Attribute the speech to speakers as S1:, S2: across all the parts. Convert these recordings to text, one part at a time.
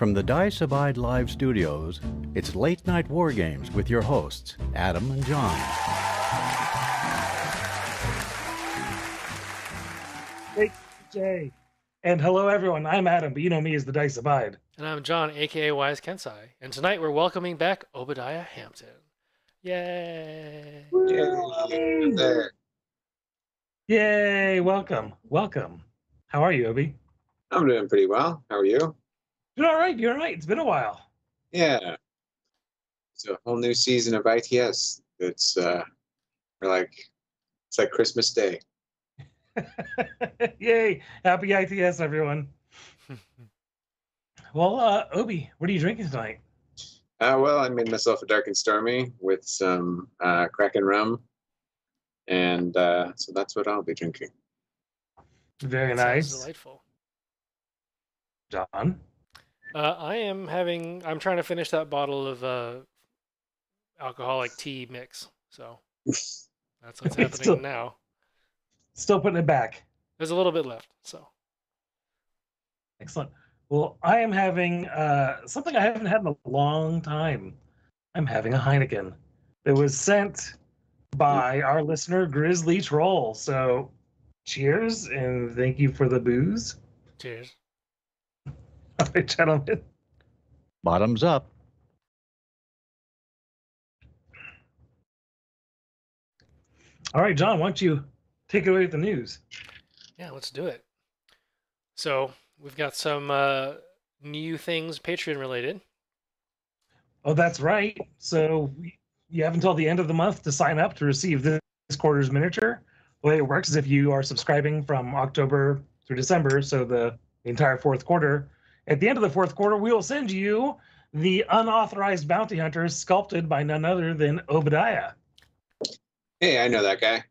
S1: From the Dice Abide Live studios, it's Late Night War Games with your hosts, Adam and Jon.
S2: Hey, Jay. And hello, everyone. I'm Adam, but you know me as the Dice Abide.
S3: And I'm Jon, aka Wise Kensai. And tonight we're welcoming back Obadiah Hampton. Yay!
S4: Yay.
S2: Yay! Welcome, welcome. How are you, Obi?
S4: I'm doing pretty well. How are you?
S2: Doing all right. You're all right. It's been a while.
S4: Yeah. It's a whole new season of ITS. It's uh we're like it's like Christmas Day.
S2: Yay! Happy ITS, everyone. well, uh, Obi, what are you drinking tonight?
S4: Uh well I made myself a dark and stormy with some uh Kraken rum. And uh so that's what I'll be drinking.
S2: Very
S3: Sounds
S2: nice.
S3: Delightful.
S2: Jon.
S3: Uh, I am having. I'm trying to finish that bottle of uh, alcoholic tea mix. So that's what's happening
S2: still-
S3: now.
S2: Still putting it back.
S3: There's a little bit left. So
S2: Excellent. Well, I am having uh, something I haven't had in a long time. I'm having a Heineken. It was sent by our listener Grizzly Troll. So, cheers and thank you for the booze,
S3: cheers.
S2: All right, gentlemen.
S1: Bottoms up.
S2: All right, Jon, why don't you take it away with the news?
S3: Yeah, let's do it. So we've got some uh, new things Patreon related.
S2: Oh, that's right. So you have until the end of the month to sign up to receive this quarter's miniature. The way it works is if you are subscribing from October through December, so the, the entire fourth quarter, at the end of the fourth quarter, we will send you the unauthorized bounty hunters sculpted by none other than Obadiah.
S4: Hey, I know that guy.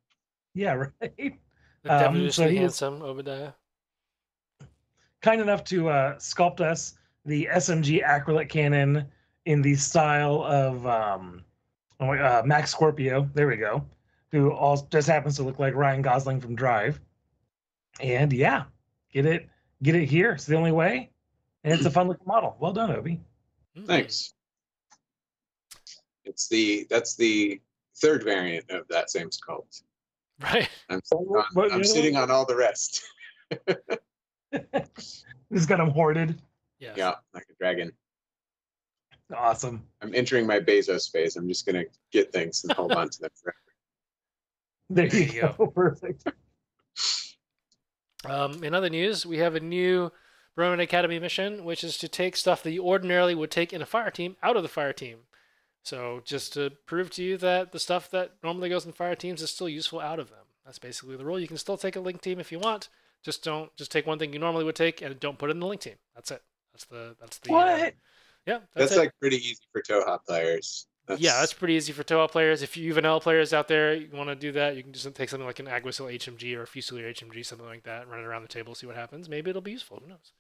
S2: Yeah, right.
S3: The
S2: Um,
S3: devilishly
S2: so
S3: handsome Obadiah.
S2: Kind enough to uh, sculpt us the SMG acrylate cannon in the style of um, oh uh, Max Scorpio. There we go. Who all just happens to look like Ryan Gosling from Drive. And yeah, get it, get it here. It's the only way, and it's a fun looking model. Well done, Obi.
S3: Mm.
S4: Thanks. It's the that's the third variant of that same sculpt.
S3: Right.
S4: I'm sitting on,
S2: what-
S4: I'm sitting on all the rest.
S2: This got him hoarded.
S3: Yes.
S4: Yeah, like a dragon.
S2: Awesome.
S4: I'm entering my Bezos phase. I'm just gonna get things and hold on to them forever.
S2: There,
S3: There
S2: you
S3: you
S2: go. Perfect.
S3: Um, in other news, we have a new Bromad Academy mission, which is to take stuff that you ordinarily would take in a fire team out of the fire team. So just to prove to you that the stuff that normally goes in fire teams is still useful out of them. That's basically the rule. You can still take a link team if you want. Just don't just take one thing you normally would take and don't put it in the link team. That's it. That's the that's the uh,
S2: What?
S3: yeah.
S4: That's,
S3: That's,
S4: like pretty easy for Tohaa players.
S3: yeah, that's pretty easy for Tohaa players. If you vanilla players out there, you want to do that, you can just take something like an Alguacil HMG or a Fusilier HMG, something like that, and run it around the table, see what happens. Maybe it'll be useful. Who knows?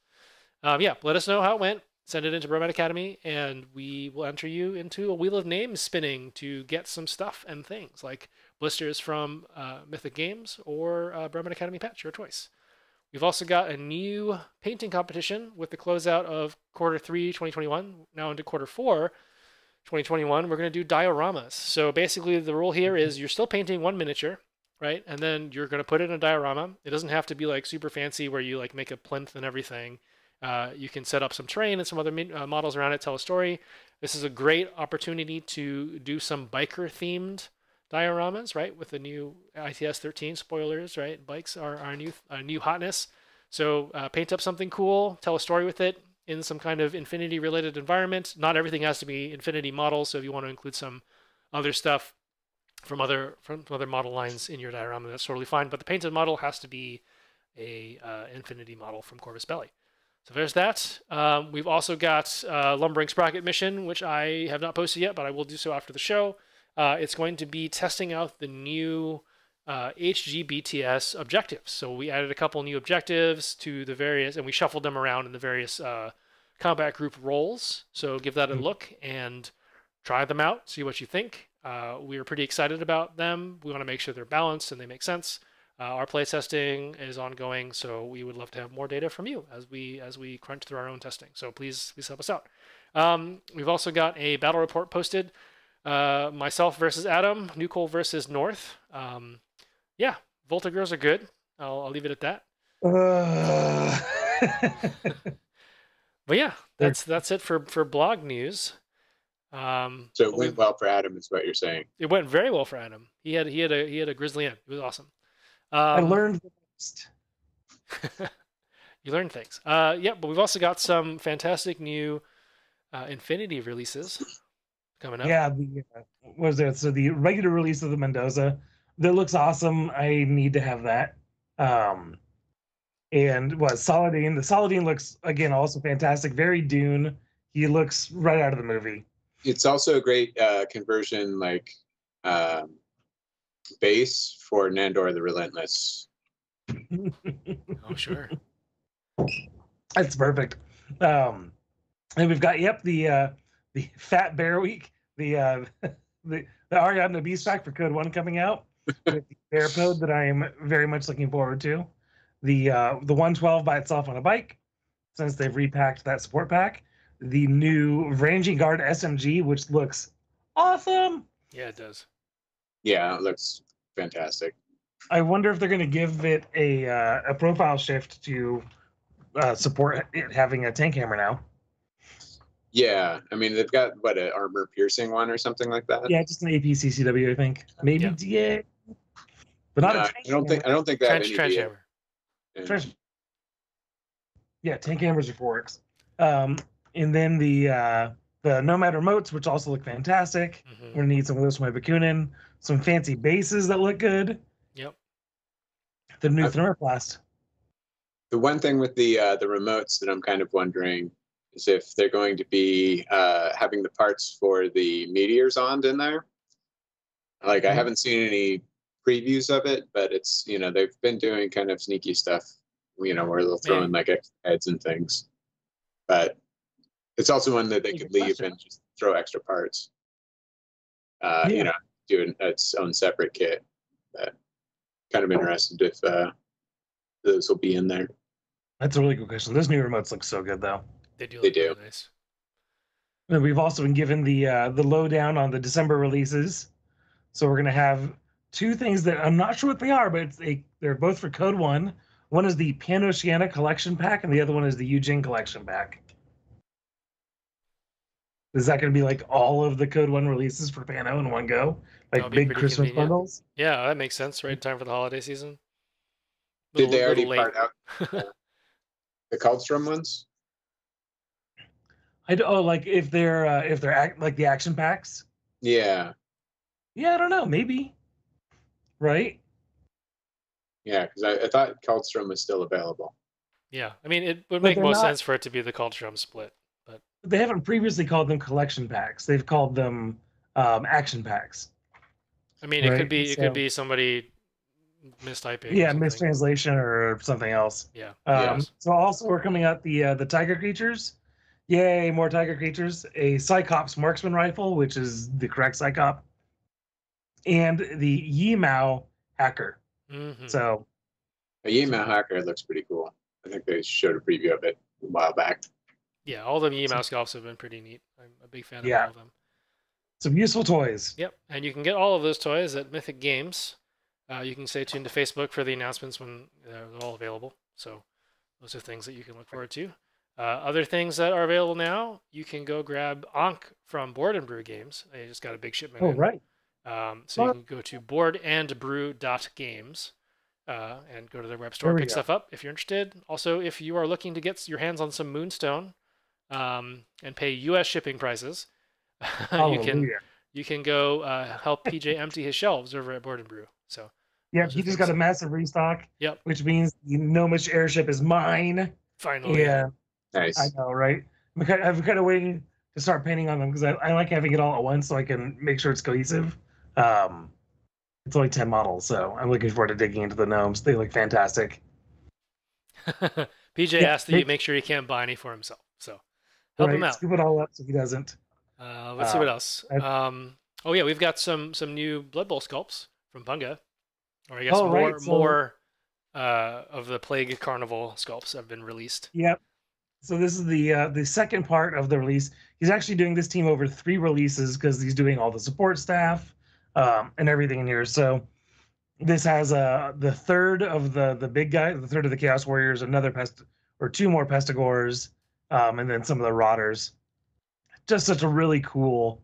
S3: Um, yeah, let us know how it went. Send it into Bromad Academy, and we will enter you into a wheel of names spinning to get some stuff and things like blisters from uh, Mythic Games or uh, Academy patch, your choice. We've also got a new painting competition with the closeout of quarter three, 2021, now into quarter four, 2021, we're going to do dioramas. So basically, the rule here is you're still painting one miniature, right? And then you're going to put it in a diorama. It doesn't have to be like super fancy where you like make a plinth and everything. Uh, you can set up some terrain and some other uh, models around it, tell a story. This is a great opportunity to do some biker themed dioramas, right? With the new ITS 13 spoilers, right? Bikes are our new uh, new hotness. So uh, paint up something cool, tell a story with it in some kind of infinity related environment. Not everything has to be infinity models, so if you want to include some other stuff from other from other model lines in your diorama, that's totally fine. But the painted model has to be a uh, infinity model from Corvus Belli. So there's that. Um, we've also got uh, Lumbering Sprocket mission, which I have not posted yet, but I will do so after the show. Uh, it's going to be testing out the new uh, HGBTS objectives. So we added a couple new objectives to the various, and we shuffled them around in the various uh, combat group roles. So give that a
S2: Mhm.
S3: look and try them out, see what you think. Uh, we are pretty excited about them. We want to make sure they're balanced and they make sense. Uh, our playtesting is ongoing, so we would love to have more data from you as we as we crunch through our own testing. So please please help us out. Um, we've also got a battle report posted. Uh, myself versus Adam, NuCoal versus North. Um, yeah, Volta girls are good. I'll, I'll leave it at that.
S2: Uh,
S3: But yeah, that's that's it for for blog news. Um,
S4: So it went
S3: we-
S4: well for Adam, is what you're saying.
S3: it went very well for Adam. He had he had a he had a grizzly end. It was awesome. Um,
S2: I learned the most.
S3: you learn things. Uh, yeah, but we've also got some fantastic new uh, Infinity releases coming up.
S2: Yeah, the uh, what was it? So the regular release of the Mendoza that looks awesome. I need to have that. Um, and what Saladin? The Saladin looks again also fantastic. Very Dune. He looks right out of the movie.
S4: It's also a great uh, conversion, like um, base for Nandor the Relentless.
S3: Oh sure.
S2: That's perfect. Um, and we've got yep the uh, the Fat Bear Week, the uh, the the Ariadna Beast pack for Code One coming out with the bear code that I am very much looking forward to. The uh, the 112 by itself on a bike, since they've repacked that support pack. The new Ranging Guard SMG, which looks awesome.
S3: Yeah, it does.
S4: Yeah, it looks fantastic.
S2: I wonder if they're going to give it a uh, a profile shift to uh, support it having a tank hammer now.
S4: Yeah, I mean they've got what an armor piercing one or something like that.
S2: Yeah, just an APCCW, I think. Maybe
S3: Yeah.
S2: DA, but not
S4: No,
S2: a
S4: I
S2: tank
S4: don't think I don't think that
S3: Trench
S4: any
S3: trench
S4: DA
S3: hammer.
S4: and-
S2: Trench- Yeah, tank hammers are forks. Um, and then the uh, the Nomad remotes, which also look fantastic.
S3: Mhm.
S2: We're gonna need some of those from my Bakunin. Some fancy bases that look good.
S3: Yep.
S2: The new
S4: I've-
S2: thermoplast.
S4: The one thing with the uh, the remotes that I'm kind of wondering is if they're going to be uh, having the parts for the meteors on in there. Like I
S2: Mhm.
S4: haven't seen any previews of it, but it's you know they've been doing kind of sneaky stuff, you know, where they'll throw
S3: Yeah.
S4: in like extra heads and things. But it's also one that they could leave
S2: question.
S4: and just throw extra parts. Uh,
S2: Yeah.
S4: You know, do an, its own separate kit. But kind of interested if uh, those will be in there.
S2: That's a really good question. Those new remotes look so good though.
S3: They do.
S4: They
S3: Look really
S4: do.
S3: nice.
S2: And we've also been given the uh, the lowdown on the December releases. So we're gonna have two things that I'm not sure what they are, but it's a, they're both for Code One. One is the PanOceania collection pack, and the other one is the Yu Jing collection pack. Is that going to be like all of the Code One releases for Pano in one go, like big Christmas
S3: convenient.
S2: bundles?
S3: Yeah, that makes sense. Right in time for the holiday season.
S4: Did they already
S3: little
S4: part out the Kaldstrom ones?
S2: I don't. oh, like if they're uh, if they're act, like the action packs.
S4: Yeah,
S2: Yeah, I don't know, maybe. Right?
S4: yeah, because I, I thought Kaldstrom was still available.
S3: Yeah, I mean, it would
S2: But
S3: make
S2: they're
S3: most
S2: not-
S3: sense for it to be the Kaldstrom split.
S2: But they haven't previously called them collection packs. They've called them um, action packs.
S3: I mean, it could
S2: Right,
S3: be it
S2: so-
S3: could be somebody mistyping.
S2: Yeah,
S3: something.
S2: mistranslation or something else.
S3: Yeah.
S2: Um,
S4: Yes.
S2: So also we're coming out the uh, the tiger creatures. Yay, more tiger creatures! A Cyclops marksman rifle, which is the correct Cyclop, and the Yimao hacker.
S3: Mhm.
S2: So
S4: A Yimou hacker looks pretty cool. I think they showed a preview of it a while back.
S3: Yeah, all the Mickey Mouse golfs have been pretty neat. I'm a big fan of
S2: Yeah.
S3: all of them.
S2: Some useful toys.
S3: Yep, and you can get all of those toys at Mythic Games. Uh, you can stay tuned to Facebook for the announcements when they're all available. So those are things that you can look forward to. Uh, other things that are available now, you can go grab Ankh from Board and Brew Games. They just got a big shipment.
S2: Oh
S3: in.
S2: right.
S3: Um, so you can go to boardandbrew.games uh, and go to their web store, pick
S2: go.
S3: stuff up if you're interested. Also, if you are looking to get your hands on some Moonstone um, and pay U.S. shipping prices, you can you can go uh, help PJ empty his shelves over at Board and Brew. So
S2: Yeah, he just got a massive restock.
S3: Yep.
S2: Which means the Gnomish airship is mine.
S3: finally,
S2: Yeah,
S4: Nice.
S2: I know, right? I'm kind, I'm kind of waiting to start painting on them because I, I like having it all at once so I can make sure it's cohesive. Um, it's only 10 models, so I'm looking forward to digging into the gnomes. They look fantastic.
S3: PJ
S2: Yeah,
S3: asked that you
S2: make-
S3: make sure he can't buy any for himself. So help him out.
S2: Scoop it all up so he doesn't.
S3: Uh, let's see
S2: Uh,
S3: what else. Um, oh yeah, we've got some some new Blood Bowl sculpts from Punga. Or I guess
S2: Oh,
S3: more
S2: right, so-
S3: more uh, of the Plague Carnival sculpts have been released.
S2: Yep. So this is the uh, the second part of the release. He's actually doing this team over three releases because he's doing all the support staff um, and everything in here. So this has uh the third of the the big guy, the third of the Chaos Warriors, another pest or two more Pestigors, um, and then some of the Rotters. Just such a really cool,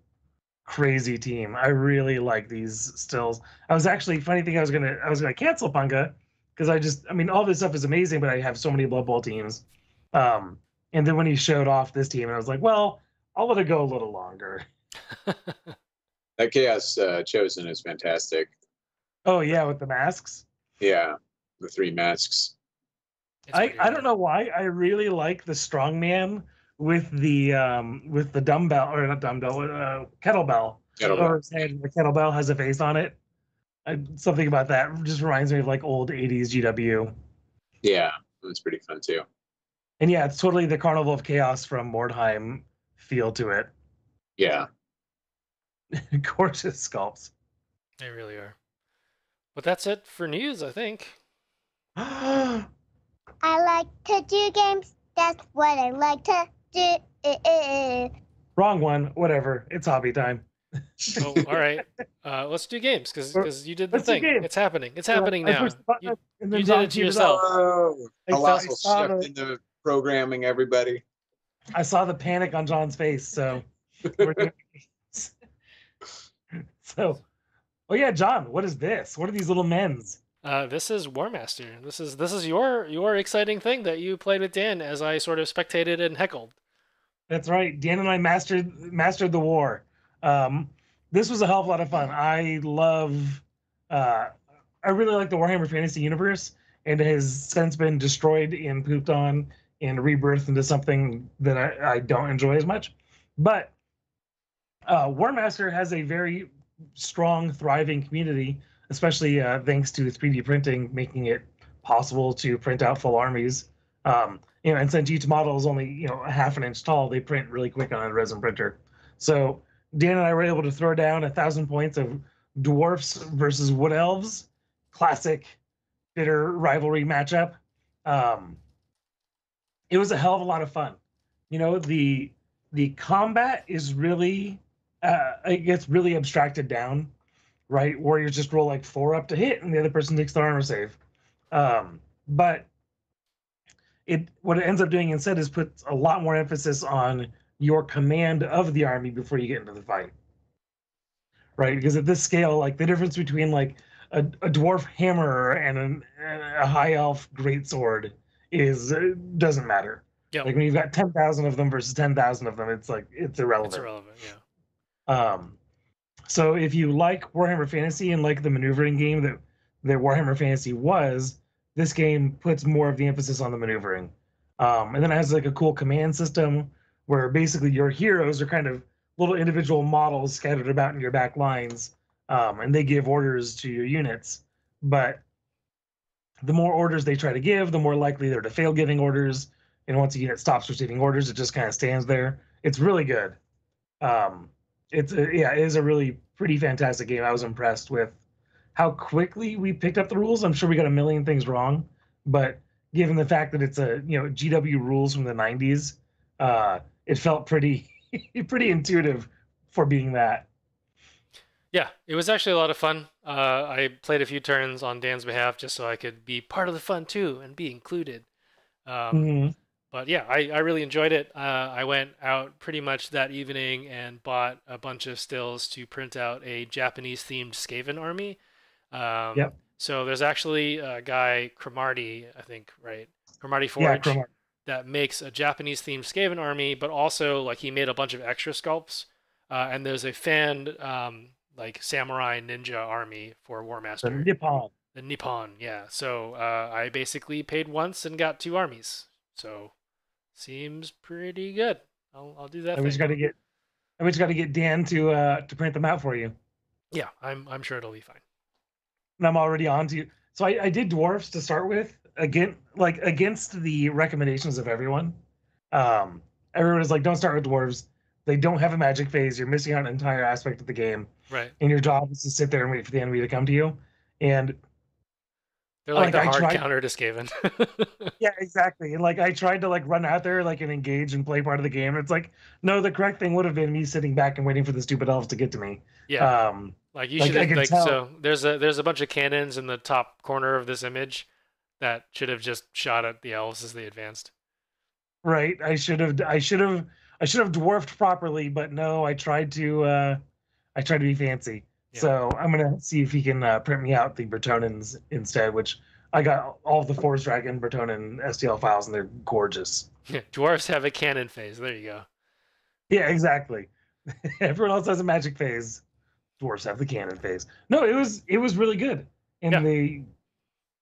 S2: crazy team. I really like these stills. I was actually funny thing I was gonna I was gonna cancel Punga because I just I mean all this stuff is amazing, but I have so many Blood Bowl teams. Um, and then when he showed off this team, I was like, well, I'll let it go a little longer.
S4: That chaos uh, chosen is fantastic.
S2: Oh yeah, with the masks.
S4: Yeah, the three masks.
S3: It's
S2: I, I don't know why I really like the strongman with the um with the dumbbell or not dumbbell uh, kettlebell
S4: Kettlebell.
S2: over his head. The kettlebell has a face on it. I, something about that just reminds me of like old '80s GW.
S4: Yeah, that's pretty fun too.
S2: And yeah, it's totally the Carnival of Chaos from Mordheim feel to it.
S4: Yeah.
S2: Gorgeous sculpts.
S3: They really are. But that's it for news, I think.
S5: I like to do games. That's what I like to do.
S2: Wrong one. Whatever. It's hobby time.
S3: Oh, all right. Uh, let's do games because
S2: Well,
S3: you did the
S2: let's
S3: thing. It's happening. It's
S2: I
S3: happening now.
S2: button,
S3: You- you did it to yourself.
S4: Oh,
S2: I saw- I
S4: Colossal
S2: saw the-
S4: into programming everybody.
S2: I saw the panic on Jon's face. So, we're doing games. so, oh yeah, Jon, what is this? What are these little men's?
S3: Uh, this is Warmaster. This is this is your your exciting thing that you played with Dan as I sort of spectated and heckled.
S2: That's right. Dan and I mastered mastered the war. Um, this was a hell of a lot of fun. I love. Uh, I really like the Warhammer Fantasy universe, and it has since been destroyed and pooped on and rebirthed into something that I, I don't enjoy as much. But uh, Warmaster has a very strong, thriving community, especially uh, thanks to 3D printing, making it possible to print out full armies. Um, you know, and since each model is only you know a half an inch tall, they print really quick on a resin printer. So Dan and I were able to throw down a thousand points of dwarfs versus wood elves, classic bitter rivalry matchup. Um, it was a hell of a lot of fun. You know, the the combat is really uh, it gets really abstracted down, right? Warriors just roll like four up to hit, and the other person takes the armor save. Um, but it what it ends up doing instead is puts a lot more emphasis on your command of the army before you get into the fight right because at this scale like the difference between like a, a dwarf hammer and, an, and a high elf greatsword is uh, doesn't matter
S3: Yep.
S2: like when you've got 10,000 of them versus 10,000 of them it's like it's irrelevant
S3: It's irrelevant. Yeah.
S2: um, so if you like Warhammer Fantasy and like the maneuvering game that that Warhammer Fantasy was, this game puts more of the emphasis on the maneuvering. Um, and then it has like a cool command system where basically your heroes are kind of little individual models scattered about in your back lines, um, and they give orders to your units. But the more orders they try to give, the more likely they're to fail giving orders. And once a unit stops receiving orders, it just kind of stands there. It's really good. Um, it's a, yeah, it is a really pretty fantastic game. I was impressed with how quickly we picked up the rules. I'm sure we got a million things wrong, but given the fact that it's a you know GW rules from the 90s, uh, it felt pretty pretty intuitive for being that.
S3: Yeah, it was actually a lot of fun. Uh, I played a few turns on Dan's behalf just so I could be part of the fun too and be included. Um,
S2: Mhm.
S3: but yeah, I, I really enjoyed it. Uh, I went out pretty much that evening and bought a bunch of stills to print out a Japanese themed Skaven army. Um,
S2: Yep.
S3: So there's actually a guy, Cromarty, I think, right? Cromarty Forge,
S2: Yeah, Chromar.
S3: that makes a Japanese themed Skaven army, but also like he made a bunch of extra sculpts. Uh, and there's a fan um, like samurai ninja army for War
S2: the
S3: Master.
S2: Nippon.
S3: The Nippon, yeah. So uh, I basically paid once and got two armies. So seems pretty good. I'll, I'll do that.
S2: I we just got to get. I we just got to get Dan to uh to print them out for you.
S3: Yeah, I'm I'm sure it'll be fine.
S2: And I'm already on to you. So I, I did dwarfs to start with again, like against the recommendations of everyone. Um, everyone is like, don't start with dwarves. They don't have a magic phase. You're missing out an entire aspect of the game,
S3: Right.
S2: and your job is to sit there and wait for the enemy to come to you. And
S3: They're like,
S2: Like,
S3: the hard
S2: tried-
S3: counter to Skaven.
S2: Yeah, exactly. And like I tried to like run out there, like and engage and play part of the game. It's like, no, the correct thing would have been me sitting back and waiting for the stupid elves to get to me.
S3: yeah.
S2: Um,
S3: Like you
S2: Like,
S3: should like
S2: tell-
S3: so there's a there's a bunch of cannons in the top corner of this image that should have just shot at the elves as they advanced.
S2: right. I should have. I should have. I should have dwarfed properly, but no. I tried to. uh I tried to be fancy.
S3: Yeah.
S2: So I'm gonna see if he can uh, print me out the Bretonnians instead, which I got all the Forest Dragon Bretonnian STL files, and they're gorgeous.
S3: Yeah, Dwarfs have a cannon phase. There you go.
S2: Yeah, exactly. Everyone else has a magic phase. Dwarves have the cannon phase. No, it was it was really good. And
S3: Yeah.
S2: the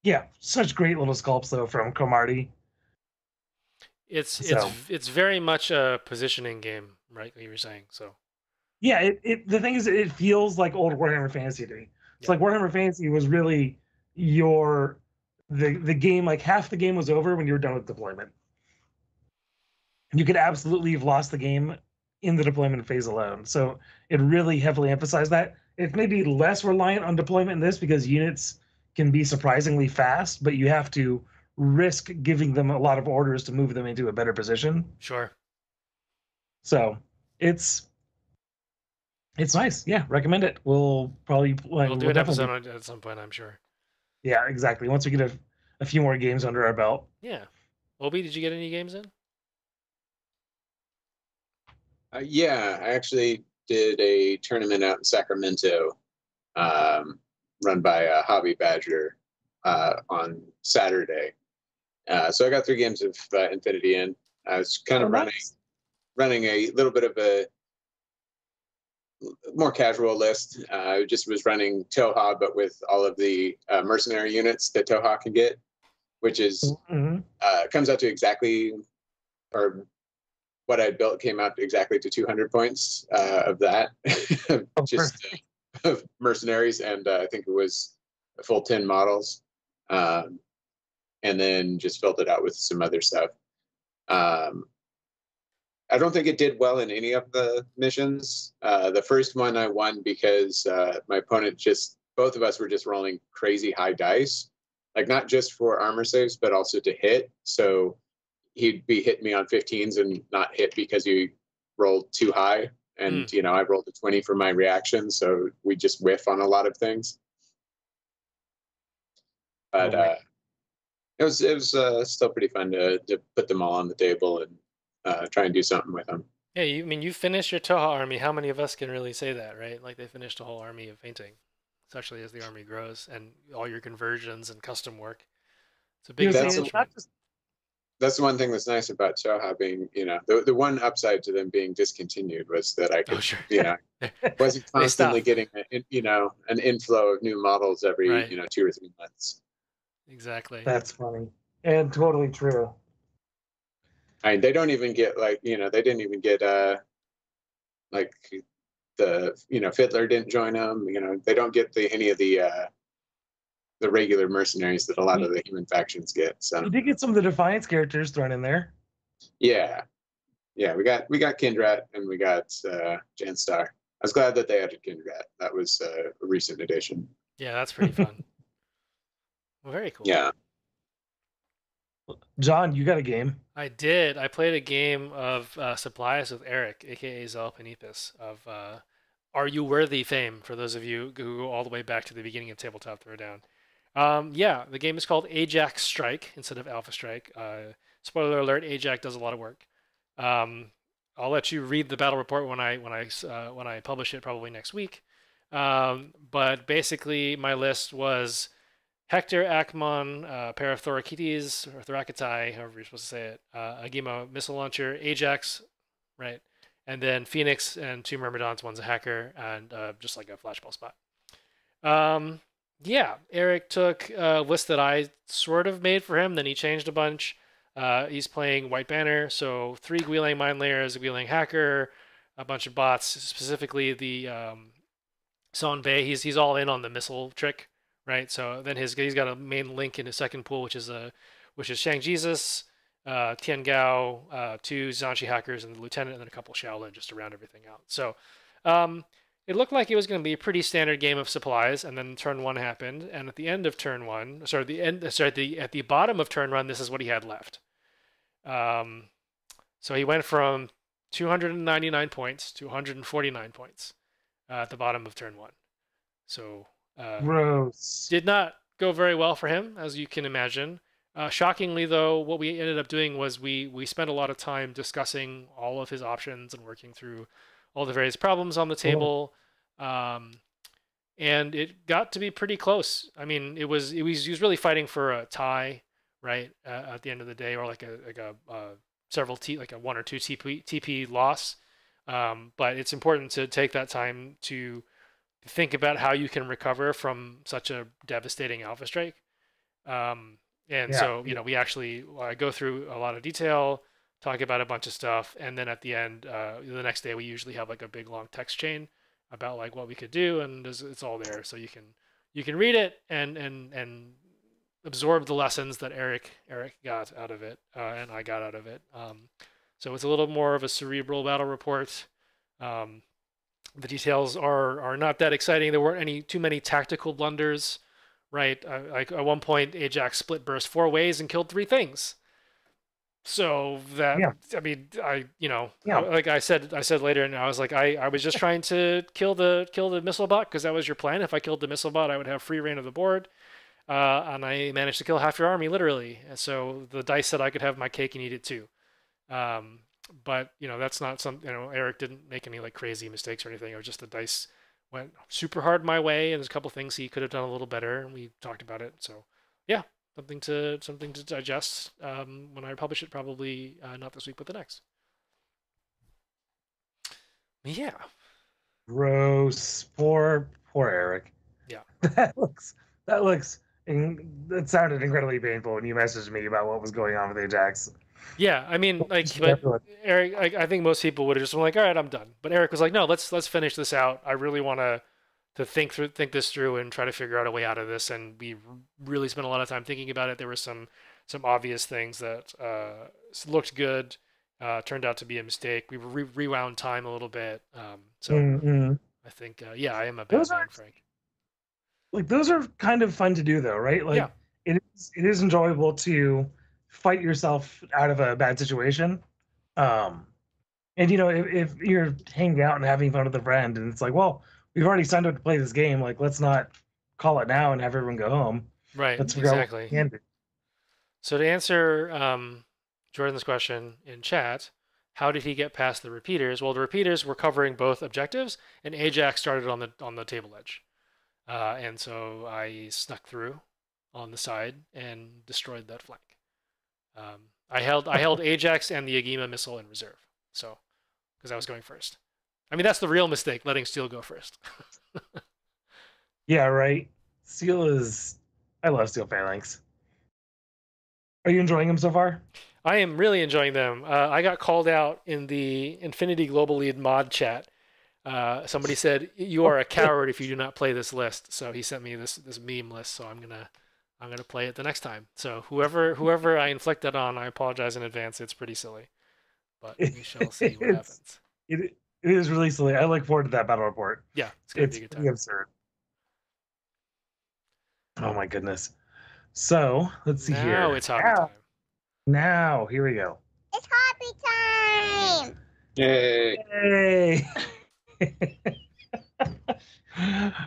S2: yeah, such great little sculpts though from Cromartie.
S3: It's it's
S2: So-
S3: it's very much a positioning game, right? Like you were saying. So
S2: Yeah, it, it the thing is it feels like old Warhammer Fantasy to me. It's
S3: Yeah.
S2: like Warhammer Fantasy was really your the the game like half the game was over when you were done with deployment. You could absolutely have lost the game in the deployment phase alone. So it really heavily emphasized that. It's maybe less reliant on deployment in this because units can be surprisingly fast, but you have to risk giving them a lot of orders to move them into a better position.
S3: sure.
S2: So it's it's nice. Yeah, recommend it. We'll probably like,
S3: We'll do
S2: we'll
S3: an
S2: definitely-
S3: episode on- at some point, I'm sure.
S2: Yeah, exactly. Once we get a, a few more games under our belt.
S3: Yeah. Obi, did you get any games in?
S4: Uh, yeah, I actually did a tournament out in Sacramento, um, run by a Hobby Badger uh, on Saturday. Uh, so I got three games of uh, Infinity in. I was kind of
S2: Oh,
S4: running
S2: nice.
S4: running a little bit of a more casual list. Uh, I just was running Tohaa, but with all of the uh, mercenary units that Tohaa can get, which is
S2: Mhm.
S4: uh, comes out to exactly, or what I built came out exactly to 200 points uh, of that,
S2: Oh,
S4: just uh, of mercenaries, and uh, I think it was a full 10 models, um, and then just filled it out with some other stuff. Um, I don't think it did well in any of the missions. Uh, the first one I won because uh, my opponent just both of us were just rolling crazy high dice, like not just for armor saves but also to hit. So he'd be hitting me on 15s and not hit because you rolled too high. And you know I rolled a 20 for my reaction, so we just whiff on a lot of things. But
S2: Oh,
S4: uh, it was it was uh, still pretty fun to to put them all on the table and uh, try and do something with them.
S3: Yeah, you I mean you finished your Tohaa army. How many of us can really say that, right? Like they finished a whole army of painting, especially as the army grows and all your conversions and custom work. It's a big
S2: You know,
S4: That's
S2: it's
S3: accomplishment.
S2: Not just
S4: That's the one thing that's nice about Tohaa being, you know, the, the one upside to them being discontinued was that I could,
S3: Oh sure.
S4: you know, wasn't constantly getting, a, you know, an inflow of new models every,
S3: Right.
S4: you know, two or three months.
S3: exactly.
S2: that's funny and totally true.
S4: I mean, they don't even get like, you know, they didn't even get, uh, like the, you know, Fiddler didn't join them. You know, they don't get the any of the, uh, the regular mercenaries that a lot of the human factions get. So
S2: You did get some of the Defiance characters thrown in there.
S4: yeah, yeah, we got we got Kindrat and we got uh, Janstar. I was glad that they added Kindrat. That was uh, a recent addition.
S3: Yeah, that's pretty fun. well, very cool.
S4: Yeah.
S2: Jon, you got a game.
S3: I did. I played a game of uh, supplies with Eric, aka Zalpanipis, of uh, Are You Worthy fame, for those of you who go all the way back to the beginning of Tabletop Throwdown. Um, yeah, the game is called Ajax Strike instead of Alpha Strike. Uh, spoiler alert: Ajax does a lot of work. Um, I'll let you read the battle report when I when I uh, when I publish it, probably next week. Um, but basically, my list was Hector, Akmon, uh, pair of Thorakites or Thorakitai, however you're supposed to say it, uh, Agema missile launcher, Ajax, right, and then Phoenix and two Myrmidons. One's a hacker and uh, just like a flashball spot. Um, yeah, Eric took a list that I sort of made for him. Then he changed a bunch. Uh, he's playing White Banner, so three Guilang Mine Layers, a Guilang Hacker, a bunch of bots, specifically the um, Son Bay. He's he's all in on the missile trick, right? So then his he's got a main link in his second pool, which is a which is Shang Jesus, uh, Tian Gao, uh, two Zhanshi hackers, and the lieutenant, and then a couple Shaolin just to round everything out. So, um, it looked like it was going to be a pretty standard game of supplies, and then turn one happened, and at the end of turn one, sorry, the end, sorry, at the at the bottom of turn one, this is what he had left. Um, so he went from 299 points to 149 points uh, at the bottom of turn one. So uh,
S2: Gross.
S3: did not go very well for him, as you can imagine. Uh, shockingly, though, what we ended up doing was we we spent a lot of time discussing all of his options and working through all the various problems on the table, um, and it got to be pretty close. I mean, it was it was he was really fighting for a tie, right, uh, at the end of the day, or like a like a uh, several t like a one or two TP TP loss. Um, but it's important to take that time to think about how you can recover from such a devastating alpha strike. Um, and
S2: Yeah.
S3: so, you know, we actually uh, go through a lot of detail, talk about a bunch of stuff, and then at the end, uh, the next day, we usually have like a big long text chain about like what we could do, and it's all there, so you can you can read it and and and absorb the lessons that Eric Eric got out of it, uh, and I got out of it. Um, so it's a little more of a cerebral battle report. Um, the details are are not that exciting. There weren't any too many tactical blunders, right? Uh, like at one point, Ajax split burst four ways and killed three things. So that
S2: Yeah.
S3: I mean, I you know,
S2: Yeah.
S3: like I said, I said later, and I was like, I, I was just trying to kill the kill the missile bot because that was your plan. If I killed the missile bot, I would have free reign of the board. Uh, and I managed to kill half your army literally. And so the dice said I could have my cake and eat it too. Um, but you know that's not some you know Eric didn't make any like crazy mistakes or anything. It was just the dice went super hard my way, and there's a couple things he could have done a little better, and we talked about it. So yeah, something to something to digest um, when I publish it. Probably uh, not this week, but the next. Yeah,
S2: Gross. Poor, poor Eric.
S3: Yeah.
S2: That looks. That looks. That sounded incredibly painful when you messaged me about what was going on with Ajax.
S3: yeah. I mean, like, but Eric, I, I think most people would have just been like, "All right, I'm done." But Eric was like, "No, let's let's finish this out. I really want to to think through think this through and try to figure out a way out of this." And we really spent a lot of time thinking about it. There were some some obvious things that uh, looked good, uh, turned out to be a mistake. We re- rewound time a little bit. Um, so
S2: Mm-mm.
S3: I think, uh, yeah, I am a bad man, Frank.
S2: like those are kind of fun to do though, right? Like
S3: Yeah.
S2: it is it is enjoyable to fight yourself out of a bad situation. Um and you know, if, if you're hanging out and having fun with a friend and it's like, well, we've already signed up to play this game, like let's not call it now and have everyone go home.
S3: Right,
S2: Let's figure out what
S3: exactly.
S2: we can do.
S3: So to answer um, Jordan's question in chat, how did he get past the repeaters? Well, the repeaters were covering both objectives, and Ajax started on the on the table edge, uh, and so I snuck through on the side and destroyed that flank. Um, I held I held Ajax and the Agema missile in reserve, so because I was going first. I mean, that's the real mistake, letting Steel go first.
S2: Yeah, right. Steel is I love Steel Phalanx. Are you enjoying them so far?
S3: I am really enjoying them. Uh, I got called out in the Infinity Global Lead mod chat. Uh, somebody said you are a coward if you do not play this list. So he sent me this this meme list. So I'm gonna I'm gonna play it the next time. So whoever whoever I inflict that on, I apologize in advance. It's pretty silly, but we shall see what happens.
S2: It it is really silly. I look forward to that battle report.
S3: Yeah, it's gonna
S2: It's
S3: be a good time.
S2: absurd. Oh my goodness. So let's see here.
S3: Now it's hobby
S2: now,
S3: time.
S2: now here we go.
S5: It's hobby time.
S4: Yay!
S2: Hey.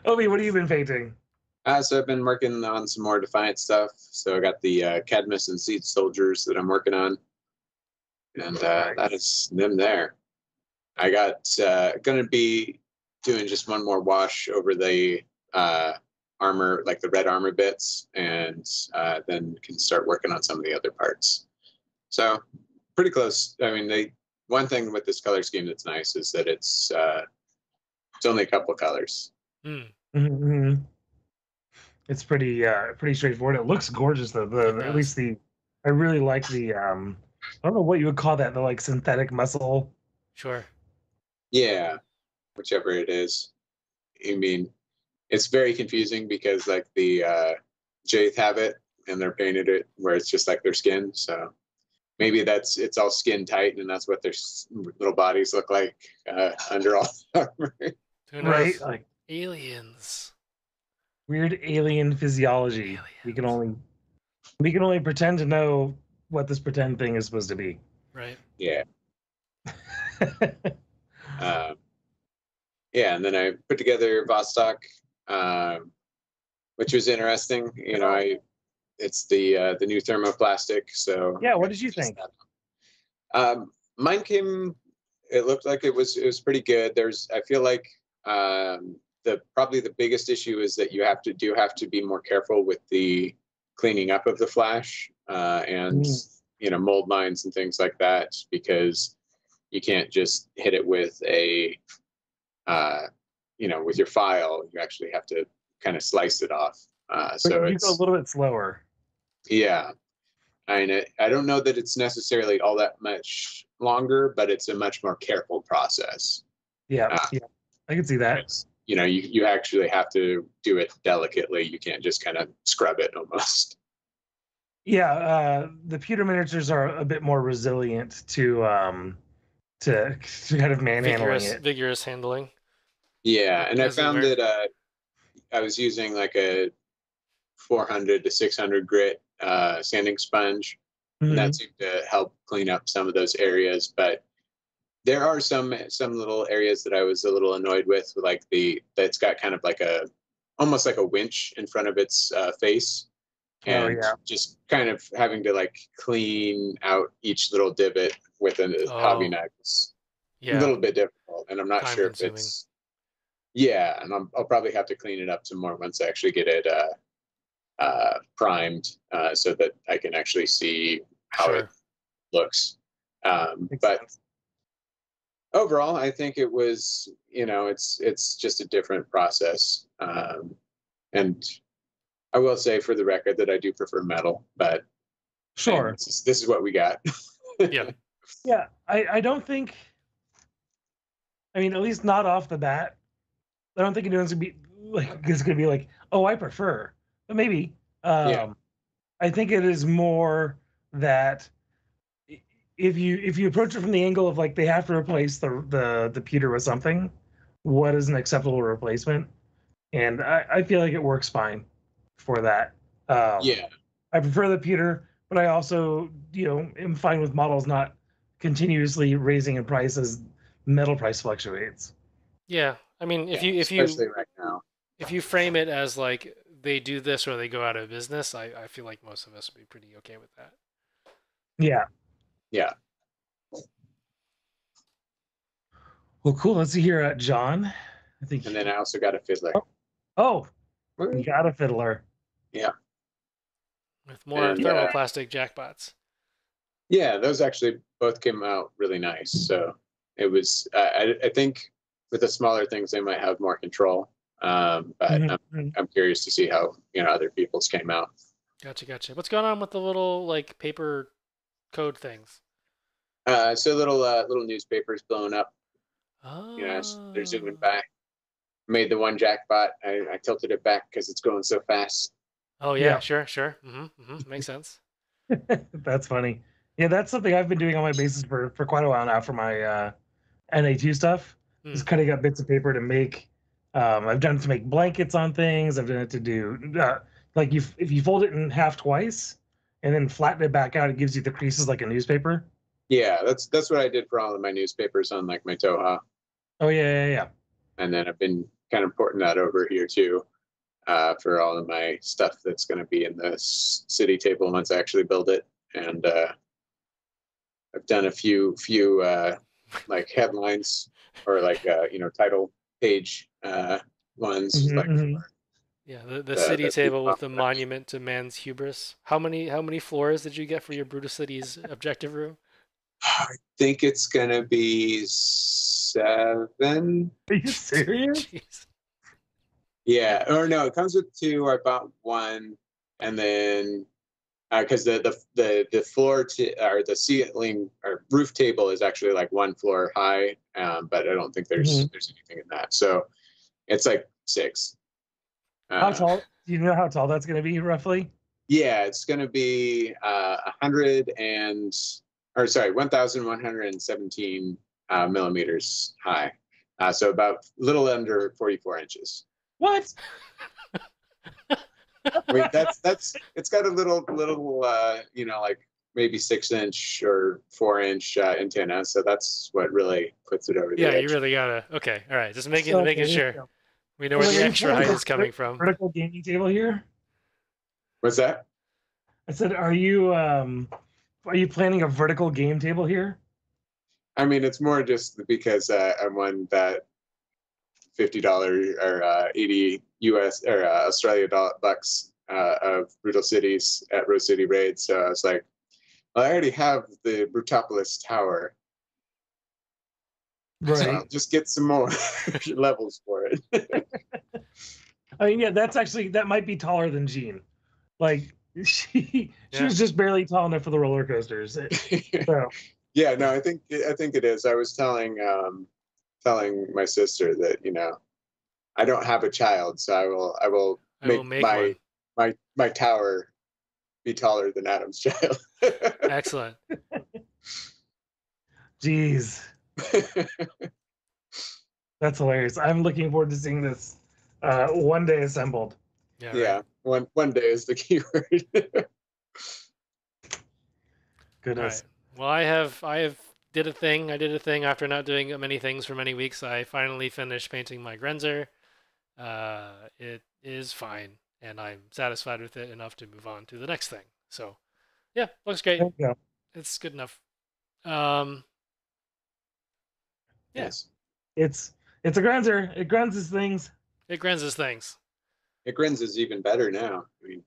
S2: Obi, what have you been painting?
S4: Uh, so I've been working on some more Defiant stuff. So I got the uh, Cadmus and Seed Soldiers that I'm working on, and uh, that is them there. I got uh, going to be doing just one more wash over the uh, armor, like the red armor bits, and uh, then can start working on some of the other parts. So pretty close. I mean, they one thing with this color scheme that's nice is that it's uh, it's only a couple of colors.
S3: Hmm.
S2: hmm It's pretty uh pretty straightforward. It looks gorgeous though. The,
S3: It
S2: at least the I really like the um I don't know what you would call that, the like synthetic muscle.
S3: Sure.
S4: Yeah, whichever it is. I mean, it's very confusing because like the uh, Jaith have it and they're painted it where it's just like their skin. So maybe that's it's all skin tight and that's what their little bodies look like uh, under all the armor.
S2: Right? Like
S3: Aliens.
S2: weird alien physiology. We can only we can only pretend to know what this pretend thing is supposed to be.
S3: Right.
S4: Yeah. Um, yeah, and then I put together Vostok, um, which was interesting. You know, I it's the uh, the new thermoplastic. So
S2: Yeah, what did you think?
S4: Um, mine came. It looked like it was it was pretty good. There's I feel like um, the probably the biggest issue is that you have to do have to be more careful with the cleaning up of the flash uh, and
S2: Mm.
S4: you know mold lines and things like that because you can't just hit it with a uh, you know with your file. You actually have to kind of slice it off. Uh, so
S2: you
S4: it's
S2: go a little bit slower.
S4: yeah. I mean, I don't know that it's necessarily all that much longer, but it's a much more careful process.
S2: Yeah,
S4: Ah.
S2: yeah. I can see that.
S4: You know, you, you actually have to do it delicately. You can't just kind of scrub it almost.
S2: Yeah, uh, the pewter miniatures are a bit more resilient to um to, to kind of manhandling
S3: Vigorous,
S2: it.
S3: vigorous handling.
S4: Yeah. And I found
S3: work.
S4: that uh, I was using like a 400 to 600 grit uh, sanding sponge. and
S2: Mhm.
S4: that seemed to help clean up some of those areas but there are some some little areas that i was a little annoyed with like the that's got kind of like a almost like a winch in front of its uh, face
S2: Oh,
S4: and
S2: yeah.
S4: just kind of having to like clean out each little divot with a hobby
S3: Oh.
S4: knife is
S3: Yeah.
S4: a little bit difficult and i'm not sure if it's yeah and I'm, i'll probably have to clean it up some more once i actually get it uh, uh, primed uh, so that i can actually see how it looks. Um, but
S2: sense.
S4: overall, I think it was, you know, it's it's just a different process. Um, and I will say, for the record, that I do prefer metal, but
S2: Sure.
S4: this is, this is what we got.
S3: Yeah.
S2: Yeah, I, I don't think. I mean, at least not off the bat. I don't think anyone's gonna be like is gonna be like, oh, I prefer, but maybe. Um,
S4: Yeah.
S2: I think it is more that if you if you approach it from the angle of like they have to replace the the the pewter with something, what is an acceptable replacement? And I, I feel like it works fine for that. Um,
S4: yeah,
S2: I prefer the pewter, but I also, you know, am fine with models not continuously raising in price as metal price fluctuates.
S3: Yeah. I mean, if
S4: yeah,
S3: you if you
S4: right now.
S3: if you frame it as like they do this or they go out of business, I, I feel like most of us would be pretty okay with that.
S2: Yeah.
S4: Yeah.
S2: Well, cool. Let's see here, uh, Jon. I think.
S4: And then I also got a fiddler.
S2: oh, you got a fiddler.
S3: With more
S4: And, uh,
S3: thermoplastic jackpots.
S4: Yeah, those actually both came out really nice. So it was, uh, I, I think with the smaller things, they might have more control. Um, but
S2: Mhm,
S4: I'm,
S2: mhm.
S4: I'm curious to see how, you know, other people's came out.
S3: Gotcha, gotcha. What's going on with the little like paper code things?
S4: Uh, so little, uh, little newspapers blowing up,
S3: Oh,
S4: you know, they're zooming back. Made the one jackpot. I, I tilted it back because it's going so fast.
S3: Oh yeah,
S2: Yeah.
S3: sure, sure. Mm-hmm, mm-hmm. Makes sense.
S2: that's funny. Yeah, that's something I've been doing on my bases for for quite a while now for my uh, NA2 stuff.
S3: Hmm.
S2: Just cutting up bits of paper to make. Um, I've done it to make blankets on things. I've done it to do uh, like you if you fold it in half twice and then flatten it back out, it gives you the creases like a newspaper.
S4: Yeah, that's that's what I did for all of my newspapers on like my Tohaa,
S2: Oh yeah, yeah, yeah.
S4: and then I've been kind of porting that over here too, uh, for all of my stuff that's going to be in the city table once I actually build it. And uh, I've done a few few uh, like headlines or like uh, you know title page uh, ones.
S2: Mhm,
S4: like
S2: mhm.
S4: for-
S3: Yeah, the, the
S4: Uh,
S3: city
S4: that's
S3: table with the monument to man's hubris. How many how many floors did you get for your Brutus Cities objective room?
S4: I think it's going to be seven.
S2: Are you serious?
S3: Jeez.
S4: Yeah, or no, it comes with two. I bought one, and then because the, the the the floor to or the ceiling or roof table is actually like one floor high, um, but I don't think there's
S2: Mhm.
S4: there's anything in that. So it's like six.
S2: How
S4: Uh,
S2: tall? Do you know how tall that's going to be roughly?
S4: Yeah, it's going to be uh, a hundred and or sorry, one thousand one hundred and seventeen uh, millimeters high. Uh, so about a little under 44 inches.
S2: What?
S4: I mean, that's that's it's got a little little uh, you know like maybe six inch or four inch uh, antenna. So that's what really puts it over the
S3: Yeah,
S4: edge.
S3: you really gotta. Okay, all right. Just making
S2: So,
S3: making
S2: okay,
S3: sure
S2: so
S3: we know where the extra height is coming from.
S2: Vertical gaming table here.
S4: What's that?
S2: I said, are you um, are you planning a vertical game table here?
S4: I mean, it's more just because uh, I'm one that fifty dollar or uh, eighty US or uh, Australia dollar bucks uh, of Brutal Cities at Rose City Raid. So I was like, well, I already have the Brutapolis Tower.
S2: Right.
S4: I'll just get some more levels for it.
S2: I mean, yeah, that's actually that might be taller than Jean. Like she she
S3: Yeah.
S2: was just barely tall enough for the roller coasters. So
S4: yeah, no, I think I think it is. I was telling um, telling my sister that you know I don't have a child, so I will I will
S3: I
S4: make,
S3: will make
S4: my
S3: one.
S4: my my tower be taller than Adam's child.
S3: Excellent.
S2: Jeez, that's hilarious. I'm looking forward to seeing this uh, one day assembled.
S3: Yeah. right.
S4: yeah, one one day is the keyword.
S3: All
S2: Goodness.
S3: right. Well, I have I have did a thing. I did a thing after not doing many things for many weeks. I finally finished painting my Grenzer. Uh, it is fine, and I'm satisfied with it enough to move on to the next thing. So, yeah, looks great.
S2: There you go.
S3: It's good enough. Um, Yeah.
S4: Yes,
S2: It's it's a Grenzer. It grunts things.
S3: it grins things.
S4: it grins is even better now. I mean,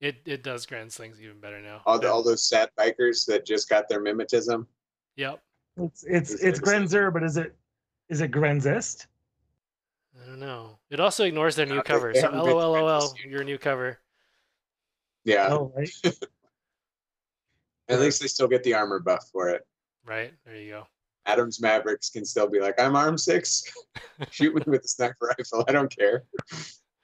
S3: It it does grins things even better now.
S4: all the, all those sad bikers that just got their mimetism.
S3: Yep.
S2: It's it's
S4: It's
S2: it's
S4: like the same.
S2: Grenzer, but is it is it Grenzist?
S3: I don't know. It also ignores their new
S4: Uh,
S3: cover. So
S4: haven't been
S3: LOL,
S4: through
S3: LOL,
S4: this yet.
S3: your new cover.
S4: Yeah,
S2: Oh, right.
S4: at least they still get the armor buff for it.
S3: Right there you go.
S4: Adam's Mavericks can still be like, I'm arm six. Shoot me with a sniper rifle. I don't care.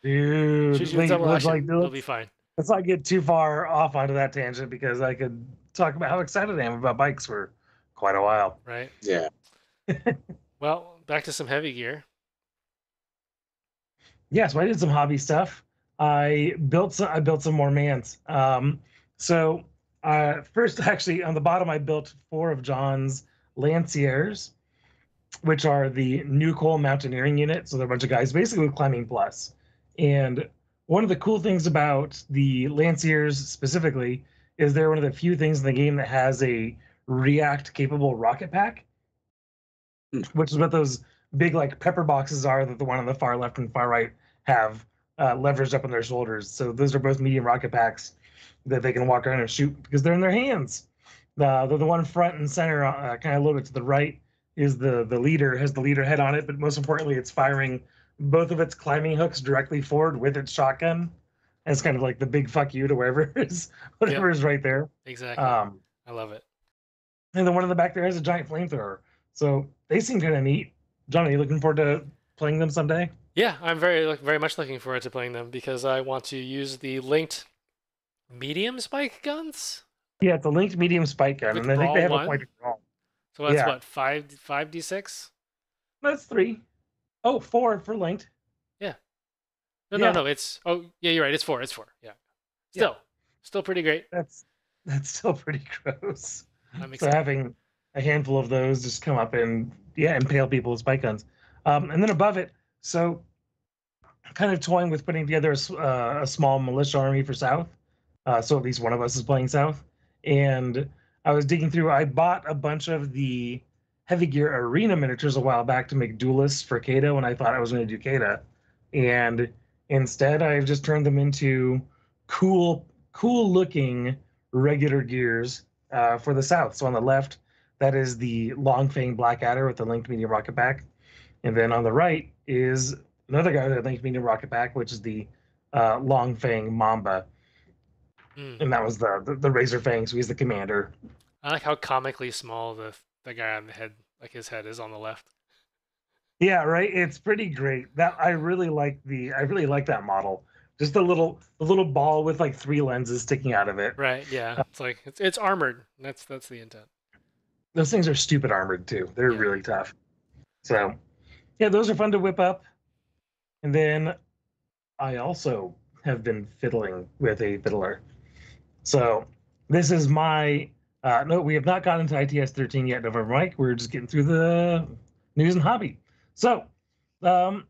S2: Dude,
S3: Shoot you with
S2: wait,
S3: double
S2: like,
S3: It'll be fine.
S2: let's not get too far off onto that tangent because I could talk about how excited I am about bikes for quite a while.
S3: Right.
S4: Yeah.
S3: Well, back to some heavy gear.
S2: Yeah, so I did some hobby stuff. I built some. I built some more mans. Um, so uh, first, actually, on the bottom, I built four of Jon's Lanciers, which are the NuCoal Mountaineering Unit. So they're a bunch of guys basically with climbing plus. And one of the cool things about the Lanciers specifically is they're one of the few things in the game that has a React capable rocket pack,
S4: Hmm.
S2: which is what those big like pepper boxes are that the one on the far left and far right have uh, leveraged up on their shoulders. So those are both medium rocket packs that they can walk around and shoot because they're in their hands. The the, the one front and center, uh, kind of a little bit to the right, is the the leader has the leader head on it, but most importantly, it's firing both of its climbing hooks directly forward with its shotgun. And it's kind of like the big fuck you to wherever is whatever is right there.
S3: Exactly.
S2: Um,
S3: I love it.
S2: And the one in the back there has a giant flamethrower. So they seem kind of neat. Jon, are you looking forward to playing them someday?
S3: Yeah, I'm very very much looking forward to playing them because I want to use the linked medium spike guns.
S2: Yeah, the linked medium spike gun,
S3: With
S2: and I think they have
S3: brawl
S2: a point of brawl.
S3: So that's
S2: Yeah.
S3: what five five d six.
S2: That's three. Oh, four for linked. Yeah.
S3: No,
S2: Yeah.
S3: no, no. It's oh yeah, you're right. It's four. It's four. Yeah.
S2: Yeah.
S3: Still, still pretty great.
S2: That's that's still pretty gross.
S3: I'm
S2: So
S3: excited.
S2: having a handful of those just come up and yeah, impale people with spike guns. Um, and then above it, so kind of toying with putting together a, uh, a small militia army for South. Uh, so at least one of us is playing South. And I was digging through. I bought a bunch of the heavy gear arena miniatures a while back to make duelists for Kata when I thought I was going to do Kata, and instead I've just turned them into cool, cool looking regular gears uh, for the South. So on the left, that is the Long Fang Blackadder with the linked medium rocket pack, and then on the right is another guy with a linked medium rocket pack, which is the uh, Long Fang Mamba,
S3: Mm.
S2: and that was the, the the Razor Fang. So he's the commander.
S3: I like how comically small the the guy on the head, like his head, is on the left.
S2: Yeah, right. It's pretty great. That I really like the I really like that model. Just the little the little ball with like three lenses sticking out of it.
S3: Right. Yeah. It's like it's, it's armored. That's that's the intent.
S2: Those things are stupid armored too. They're
S3: Yeah.
S2: really tough. So yeah, those are fun to whip up. And then I also have been fiddling with a fiddler. So this is my uh, no, we have not gotten to ITS 13 yet, November Mike. We're just getting through the news and hobby. So, um,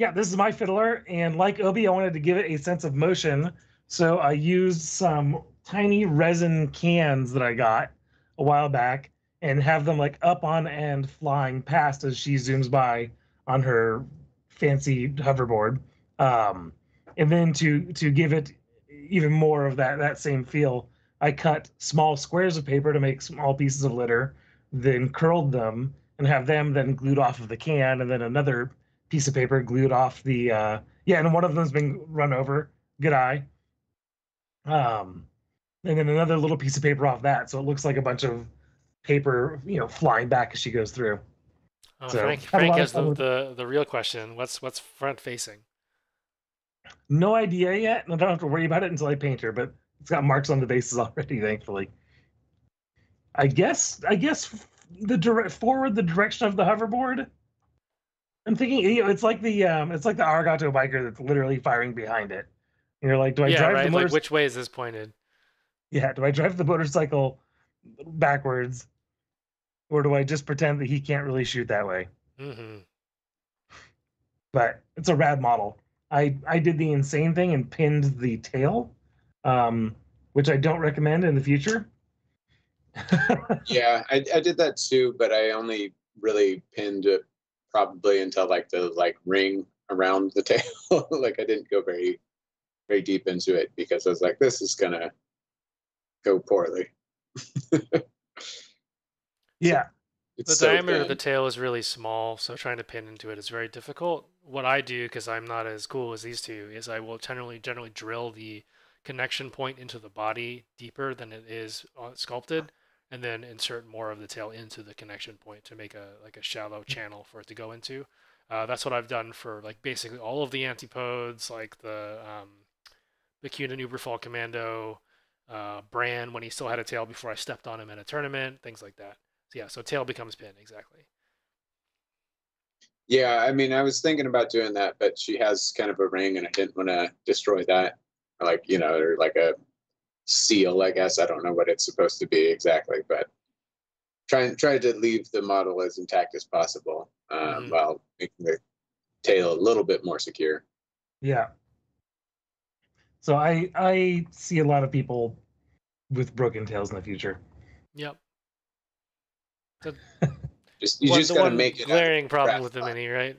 S2: yeah, this is my fiddler, and like Obi, I wanted to give it a sense of motion. So I used some tiny resin cans that I got a while back and have them like up on end flying past as she zooms by on her fancy hoverboard. Um, and then to to give it even more of that that same feel, I cut small squares of paper to make small pieces of litter, then curled them and have them then glued off of the can, and then another piece of paper glued off the uh, yeah, and one of them's been run over. Good eye. Um, and then another little piece of paper off that, so it looks like a bunch of paper, you know, flying back as she goes through.
S3: Oh,
S2: So,
S3: Frank, Frank has the, the, the real question. What's what's front facing?
S2: No idea yet, and I don't have to worry about it until I paint her. But it's got marks on the bases already, thankfully. I guess. I guess the direct forward the direction of the hoverboard. I'm thinking, you know, it's like the um, it's like the Argato biker that's literally firing behind it. And you're like, do I
S3: yeah,
S2: drive
S3: right.
S2: the
S3: Like which way is this pointed?
S2: Yeah, do I drive the motorcycle backwards, or do I just pretend that he can't really shoot that way?
S3: hmm
S2: but it's a rad model. I I did the insane thing and pinned the tail, um, which I don't recommend in the future.
S4: Yeah, I, I did that too, but I only really pinned it probably until like the like ring around the tail. like I didn't go very very deep into it because I was like, this is gonna go poorly.
S2: yeah,
S4: It's
S3: The
S4: so
S3: diameter of the tail is really small, so trying to pin into it is very difficult. What I do, because I'm not as cool as these two, is I will generally generally drill the connection point into the body deeper than it is uh, sculpted, and then insert more of the tail into the connection point to make a like a shallow channel for it to go into. Uh, that's what I've done for like basically all of the antipodes, like the um, Bakunin Uberfall Commando, uh, Bran when he still had a tail before I stepped on him in a tournament, things like that. So yeah, so tail becomes pin exactly.
S4: Yeah, I mean, I was thinking about doing that, but she has kind of a ring, and I didn't want to destroy that. Like you know, or like a seal, I guess. I don't know what it's supposed to be exactly, but trying try to leave the model as intact as possible um,
S3: Mhm.
S4: while making the tail a little bit more secure.
S2: yeah. So I I see a lot of people with broken tails in the future.
S3: Yep.
S4: Just you
S3: One-
S4: just
S3: the
S4: got to
S3: one
S4: make it. out
S3: glaring problem with the mini, right?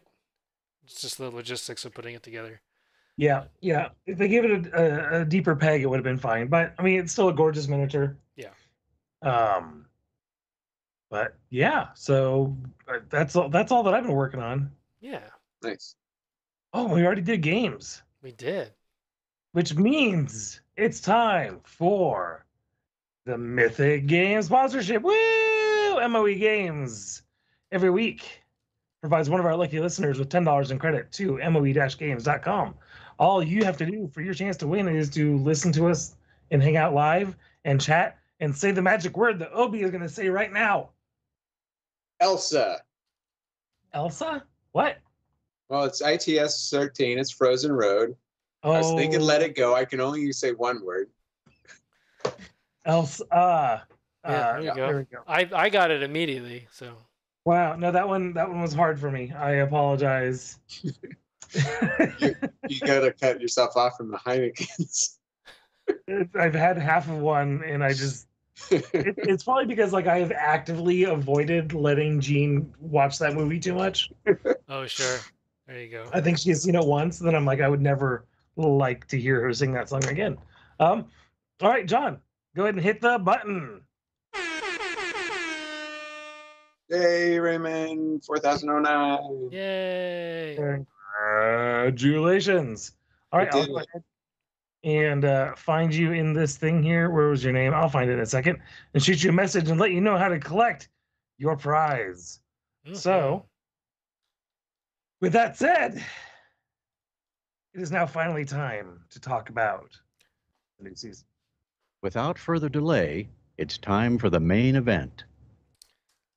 S3: It's just the logistics of putting it together.
S2: Yeah, yeah. If they gave it a, a, a deeper peg, it would have been fine. But I mean, it's still a gorgeous miniature.
S3: Yeah.
S2: Um. But yeah, so uh, that's all. That's all that I've been working on.
S3: Yeah,
S4: Nice.
S2: Oh, we already did games.
S3: we did.
S2: which means it's time for the Mythic Games sponsorship. Woo! MOE Games every week provides one of our lucky listeners with $10 in credit to moe-games.com. All you have to do for your chance to win is to listen to us and hang out live and chat and say the magic word that Obi is going to say right now.
S4: Elsa.
S2: Elsa? What?
S4: Well, it's ITS 13. It's Frozen Road. Oh. I was thinking, let it go. I can only say one word.
S2: Elsa. Uh,
S3: Yeah,
S2: uh,
S3: there you go.
S2: there we go.
S3: I I got it immediately. So
S2: Wow, no, that one that one was hard for me. I apologize.
S4: You got to cut yourself off from the Heinekens.
S2: I've had half of one, and I just it, it's probably because like I have actively avoided letting Jean watch that movie too much.
S3: oh sure, there you go.
S2: I think she's seen it once, and then I'm like I would never like to hear her sing that song again. Um, all right, Jon, go ahead and hit the button.
S4: Hey, Raymond, 4009.
S3: Yay!
S2: Congratulations! All
S4: I
S2: right, I'll go ahead and uh, find you in this thing here. Where was your name? I'll find it in a second and shoot you a message and let you know how to collect your prize.
S3: Mhm.
S2: So, with that said, it is now finally time to talk about the new season.
S1: Without further delay, it's time for the main event.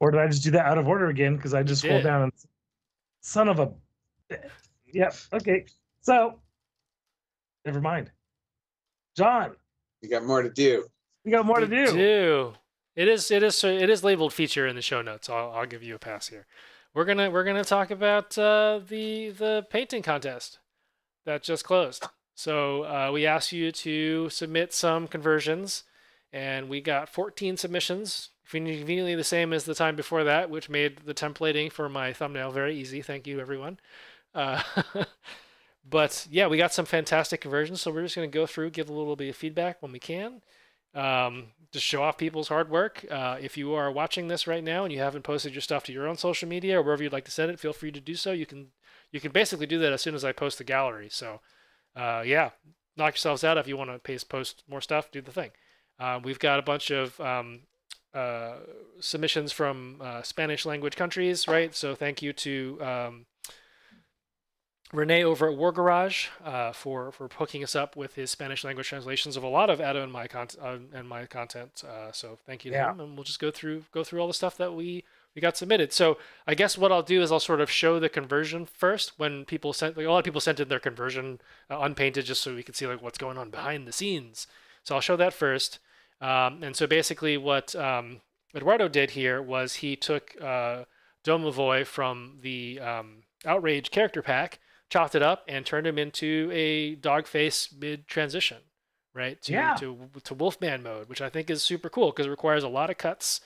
S2: Or did I just do that out of order again? Because I just
S3: You
S2: scrolled
S3: did.
S2: down and Son of a. Yep. Okay. So, never mind. Jon,
S4: You got more to do.
S2: we got more to do.
S3: do. It is it is it is labeled feature in the show notes. I'll I'll give you a pass here. We're gonna we're gonna talk about uh, the the painting contest that just closed. So uh, we asked you to submit some conversions, and we got 14 submissions, conveniently the same as the time before that, which made the templating for my thumbnail very easy. Thank you, everyone. Uh, but yeah, we got some fantastic conversions, so we're just gonna go through, give a little bit of feedback when we can um, to show off people's hard work. Uh, if you are watching this right now and you haven't posted your stuff to your own social media or wherever you'd like to send it, feel free to do so. You can you can basically do that as soon as I post the gallery. So uh, yeah, knock yourselves out if you want to paste post more stuff. Do the thing. Uh, we've got a bunch of um, uh, submissions from uh, Spanish language countries, right? So thank you to um, Renee over at War Garage uh, for for hooking us up with his Spanish language translations of a lot of Adam and my content uh, and my content. Uh, so thank you to
S2: Yeah.
S3: him, and we'll just go through go through all the stuff that we we got submitted. So I guess what I'll do is I'll sort of show the conversion first when people sent like a lot of people sent in their conversion uh, unpainted just so we can see like what's going on behind the scenes. So I'll show that first. Um, and so basically what um, Eduardo did here was he took uh, Domovoy from the um, Outrage character pack chopped it up and turned him into a dog face mid transition, right? To,
S2: Yeah.
S3: to to Wolfman mode, which I think is super cool because it requires a lot of cuts,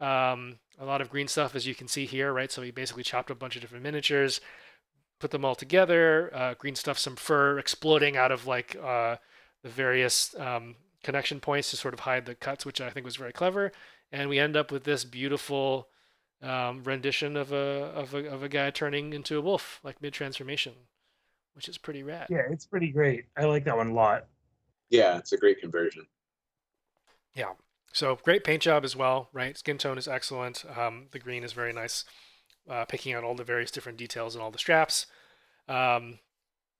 S3: um, a lot of green stuff as you can see here, right? So he basically chopped a bunch of different miniatures, put them all together, uh, green stuff, some fur exploding out of like uh, the various um, connection points to sort of hide the cuts, which I think was very clever. And we end up with this beautiful um, rendition of a, of a of a guy turning into a wolf, like mid transformation, which is pretty rad.
S2: Yeah, it's pretty great. I like that one a lot.
S4: Yeah, it's a great conversion. Yeah.
S3: So great paint job as well, right? Skin tone is excellent. Um, the green is very nice, uh, picking out all the various different details and all the straps. Um,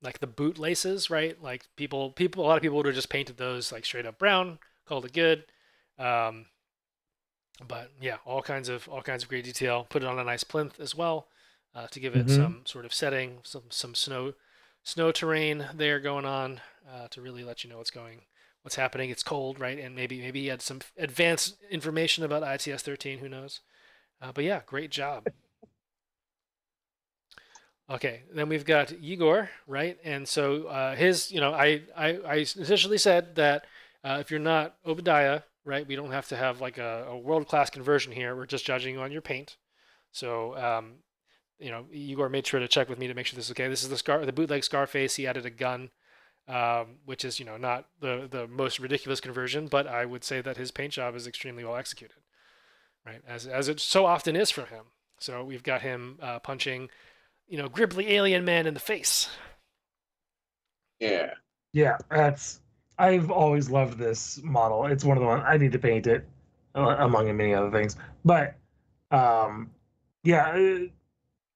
S3: like the boot laces, right? Like people, people, a lot of people would have just painted those like straight up brown, called it good. Um, but yeah, all kinds of all kinds of great detail. Put it on a nice plinth as well uh, to give it
S2: Mhm.
S3: some sort of setting, some some snow snow terrain there going on uh, to really let you know what's going what's happening. It's cold, right? And maybe maybe he had some advanced information about ITS 13. Who knows? Uh, but yeah, great job. Okay, then we've got Igor, right? And so uh, his, you know, I, I I initially said that uh, if you're not Obadiah, right, we don't have to have like a, a world class conversion here. We're just judging you on your paint. So um, you know, Igor made sure to check with me to make sure this is okay. This is the scar, the bootleg Scarface. He added a gun um, which is you know not the the most ridiculous conversion, but I would say that his paint job is extremely well executed, right? As as it so often is for him. So we've got him uh, punching, you know, gribbly alien man in the face.
S4: Yeah.
S2: Yeah, that's. I've always loved this model. It's one of the ones I need to paint it, uh, among many other things. But, um, yeah, uh,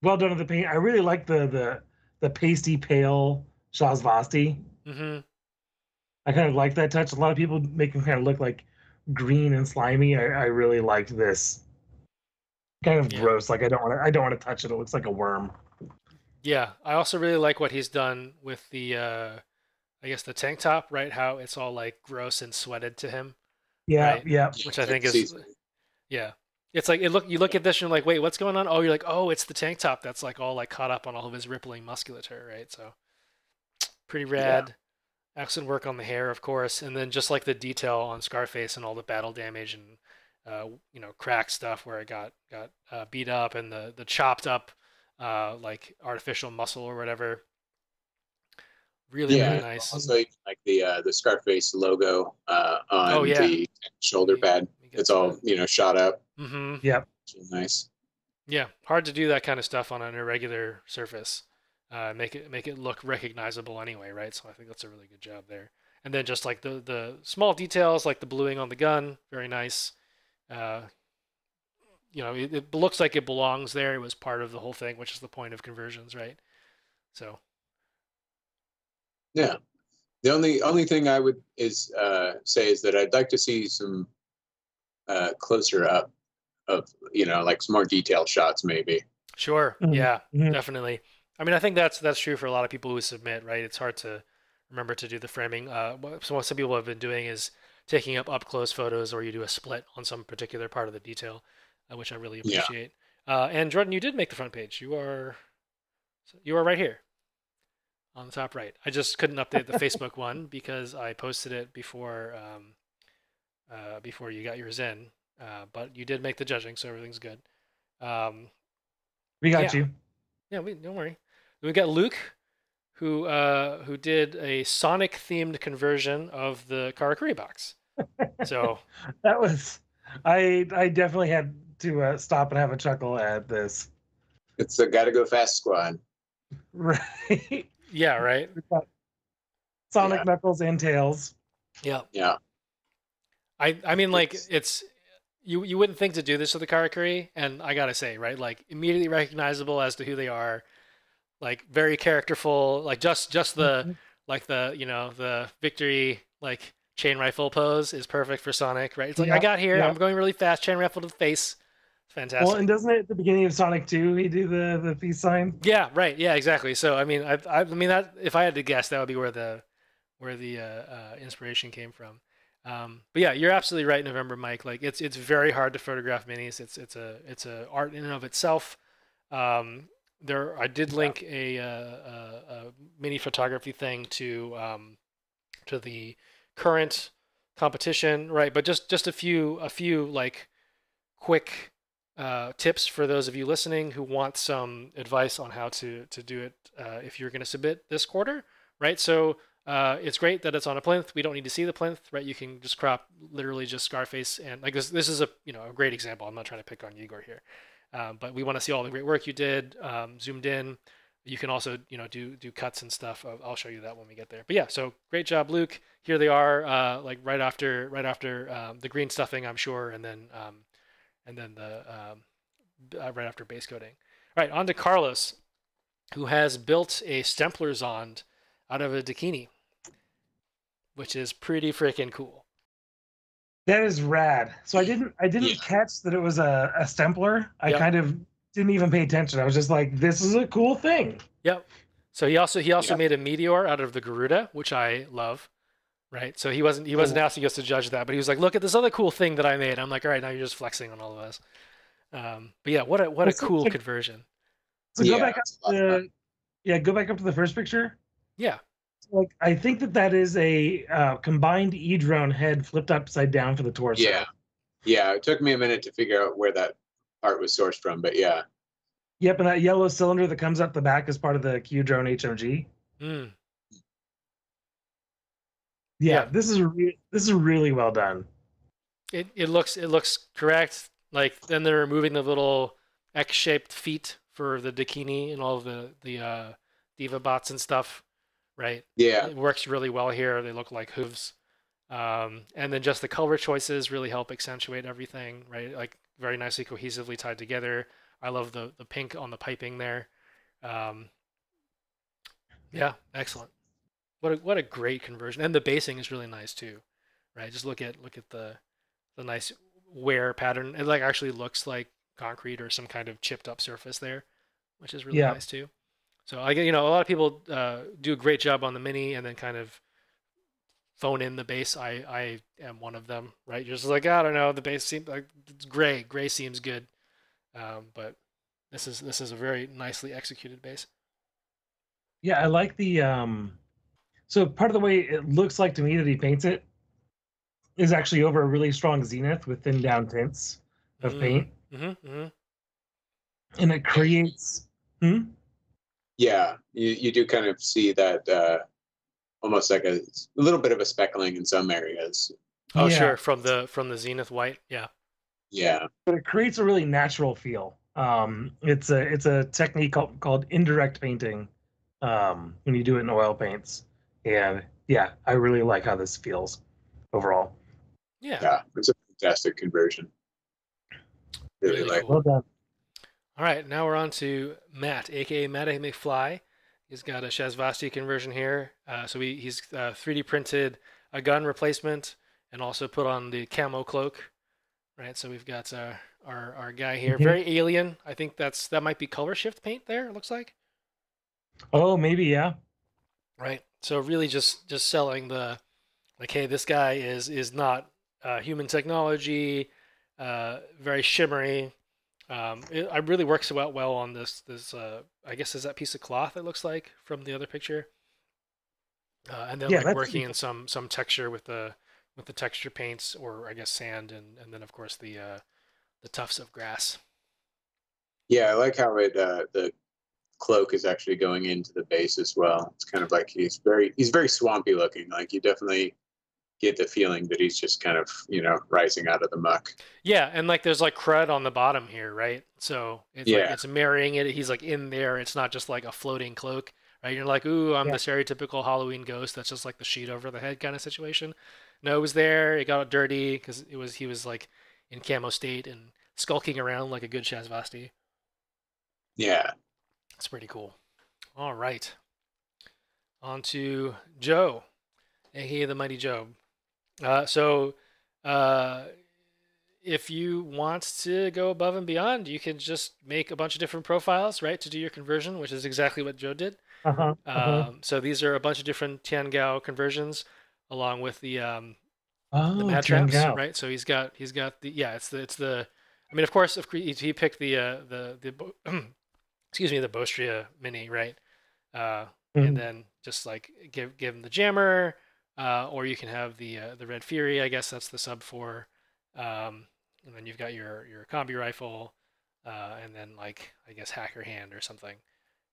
S2: well done with the paint. I really like the the the pasty pale Shasvastii.
S3: hmm
S2: I kind of like that touch. A lot of people make him kind of look like green and slimy. I, I really liked this. Kind of
S3: Yeah.
S2: gross. Like I don't want to. I don't want to touch it. It looks like a worm.
S3: Yeah, I also really like what he's done with the, uh, I guess the tank top, right? How it's all like gross and sweated to him.
S2: Yeah,
S3: Right.
S2: yeah,
S3: Which I think is- Yeah. It's like it look you look at this and you're like, wait, what's going on? Oh, you're like, oh, it's the tank top that's like all like caught up on all of his rippling musculature, right? So pretty rad. Excellent work on the hair, of course, and then just like the detail on Scarface and all the battle damage and uh, you know crack stuff where it got got uh, beat up and the the chopped up uh, like artificial muscle or whatever. Really,
S4: Yeah.
S3: really nice.
S4: Also, like the uh, the Scarface logo uh, on
S3: Oh, yeah.
S4: the shoulder pad. It's all you know shot up.
S3: Mm-hmm.
S4: Which is nice.
S3: Yeah, hard to do that kind of stuff on an irregular surface. Uh, make it make it look recognizable anyway, right? So I think that's a really good job there. And then just like the the small details, like the bluing on the gun, very nice. Uh, you know, it, it looks like it belongs there. It was part of the whole thing, which is the point of conversions, right? So
S4: Yeah. The only only thing I would is uh, say is that I'd like to see some uh, closer up of you know like some more detailed shots maybe.
S3: Sure.
S2: Mhm.
S3: Yeah,
S2: Mhm.
S3: definitely. I mean, I think that's that's true for a lot of people who submit, right? It's hard to remember to do the framing. Uh, what so what some people have been doing is taking up up close photos, or you do a split on some particular part of the detail, which I really
S4: Yeah.
S3: appreciate. Uh, and Jordan, you did make the front page. You are you are right here on the top right. I just couldn't update the Facebook one because I posted it before um, uh, before you got yours in. Uh, but you did make the judging, so everything's good. Um,
S2: We got
S3: Yeah.
S2: you.
S3: yeah, we, don't worry. We got Luke, who uh, who did a Sonic themed conversion of the Karakuri box. So
S2: That was. I I definitely had to uh, stop and have a chuckle at this.
S4: It's a gotta go fast squad.
S2: Right.
S3: yeah, right.
S2: Sonic
S4: Yeah.
S2: Knuckles and Tails.
S3: Yeah,
S4: Yeah.
S3: I I mean like
S4: It's-
S3: it's you you wouldn't think to do this with the Karakuri, and I gotta say right like immediately recognizable as to who they are, like very characterful, like just just the
S2: Mhm.
S3: like the you know the victory like chain rifle pose is perfect for Sonic, right? It's like I got here,
S2: yeah.
S3: I'm going really fast, chain rifle to the face. Fantastic.
S2: Well, and doesn't it at the beginning of Sonic 2 he do the the peace sign?
S3: Yeah, right. Yeah, exactly. So I mean, I, I, mean that if I had to guess, that would be where the where the uh, uh, inspiration came from. Um, but yeah, you're absolutely right, November, Mike. Like it's it's very hard to photograph minis. It's it's a it's a art in and of itself. Um, there, I did link a, uh, a, a mini photography thing to um, to the current competition, right? But just just a few a few like quick uh, tips for those of you listening who want some advice on how to to do it uh, if you're going to submit this quarter, right? So uh, it's great that it's on a plinth. We don't need to see the plinth, right? You can just crop literally just Scarface and like this. This is a you know a great example. I'm not trying to pick on Igor here, um, but we want to see all the great work you did, um, zoomed in. You can also you know do do cuts and stuff. I'll, I'll show you that when we get there. But yeah, so great job, Luke. Here they are, uh, like right after right after um, the green stuffing, I'm sure, and then um, and then the um, uh, right after base coating. All right, on to Carlos, who has built a Stempler Zond out of a Dakini, which is pretty freaking cool.
S2: That is rad. So I didn't I didn't
S4: Yeah.
S2: catch that it was a, a Stempler. I
S3: Yep.
S2: kind of didn't even pay attention. I was just like, this is a cool thing.
S3: Yep. So he also he also
S4: Yeah.
S3: made a meteor out of the Garuda, which I love. Right. So he wasn't he wasn't
S2: Cool.
S3: asking us to judge that, but he was like, "Look at this other cool thing that I made." I'm like, "All right, now you're just flexing on all of us." Um, but yeah, what a what a
S2: Well, so-
S3: cool
S2: so-
S3: conversion.
S2: So go
S4: Yeah,
S2: back up
S4: it's a lot of
S2: to
S4: fun.
S2: yeah, go back up to the first picture.
S3: Yeah.
S2: Like I think that that is a uh, combined E drone head flipped upside down for the torso.
S4: Yeah. Yeah. It took me a minute to figure out where that part was sourced from, but yeah.
S2: Yep, and that yellow cylinder that comes up the back is part of the Q drone HMG.
S3: Mm.
S2: Yeah,
S3: Yeah.
S2: this is re- this is really well done.
S3: It it looks it looks correct. Like then they're removing the little X-shaped feet for the Dakini and all of the the uh, Devabots and stuff, right?
S4: Yeah.
S3: It works really well here. They look like hooves. Um, and then just the color choices really help accentuate everything, right? Like very nicely cohesively tied together. I love the the pink on the piping there. Um, yeah, excellent. What a what a great conversion. And the basing is really nice too, right? Just look at look at the the nice wear pattern. It like actually looks like concrete or some kind of chipped up surface there, which is really
S2: Yeah.
S3: nice too. So I get you know a lot of people uh, do a great job on the mini and then kind of phone in the base. I I am one of them, right? You're just like I don't know, the base seems like it's gray. Gray seems good, um, but this is this is a very nicely executed base.
S2: Yeah, I like the um so part of the way it looks like to me that he paints it is actually over a really strong zenith with thin down tints of
S3: Mm.
S2: paint.
S3: Mm-hmm, mm-hmm.
S2: And it creates hmm?
S4: Yeah. You, you do kind of see that uh, almost like a, a little bit of a speckling in some areas.
S3: Oh
S2: Yeah.
S3: sure, from the from the zenith white, yeah.
S4: Yeah.
S2: but it creates a really natural feel. Um, it's a it's a technique called, called indirect painting um, when you do it in oil paints, and yeah, I really like how this feels overall.
S3: Yeah.
S4: Yeah. It's a fantastic conversion. Really,
S3: Really
S4: like
S3: cool.
S2: Well done.
S3: All right, now we're on to Matt, aka Matt A. McFly. He's got a Shasvastii conversion here. Uh, so he, he's uh, 3D printed a gun replacement and also put on the camo cloak. Right, so we've got uh, our our guy here.
S2: Mhm.
S3: Very alien. I think that's that might be color shift paint there. It looks like
S2: Oh, maybe yeah.
S3: right. So really just just selling the like, hey, this guy is is not uh, human technology. Uh, very shimmery. Um, it, it really works out well on this this uh, I guess is that piece of cloth. It looks like from the other picture. Uh, and then
S2: Yeah,
S3: like working in some some texture with the with the texture paints or I guess sand and and then of course the uh, the tufts of grass.
S4: Yeah, I like how it uh, the cloak is actually going into the base as well. It's kind of like he's very he's very swampy looking. Like you definitely get the feeling that he's just kind of you know rising out of the muck.
S3: Yeah, and like there's like crud on the bottom here, right? So it's like
S4: Yeah.
S3: it's marrying it. He's like in there. It's not just like a floating cloak, right? You're like, ooh, I'm
S2: Yeah.
S3: the stereotypical Halloween ghost. That's just like the sheet over the head kind of situation. No, it was there. It got dirty because it was he was like in camo state and skulking around like a good Shasvastii.
S4: Yeah,
S3: It's pretty cool. All right, on to Joe, aka the Mighty Joe. Uh, so, uh, if you want to go above and beyond, you can just make a bunch of different profiles, right, to do your conversion, which is exactly what Joe did.
S2: Uh-huh. uh-huh.
S3: Um, so these are a bunch of different Tiangou conversions, along with the um,
S2: oh,
S3: the mad traps, right? So he's got he's got the yeah, it's the it's the I mean, of course, if he he picked the uh, the the excuse me the Bostria Mini, right? Uh,
S2: Mhm.
S3: and then just like give give him the jammer, uh, or you can have the uh, the Red Fury. I guess that's the sub four, um, and then you've got your your combi rifle, uh, and then like I guess hacker hand or something.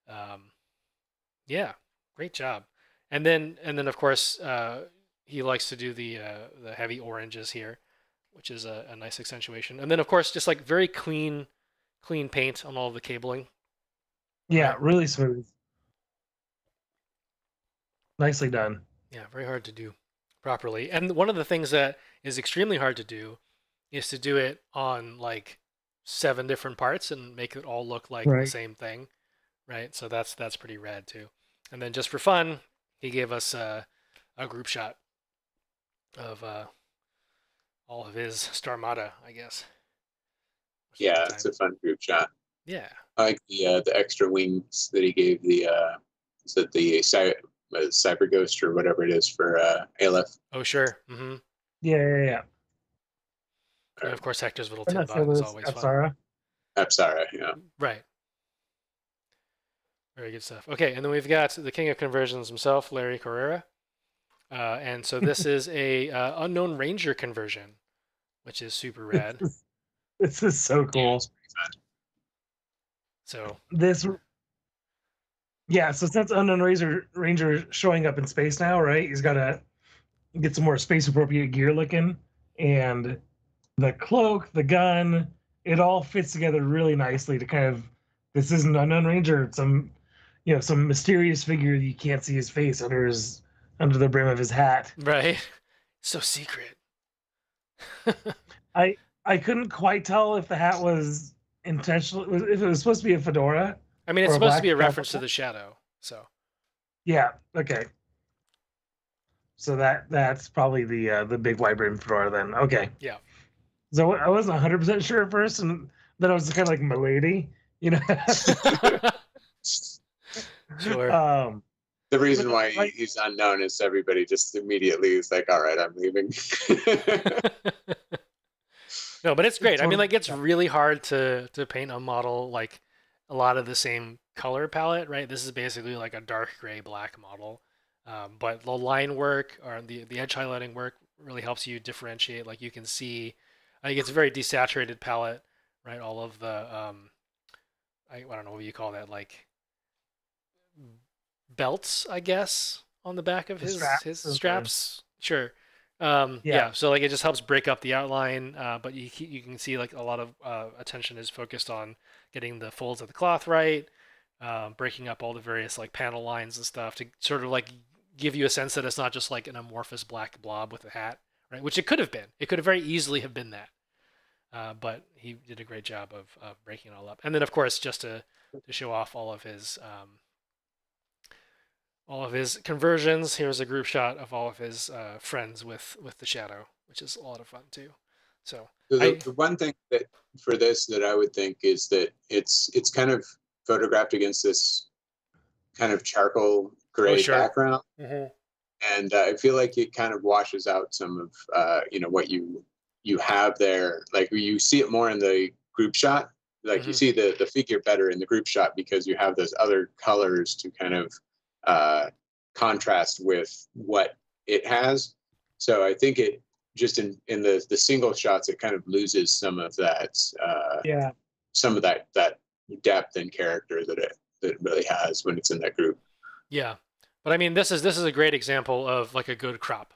S3: Um, yeah, great job. And then and then of course uh, he likes to do the uh, the heavy oranges here, which is a, a nice accentuation. And then of course just like very clean clean paint on all the cabling.
S2: Yeah, really smooth. Nicely done.
S3: Yeah, very hard to do properly. And one of the things that is extremely hard to do is to do it on like seven different parts and make it all look like the same thing, right? So that's that's pretty rad too. And then just for fun, he gave us uh, a group shot of uh, all of his Starmada, I guess.
S4: Yeah, it's a fun group shot.
S3: Yeah.
S4: I like the uh, the extra wings that he gave the uh, is it the Cy- uh, Cyber Ghost or whatever it is for uh, Aleph.
S3: Oh sure. Mm-hmm.
S2: Yeah, yeah, yeah.
S3: And of course, Hector's little
S2: I'm
S3: tin
S2: not
S3: bot
S2: sure
S3: is
S2: was
S3: always fun.
S2: Apsara.
S4: Apsara, yeah.
S3: Right. Very good stuff. Okay, and then we've got the king of conversions himself, Larry Carrera. Uh, and so this is a uh, unknown ranger conversion, which is super rad.
S2: This is so
S4: Yeah,
S2: cool.
S4: It's pretty fun.
S3: So
S2: This. Yeah, so since Unknown Razor Ranger showing up in space now, right? He's got to get some more space appropriate gear looking, and the cloak, the gun, it all fits together really nicely to kind of. This isn't Unknown Ranger. It's some, you know, some mysterious figure you can't see his face under his under the brim of his hat.
S3: right, so secret.
S2: I I couldn't quite tell if the hat was intentional, if it was supposed to be a fedora.
S3: I mean, it's supposed to be a
S2: truffle.
S3: reference to the shadow. So
S2: Yeah. Okay. So that that's probably the uh, the big white brim fedora then. Okay.
S3: Yeah.
S2: So I wasn't 100 percent sure at first, and then I was kind of like milady, you know.
S3: sure.
S2: um.
S4: The reason why
S2: Like-
S4: he's unknown is everybody just immediately is like, all right, I'm leaving.
S3: no, but it's great. I mean, like it's really hard to to paint a model like a lot of the same color palette, right? This is basically like a dark gray black model, um, but the line work or the the edge highlighting work really helps you differentiate. Like you can see, I think it's a very desaturated palette, right? All of the um, I, I don't know what you call that, like belts, I guess, on the back of
S2: The
S3: his his straps. Sure. Um, yeah.
S2: Yeah.
S3: So like it just helps break up the outline, uh, but you you can see like a lot of uh, attention is focused on getting the folds of the cloth right, um, breaking up all the various like panel lines and stuff to sort of like give you a sense that it's not just like an amorphous black blob with a hat, right? Which it could have been. It could have very easily have been that. Uh, but he did a great job of, of breaking it all up. And then of course just to, to show off all of his um, all of his conversions. Here's a group shot of all of his uh, friends with with the shadow, which is a lot of fun too. So
S4: So the,
S3: I-
S4: the one thing that for this that I would think is that it's it's kind of photographed against this kind of charcoal gray
S3: Oh, sure.
S4: background,
S3: mm-hmm.
S4: and uh, I feel like it kind of washes out some of uh, you know what you you have there. Like you see it more in the group shot. Like you
S3: Mhm.
S4: see the the figure better in the group shot because you have those other colors to kind of uh, contrast with what it has. So I think it just in in the the single shots it kind of loses some of that uh,
S2: Yeah.
S4: some of that that depth and character that it that it really has when it's in that group.
S3: yeah. But I mean, this is this is a great example of like a good crop,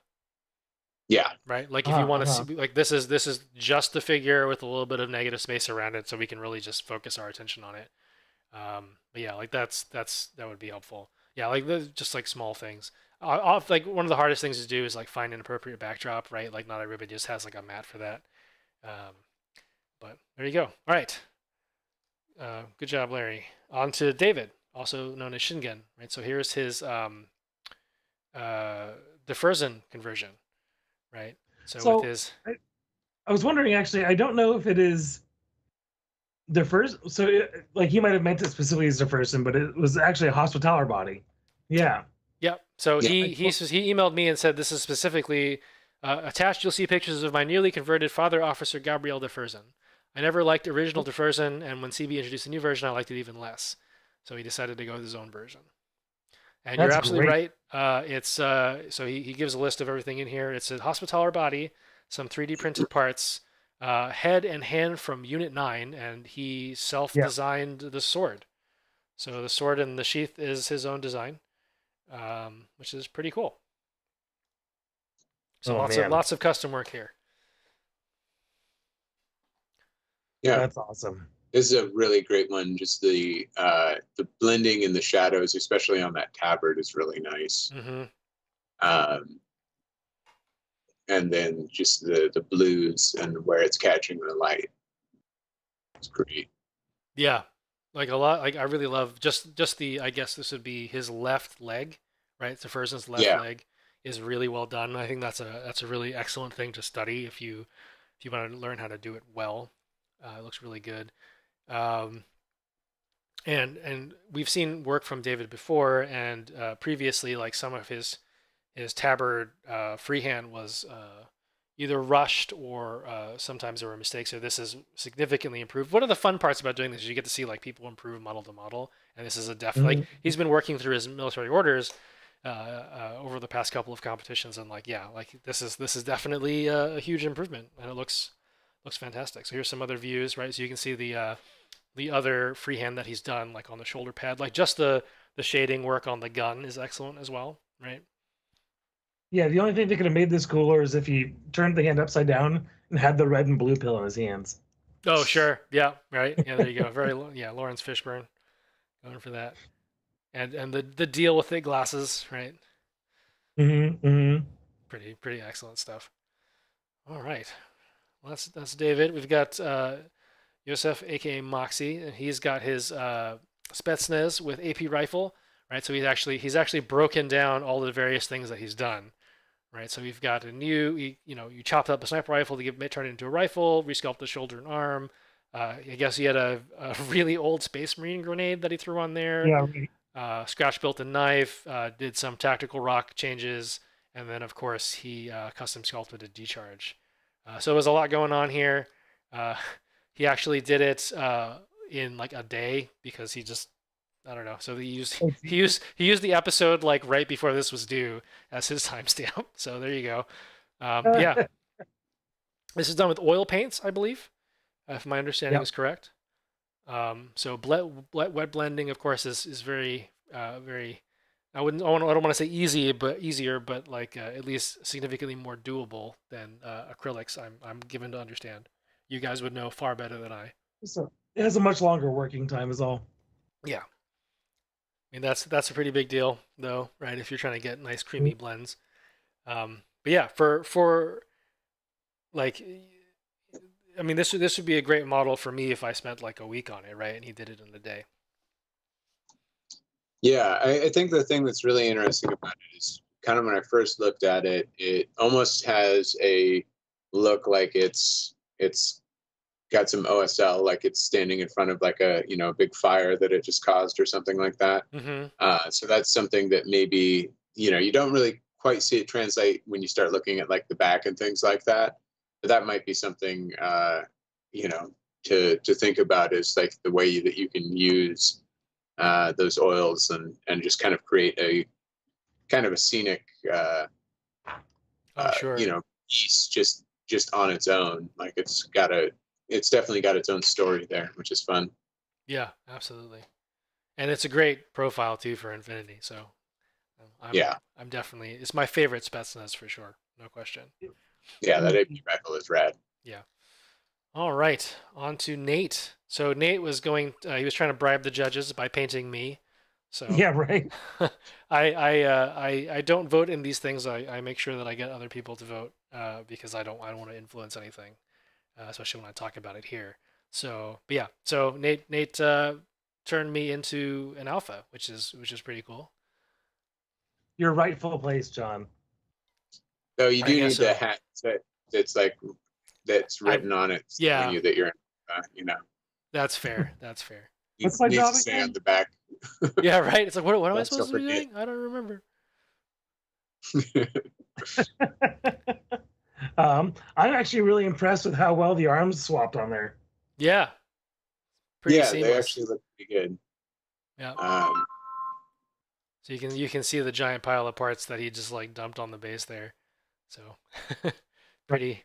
S4: Yeah,
S3: right? Like if you
S2: Uh-huh,
S3: want to
S2: uh-huh.
S3: see, like this is this is just the figure with a little bit of negative space around it, so we can really just focus our attention on it. Um, but yeah, like that's that's that would be helpful. Yeah, like the, just like small things. Uh, off, like one of the hardest things to do is like find an appropriate backdrop, right? Like not everybody just has like a mat for that. Um, but there you go. All right. Uh, good job, Larry. On to David, also known as Shingen, right? So here's his um, uh, de Fersen conversion, right? So,
S2: So-
S3: with his
S2: I was wondering actually. I don't know if it is the first. So, it, like, he might have meant it specifically as the person, but it was actually a hospitaler body. Yeah.
S3: Yep. So
S4: Yeah.
S3: he he says he emailed me and said this is specifically uh, attached. You'll see pictures of my newly converted father officer Gabriel de Fersen. I never liked original de Fersen, and when CB introduced a new version, I liked it even less. So he decided to go with his own version. And you're absolutely
S2: great.
S3: right. Uh, it's uh, so he, he gives a list of everything in here. It's a hospitaler body, some 3D printed parts, uh, head and hand from Unit Nine, and he self-designed the sword. So the sword and the sheath is his own design, um, which is pretty cool. So
S2: Oh,
S3: lots of lots of custom work here.
S4: yeah.
S2: That's awesome.
S4: This is a really great one. Just the uh, the blending in the shadows, especially on that tabard, is really nice.
S3: hmm
S4: Um, and then just the the blues and where it's catching the light. It's great.
S3: Yeah, like a lot. Like I really love just just the. I guess this would be his left leg, right? So Fersen's left
S4: Yeah.
S3: leg is really well done. I think that's a that's a really excellent thing to study if you if you want to learn how to do it well. Uh, it looks really good. Um, and and we've seen work from David before and uh, previously, like some of his his tabard uh, freehand was uh, either rushed or uh, sometimes there were mistakes. So this is significantly improved. One of the fun parts about doing this is you get to see like people improve model to model, and this is a def like
S2: Mhm.
S3: he's been working through his military orders uh, uh, over the past couple of competitions, and like yeah, like this is this is definitely a, a huge improvement, and it looks looks fantastic. So here's some other views, right? So you can see the uh, the other freehand that he's done, like on the shoulder pad, like just the the shading work on the gun is excellent as well, right?
S2: Yeah. The only thing that could have made this cooler is if he turned the hand upside down and had the red and blue pill in his hands.
S3: Oh, sure. Yeah, right. Yeah, there you go. Very yeah, Laurence Fishburne going for that. And and the the deal with it glasses, right?
S2: Mm-hmm. Mm-hmm.
S3: Pretty pretty excellent stuff. All right. Well, that's that's David. We've got uh Yosef aka Moxie, and he's got his uh Spetsnaz with AP rifle, right? So he's actually he's actually broken down all the various things that he's done. Right, so we've got a new, you, you know, you chopped up a sniper rifle to give turn it into a rifle, resculpt the shoulder and arm, Uh, I guess he had a, a really old Space Marine grenade that he threw on there.
S2: Yeah, right.
S3: Uh, Scratch built a knife, uh, did some tactical rock changes, and then of course he uh, custom sculpted a D-charge. Uh, so there was a lot going on here. Uh, he actually did it uh, in like a day because he just I don't know. So he used he used he used the episode like right before this was due as his timestamp. So there you go. Um, yeah, this is done with oil paints, I believe, if my understanding
S2: Yep.
S3: is correct. Um, so ble- ble- wet blending, of course, is is very uh, very. I wouldn't. I don't want to say easy, but easier, but like uh, at least significantly more doable than uh, acrylics. I'm I'm given to understand. You guys would know far better than I.
S2: So it has a much longer working time, is all.
S3: Yeah. I mean that's that's a pretty big deal though, right? If you're trying to get nice creamy blends. Um, but yeah, for for like I mean this this would be a great model for me if I spent like a week on it, right? And he did it in a day.
S4: Yeah, I, I think the thing that's really interesting about it is kind of when I first looked at it, it almost has a look like it's it's got some OSL, like it's standing in front of like a you know a big fire that it just caused or something like that.
S3: hmm
S4: Uh, so that's something that maybe you know you don't really quite see it translate when you start looking at like the back and things like that. But that might be something uh, you know to to think about is like the way that you can use uh, those oils and and just kind of create a kind of a scenic uh,
S3: Oh,
S4: uh,
S3: sure.
S4: you know piece just just on its own. Like it's got a it's definitely got its own story there, which is fun.
S3: Yeah, absolutely. And it's a great profile too for Infinity. So um, I'm,
S4: Yeah.
S3: I'm definitely it's my favorite Spetsnaz for sure, no question.
S4: Yeah, that AP rifle is rad. Yeah.
S3: All right, on to Nate. So Nate was going. Uh, he was trying to bribe the judges by painting me. So
S2: Yeah, right.
S3: I I, uh, I I don't vote in these things. I, I make sure that I get other people to vote uh, because I don't I don't want to influence anything, uh, especially when I talk about it here. So but yeah, so Nate Nate uh, turned me into an alpha, which is which is pretty cool.
S2: Your rightful place, Jon.
S4: So you do need
S3: guess
S4: the hat that that's like that's
S3: I-
S4: written on it.
S3: yeah.
S4: you that you're, uh, you know,
S3: That's fair. That's fair.
S4: you
S2: What's my
S4: need
S2: job
S4: to say
S2: again?
S4: on the back.
S3: Yeah, right. It's like what what am I supposed to be
S4: forget.
S3: doing? I don't remember.
S2: um, I'm actually really impressed with how well the arms swapped on there.
S3: Yeah. Pretty
S4: yeah,
S3: seamless.
S4: they actually look pretty good.
S3: Yeah.
S4: Um,
S3: So you can you can see the giant pile of parts that he just like dumped on the base there. So pretty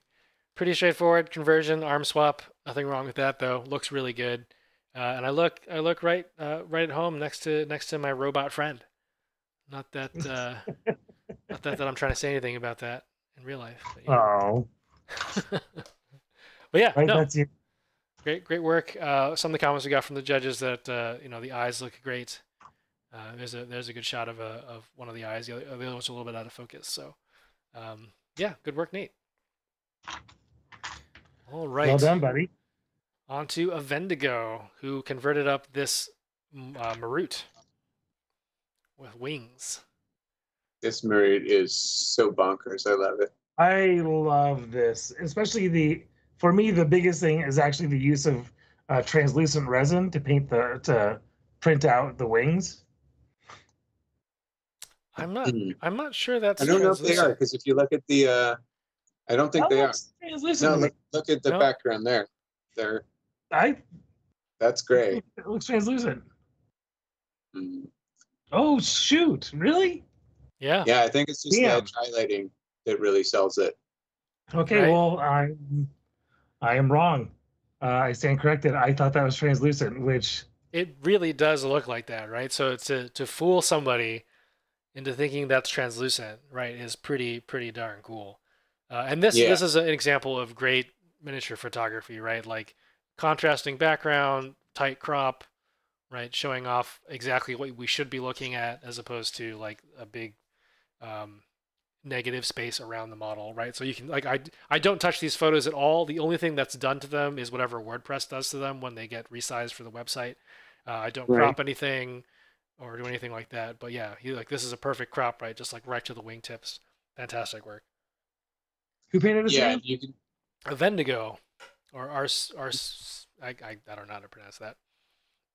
S3: pretty straightforward conversion, arm swap. Nothing wrong with that though. Looks really good. Uh, and I look I look right uh, right at home next to next to my robot friend. Not that uh, not that, that I'm trying to say anything about that in real life. But, know.
S2: Oh,
S3: but yeah,
S2: right.
S3: no, great great work. Uh, some of the comments we got from the judges that uh, you know the eyes look great. Uh, there's a there's a good shot of a of one of the eyes. The other, the other one's a little bit out of focus. So um, yeah, good work, Nate. All right,
S2: Well done, buddy.
S3: on to Avendigo, who converted up this uh, Marut with wings.
S4: This Marut is so bonkers. I love it.
S2: I love this, especially the. For me, the biggest thing is actually the use of uh, translucent resin to paint the to print out the wings.
S3: I'm not
S4: Hmm.
S3: I'm not sure that's
S4: I don't know if they are because if you look at the, uh, I don't think
S2: Oh,
S4: they are.
S2: Translucent.
S4: No, look, look at the
S3: No.
S4: background there. They're
S2: I
S4: that's great.
S2: it looks translucent.
S4: Mm.
S2: Oh shoot! Really?
S3: Yeah.
S4: Yeah, I think it's just
S2: Damn.
S4: the highlighting that really sells it.
S2: Okay.
S3: Right.
S2: Well, I I am wrong. Uh, I stand corrected. I thought that was translucent, which
S3: It really does look like that, right? So to to fool somebody into thinking that's translucent, right, is pretty pretty darn cool. Uh, and this
S4: Yeah.
S3: this is an example of great miniature photography, right? Like contrasting background, tight crop, right, showing off exactly what we should be looking at, as opposed to like a big um, negative space around the model, right? So you can like I I don't touch these photos at all. The only thing that's done to them is whatever WordPress does to them when they get resized for the website. Uh, I don't
S2: Right.
S3: crop anything or do anything like that. But yeah, he like this is a perfect crop, right? Just like right to the wingtips. Fantastic work.
S2: who painted this?
S4: Yeah, you can.
S3: A Vendigo, or Ars Ars. I, I I don't know how to pronounce that,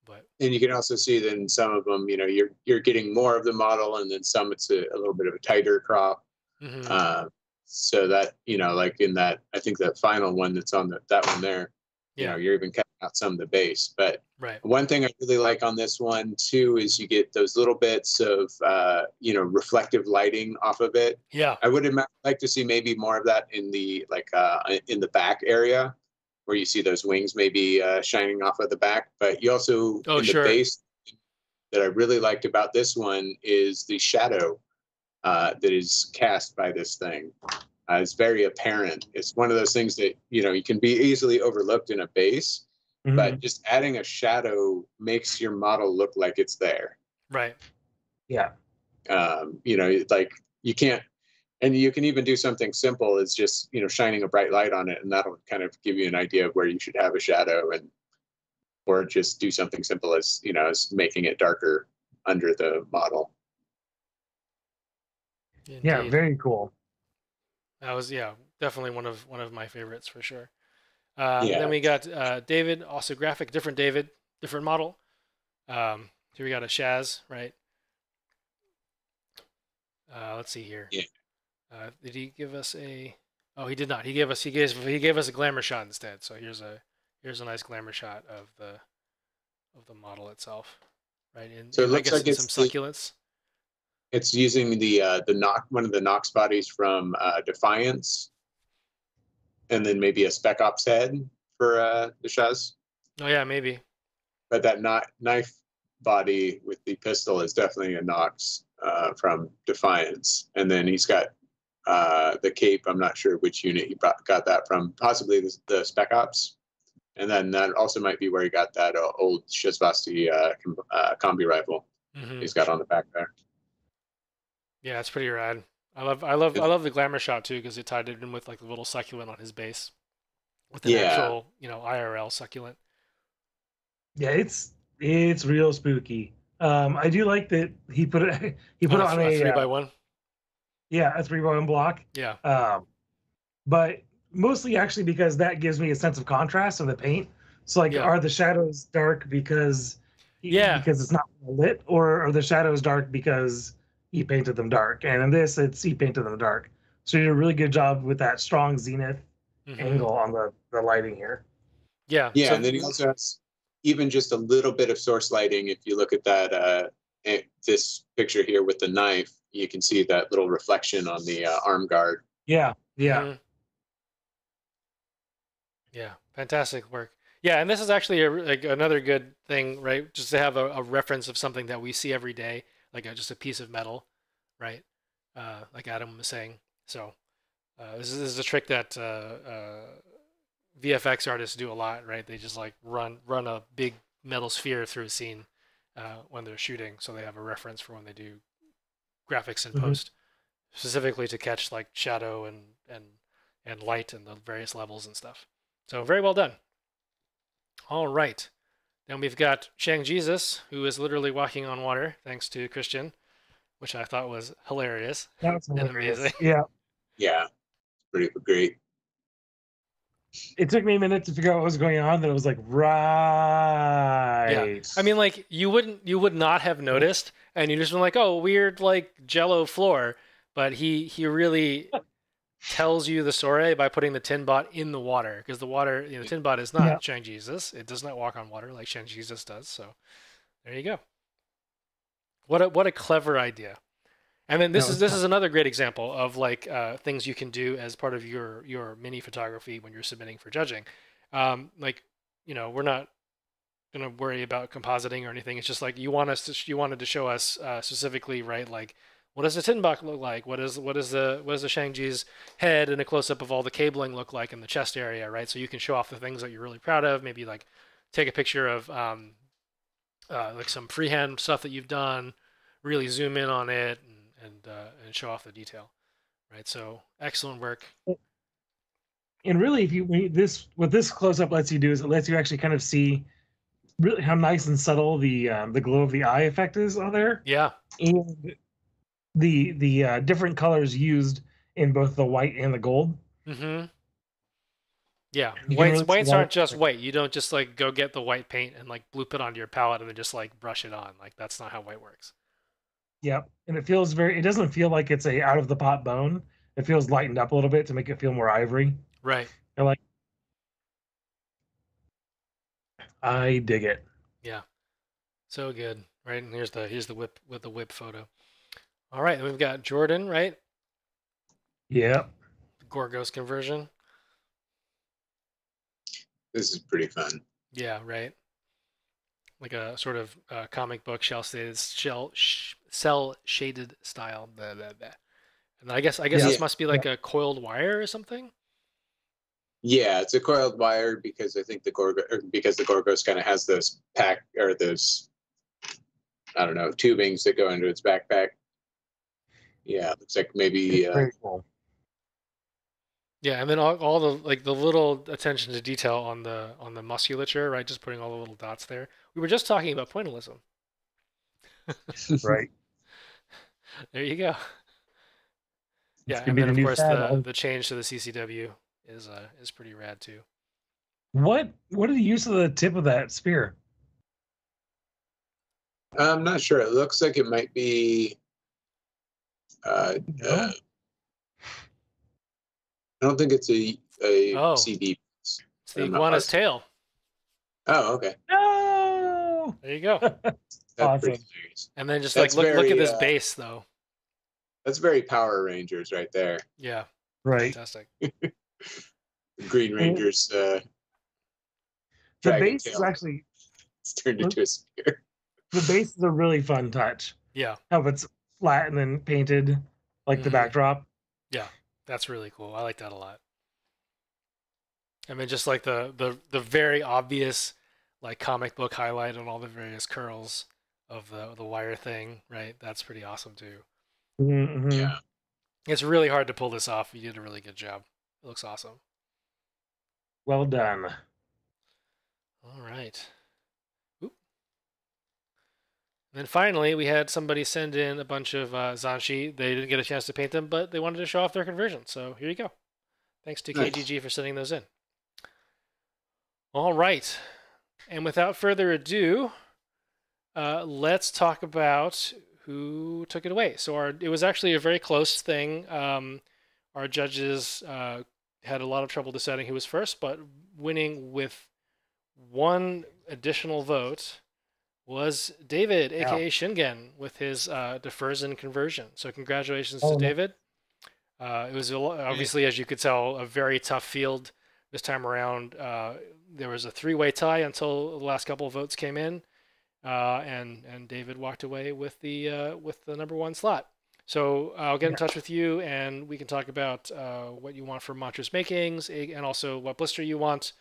S3: but
S4: and you can also see that in some of them, you know, you're you're getting more of the model, and then some it's a, a little bit of a tighter crop.
S3: mhm.
S4: Uh, so that you know, like in that, I think that final one that's on the, that one there, you know, you're even cutting out some of the base. But
S3: right.
S4: one thing I really like on this one too is you get those little bits of uh, you know reflective lighting off of it.
S3: Yeah,
S4: I would ima- like to see maybe more of that in the like uh, in the back area where you see those wings maybe uh, shining off of the back. But you also
S3: Oh,
S4: in
S3: sure.
S4: the base that I really liked about this one is the shadow uh, that is cast by this thing. Uh, it's very apparent. It's one of those things that you know you can be easily overlooked in a base,
S2: Mhm.
S4: but just adding a shadow makes your model look like it's there
S3: right.
S2: yeah,
S4: um, you know like you can't and you can even do something simple as just you know shining a bright light on it and that'll kind of give you an idea of where you should have a shadow and or just do something simple as you know as making it darker under the model
S2: yeah, very cool.
S3: That was yeah, definitely one of one of my favorites for sure. Uh,
S4: Yeah.
S3: Then we got uh, David, also graphic, different David, different model. Um, here we got a Shas, right? Uh, let's see here.
S4: Yeah.
S3: Uh, did he give us a? Oh, he did not. He gave us he gave he gave us a glamour shot instead. So here's a here's a nice glamour shot of the of the model itself, right? In,
S4: So it looks like it's
S3: some
S4: the-
S3: succulents.
S4: It's using the uh, the knock one of the Nox bodies from uh, Defiance, and then maybe a Spec Ops head for uh, the Shas.
S3: Oh yeah, maybe.
S4: But that kni- knife body with the pistol is definitely a Nox uh, from Defiance, and then he's got uh, the cape. I'm not sure which unit he brought, got that from. Possibly the, the Spec Ops, and then that also might be where he got that uh, old Shasvastii uh, com- uh, combi rifle
S3: hmm
S4: he's got on the back there.
S3: Yeah, it's pretty rad. I love I love I love the glamour shot too because it tied it in with like the little succulent on his base, with an
S4: Yeah.
S3: actual you know IRL succulent.
S2: Yeah, it's it's real spooky. Um, I do like that he put it he put
S3: On
S2: it
S3: a,
S2: on
S3: a
S2: a,
S3: three
S2: uh,
S3: by one.
S2: Yeah a three by one block.
S3: Yeah.
S2: Um, but mostly actually because that gives me a sense of contrast of the paint. So like,
S3: Yeah.
S2: are the shadows dark because
S3: Yeah.
S2: because it's not lit, or are the shadows dark because he painted them dark? And in this, it's he painted them dark. So you did a really good job with that strong zenith
S3: Mhm.
S2: angle on the the lighting here.
S3: Yeah.
S4: Yeah,
S3: so-
S4: and then he also has even just a little bit of source lighting. If you look at that, uh, eh, this picture here with the knife, you can see that little reflection on the uh, arm guard.
S2: Yeah, yeah.
S3: Mhm. Yeah, fantastic work. Yeah, and this is actually a, like another good thing, right? Just to have a, a reference of something that we see every day, like a, just a piece of metal, right? Uh, like Adam was saying. So uh, this, is, this is a trick that uh, uh, VFX artists do a lot, right? They just like run run a big metal sphere through a scene uh, when they're shooting, so they have a reference for when they do graphics in
S2: Mhm.
S3: post, specifically to catch like shadow and and and light and the various levels and stuff. So very well done. All right. Then we've got Shang Jesus, who is literally walking on water, thanks to Christian, which I thought was hilarious.
S2: That's
S3: And
S2: hilarious.
S3: amazing.
S2: Yeah.
S4: Yeah, pretty great.
S2: It took me a minute to figure out what was going on. Then it was like, right.
S3: I mean, like you wouldn't, you would not have noticed, and you just been like, oh, weird, like Jello floor. But he he really tells you the story by putting the tin bot in the water because the water, you know, the tin bot is not
S2: Yeah.
S3: Shang Jesus. It does not walk on water like Shang Jesus does. So there you go. What a what a clever idea. And then this
S2: No,
S3: is this
S2: not-
S3: is another great example of like uh, things you can do as part of your your mini photography when you're submitting for judging. Um, like you know we're not gonna worry about compositing or anything. It's just like you want us to you wanted to show us uh, specifically right like what does the tin box look like? What is what is the what does the Shang Ji's head and a close up of all the cabling look like in the chest area, right? So you can show off the things that you're really proud of. Maybe like take a picture of um, uh, like some freehand stuff that you've done, really zoom in on it and and uh, and show off the detail, right? So excellent work.
S2: and really, if you this what this close up lets you do is it lets you actually kind of see really how nice and subtle the um, the glow of the eye effect is on there,
S3: Yeah,
S2: and the the uh, different colors used in both the white and the gold.
S3: Mm-hmm. Yeah,
S2: You
S3: whites
S2: really
S3: whites aren't just white. You don't just like go get the white paint and like bloop it onto your palette and then just like brush it on. Like that's not how white works.
S2: Yep, and it feels very. It doesn't feel like it's a out of the pot bone. It feels lightened up a little bit to make it feel more ivory.
S3: Right. Like.
S2: I dig it. Yeah.
S3: So good. Right. And here's the here's the whip with the whip photo. All right. Then we've got Jordan. Right.
S2: Yep.
S3: Gorgos conversion.
S4: This is pretty fun.
S3: Yeah. Right. Like a sort of uh, comic book shell shaded shell sh- cell shaded style. Blah, blah, blah. And I guess I guess
S2: Yeah.
S3: this must be like a coiled wire or something.
S4: Yeah, it's a coiled wire because I think the Gorgo because the Gorgos kind of has those pack or those I don't know tubings that go into its backpack. Yeah, it looks like maybe uh,
S2: cool.
S3: Yeah, and then all, all the like the little attention to detail on the on the musculature, right? Just putting all the little dots there. We were just talking about pointillism.
S2: Right.
S3: There you go. Yeah, and then
S2: the
S3: of course the the change to the CCW is uh is pretty rad too.
S2: What what are the use of the tip of that spear?
S4: I'm not sure. It looks like it might be. Uh, uh, I don't think it's a a
S3: Oh.
S4: CD.
S3: It's the iguana's tail.
S4: Oh, okay.
S2: No.
S3: There you go.
S4: That's
S2: Awesome.
S3: And then just
S4: That's
S3: like look look at this
S4: uh,
S3: base though.
S4: That's very Power Rangers right there.
S3: Yeah,
S2: Right.
S3: fantastic.
S4: Green Rangers uh,
S2: The
S4: dragon
S2: base is actually
S4: it's turned into a spear.
S2: the base is a really fun touch.
S3: Yeah,
S2: How it's flat and then painted like the
S3: Mhm.
S2: backdrop.
S3: Yeah, that's really cool. I like that a lot. I mean, just like the the the very obvious like comic book highlight on all the various curls of the the wire thing, right? That's pretty awesome too.
S2: Mhm.
S4: Yeah.
S3: It's really hard to pull this off. You did a really good job. It looks awesome.
S2: Well done.
S3: All right. Oop. And then finally, we had somebody send in a bunch of uh, Zhanshi. They didn't get a chance to paint them, but they wanted to show off their conversion. So here you go. Thanks to
S4: Nice.
S3: KGG for sending those in. All right. And without further ado, uh, let's talk about who took it away. So our it was actually a very close thing. Um, our judges uh, had a lot of trouble deciding who was first, but winning with one additional vote was David,
S2: Yeah.
S3: aka Shingen, with his uh, de Fersen conversion. So congratulations
S2: Oh,
S3: to. David. Uh, it was obviously, as you could tell, a very tough field this time around. Uh, there was a three-way tie until the last couple of votes came in, uh, and and David walked away with the uh, with the number one slot. So I'll get in
S2: Yeah.
S3: touch with you, and we can talk about uh, what you want for Montrose makings, and also what blister you want.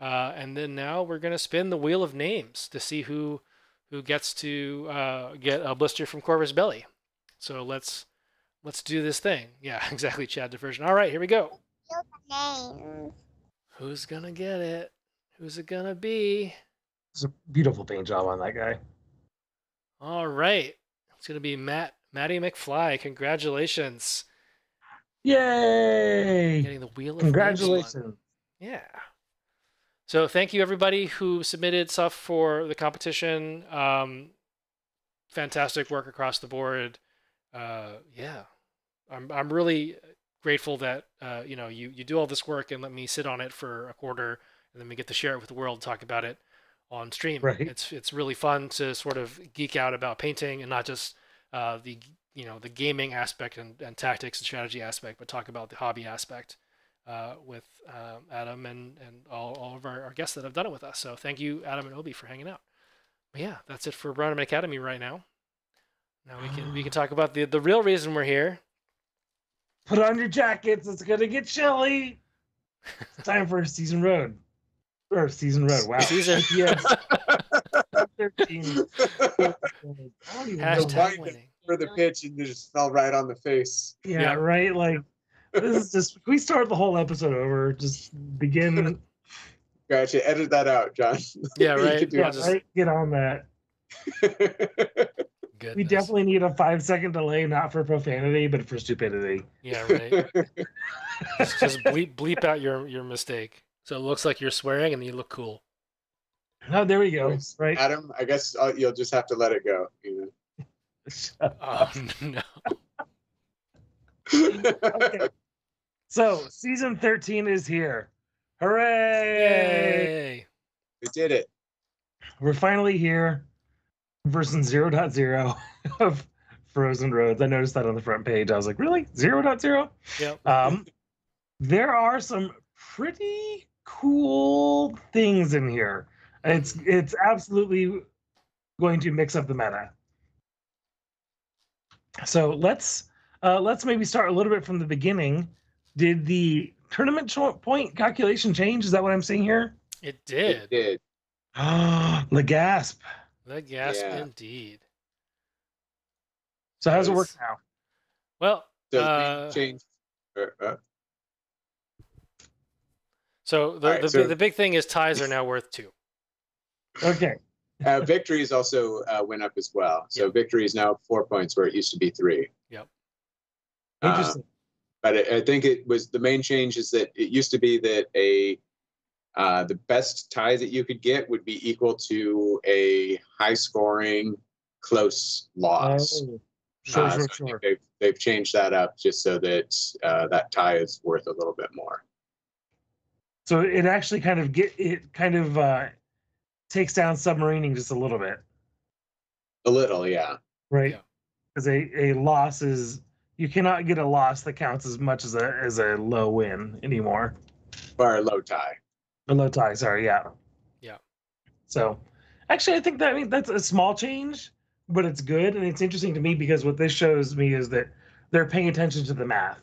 S3: Uh, and then now we're gonna spin the wheel of names to see who who gets to uh, get a blister from Corvus Belli. So let's let's do this thing. Yeah, exactly, Chad diversion. All right, here we go.
S5: Names.
S3: Who's gonna get it? Who's it gonna be?
S2: It's a beautiful paint job on that guy.
S3: All right, it's gonna be Matt Matty McFly. Congratulations,
S2: Yay!
S3: getting the wheel of names one.
S2: Congratulations.
S3: Yeah. So thank you everybody who submitted stuff for the competition. Um, fantastic work across the board. Uh, yeah, I'm I'm really grateful that uh, you know you you do all this work and let me sit on it for a quarter and then we get to share it with the world, talk about it on stream.
S2: Right.
S3: It's it's really fun to sort of geek out about painting and not just uh, the you know the gaming aspect and, and tactics and strategy aspect, but talk about the hobby aspect uh, with um, Adam and, and all, all of our, our guests that have done it with us. So thank you, Adam and Obi, for hanging out. But yeah, that's it for Bromad Academy right now. Now we can we can talk about the the real reason we're here.
S2: Put on your jackets. It's gonna get chilly. It's time for season road. Or season road. Wow.
S3: Season
S2: yes. 13. I don't even know.
S3: Hashtag winning.
S4: For the pitch, and it just fell right on the face.
S2: Yeah,
S3: Yeah.
S2: right. Like this is just. We start the whole episode over. Just begin.
S4: Gotcha. Edit that out, Jon.
S3: Yeah, right.
S2: yeah,
S3: just-
S2: right. Get on that.
S4: it.
S2: We definitely need a five second delay, not for profanity, but for stupidity.
S3: Yeah, right. just just bleep bleep out your your mistake. So it looks like you're swearing and you look cool.
S2: Oh, there we go.
S4: Nice.
S2: Right.
S4: Adam, I guess uh, you'll just have to let it go. You
S3: Oh no.
S4: know?
S2: Okay. So season 13 is here. Hooray!
S3: Yay.
S4: we did it.
S2: We're finally here. Version 0.0 of Frozen Roads. I noticed that on the front page. I was like, really? 0.0?
S3: Yep.
S2: Um, there are some pretty cool things in here. It's it's absolutely going to mix up the meta. So let's uh, let's maybe start a little bit from the beginning. Did the tournament cho- point calculation change? Is that what I'm seeing here?
S3: It did.
S4: It
S3: did.
S4: did.
S2: Ah, the gasp.
S3: The gasp
S4: Yeah.
S3: indeed.
S2: So how's it work now?
S3: Well,
S4: So
S3: uh,
S4: we changed. Uh, uh,
S3: so the,
S4: Alright,
S3: the,
S4: so-
S3: the big thing is ties are now worth two.
S2: Okay.
S4: uh, victories also uh, went up as well. So victory is now four points where it used to be three.
S3: Yep.
S4: Uh,
S2: Interesting.
S4: but I, I think it was the main change is that it used to be that a Uh, the best tie that you could get would be equal to a high scoring, close loss.
S2: Oh, sure,
S4: Uh,
S2: sure,
S4: so
S2: sure.
S4: They've, they've changed that up just so that uh, that tie is worth a little bit more.
S2: So it actually kind of get it kind of uh, takes down submarining just a little bit,
S4: A little, yeah.
S2: right?
S3: Yeah.
S2: Because a, a loss is you cannot get a loss that counts as much as a as a low win anymore.
S4: Or a low tie.
S2: A low tie, sorry, yeah.
S3: Yeah.
S2: So actually I think that I mean that's a small change, but it's good and it's interesting to me because what this shows me is that they're paying attention to the math.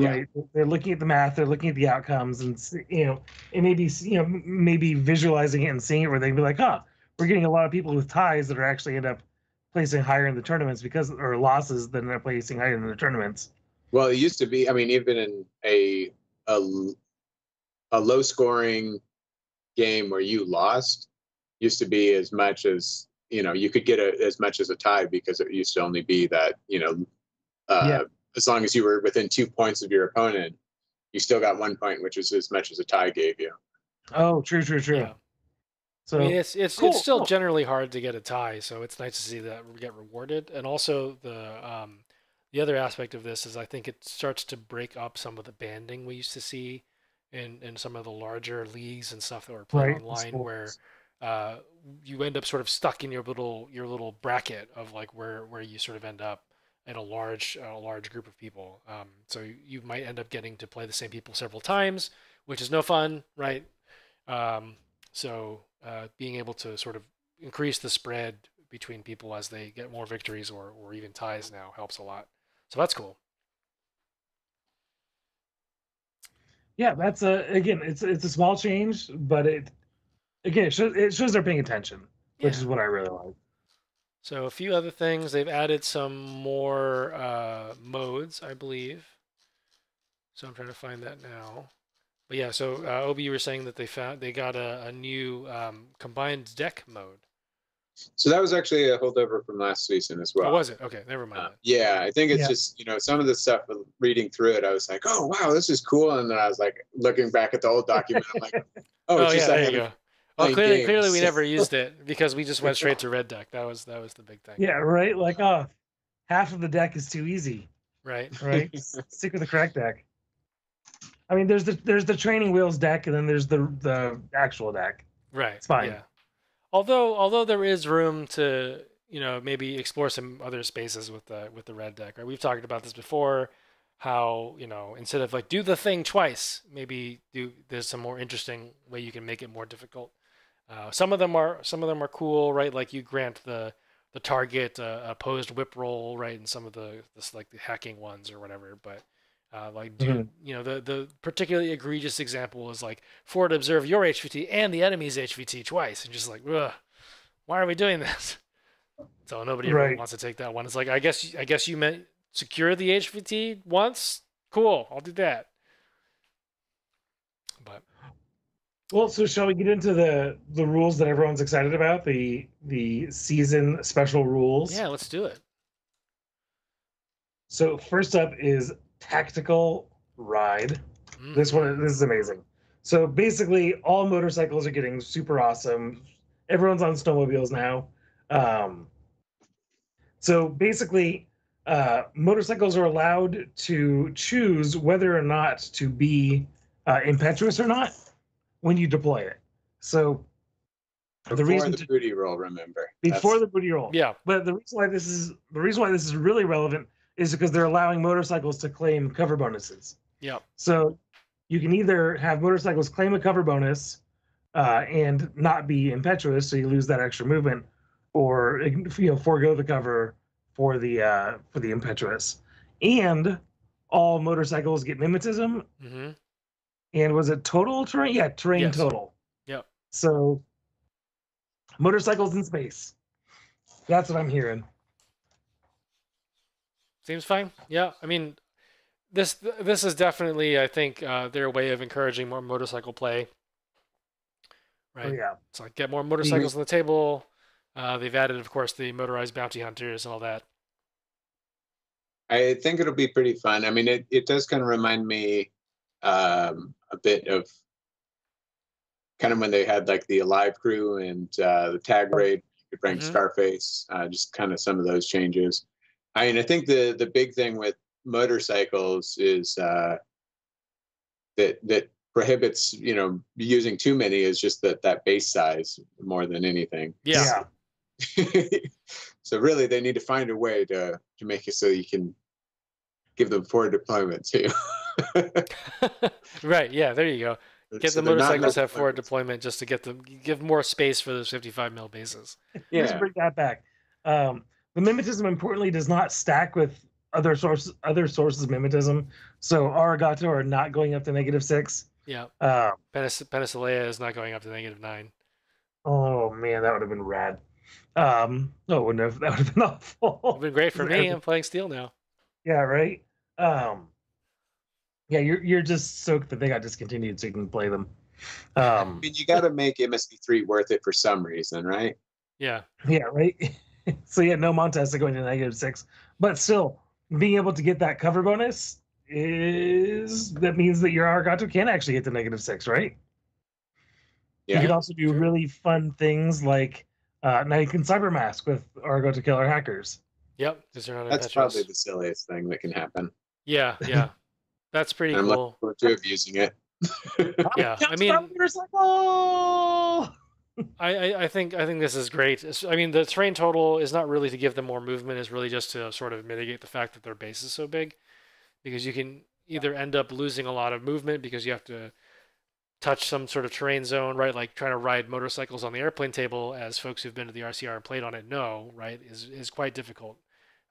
S4: Yeah.
S2: Right. They're looking at the math, they're looking at the outcomes and you know, and maybe you know, maybe visualizing it and seeing it where they'd be like, huh, we're getting a lot of people with ties that are actually end up placing higher in the tournaments because or losses than they're placing higher in the tournaments.
S4: Well, it used to be. I mean, even in a a, a low scoring game where you lost, used to be as much as you know you could get a, as much as a tie because it used to only be that you know uh,
S2: Yeah.
S4: As long as you were within two points of your opponent, you still got one point, which is as much as a tie gave you.
S2: Oh, true, true, true.
S3: Yeah.
S2: So
S3: I mean, it's it's
S2: cool,
S3: it's still
S2: cool.
S3: generally hard to get a tie, so it's nice to see that we get rewarded. And also the um, the other aspect of this is I think it starts to break up some of the banding we used to see in in some of the larger leagues and stuff that were played
S2: Right,
S3: online,
S2: sports.
S3: where uh, you end up sort of stuck in your little your little bracket of like where where you sort of end up in a large a large group of people. Um, so you, you might end up getting to play the same people several times, which is no fun, right? Um, so uh, being able to sort of increase the spread between people as they get more victories or or even ties now helps a lot. So that's cool.
S2: yeah, that's a again, it's it's a small change, but it again it shows it shows they're paying attention, which
S3: Yeah.
S2: is what I really like.
S3: So a few other things. They've added some more uh, modes, I believe. So I'm trying to find that now. But yeah, so uh, Obi, you were saying that they found they got a, a new um, combined deck mode.
S4: So that was actually a holdover from last season as well.
S3: oh, was it? Okay, never mind.
S4: Uh, yeah, I think it's
S2: Yeah.
S4: just you know some of the stuff uh, reading through it, I was like, oh wow, this is cool, and then I was like looking back at the old document, I'm like, oh,
S3: Oh,
S4: it's
S3: yeah,
S4: just I
S3: there you
S4: haven't-
S3: go. Well,
S4: playing
S3: clearly, clearly we
S4: games.
S3: never used it because we just went straight to red deck. That was that was the big thing.
S2: Yeah, right. Like, oh, half of the deck is too easy,
S3: Right.
S2: right? Stick with the correct deck. I mean, there's the there's the training wheels deck, and then there's the the actual deck.
S3: Right.
S2: It's fine.
S3: Yeah. Although although there is room to you know maybe explore some other spaces with the with the red deck. Right. We've talked about this before. How you know instead of like do the thing twice, maybe do there's some more interesting way you can make it more difficult. Uh, some of them are some of them are cool, right? Like you grant the the target uh, opposed whip roll, right? And some of the this like the hacking ones or whatever. But uh, like do
S2: Mhm.
S3: you know the the particularly egregious example is like for to observe your HVT and the enemy's HVT twice, and just like, Ugh, why are we doing this? So nobody
S2: Right.
S3: wants to take that one. It's like I guess I guess you meant secure the HVT once. Cool, I'll do that. But
S2: Well, so shall we get into the the rules that everyone's excited about? The the season special rules.
S3: yeah, let's do it.
S2: So first up is tactical ride. This one, this is amazing. So basically, all motorcycles are getting super awesome. Everyone's on snowmobiles now. Um, so basically, uh, motorcycles are allowed to choose whether or not to be uh, impetuous or not when you deploy it. So
S4: Before
S2: the reason
S4: the
S2: to,
S4: booty roll, remember.
S2: before
S4: That's-
S2: the booty roll.
S3: Yeah,
S2: But the reason why this is the reason why this is really relevant is because they're allowing motorcycles to claim cover bonuses.
S3: yeah,
S2: So you can either have motorcycles claim a cover bonus uh, and not be impetuous, so you lose that extra movement, or you know forego the cover for the uh, for the impetuous. And all motorcycles get mimetism.
S3: hmm
S2: And was it total terrain? Yeah, terrain
S3: Yes.
S2: total.
S3: Yep.
S2: So motorcycles in space. That's what I'm hearing.
S3: seems fine. Yeah, I mean, this this is definitely I think uh, their way of encouraging more motorcycle play. Right.
S2: Oh, yeah.
S3: It's like get more motorcycles on the table. Uh, they've added, of course, the motorized bounty hunters and all that.
S4: I think it'll be pretty fun. I mean, it, it does kind of remind me um, a bit of kind of when they had like the Alive crew and uh, the Tag Raid, you could bring
S3: Mhm.
S4: Scarface, uh, just kind of some of those changes. I mean, I think the the big thing with motorcycles is uh, that that prohibits you know using too many is just that that base size more than anything.
S3: Yeah.
S4: so really, they need to find a way to to make it so you can give them forward deployment too.
S3: right. Yeah. There you go. Get
S4: So
S3: the motorcycles have forward deployment just to get them give more space for those 55 mil bases.
S2: Let's
S4: Yeah.
S2: bring that back. Um, the mimetism importantly does not stack with other sources other sources of mimetism. So Aragoto are not going up to negative six.
S3: Yeah.
S2: Um,
S3: Penis- Penthesilea is not going up to negative nine.
S2: oh man, that would have been rad. Um, no, it wouldn't have. That would have been awful.
S3: It's been great for me. I'm playing steel now.
S2: Yeah, right. Um, yeah, you're you're just soaked that they got discontinued so you can play them.
S4: I
S2: Um,
S4: mean, you got to make MSV3 worth it for some reason, right?
S3: Yeah.
S2: yeah, right. so yeah, no Montez going to negative six, but still being able to get that cover bonus is that means that your Aragoto can actually get to negative six, right? Yeah. You
S4: Yeah.
S2: can also do
S3: True.
S2: really fun things like uh, now you can cyber mask with Aragoto killer hackers.
S3: Yep. Because they're not
S4: That's
S3: impetuous.
S4: probably the silliest thing that can happen.
S3: Yeah. Yeah. That's pretty
S4: And I'm
S3: cool.
S4: looking forward to abusing it.
S3: Yeah, I mean-
S2: oh,
S3: I, I, I think I think this is great. It's- I mean, the terrain total is not really to give them more movement. It's really just to sort of mitigate the fact that their base is so big, because you can either end up losing a lot of movement because you have to touch some sort of terrain zone, right? Like trying to ride motorcycles on the airplane table, as folks who've been to the RCR and played on it know, right? Is is quite difficult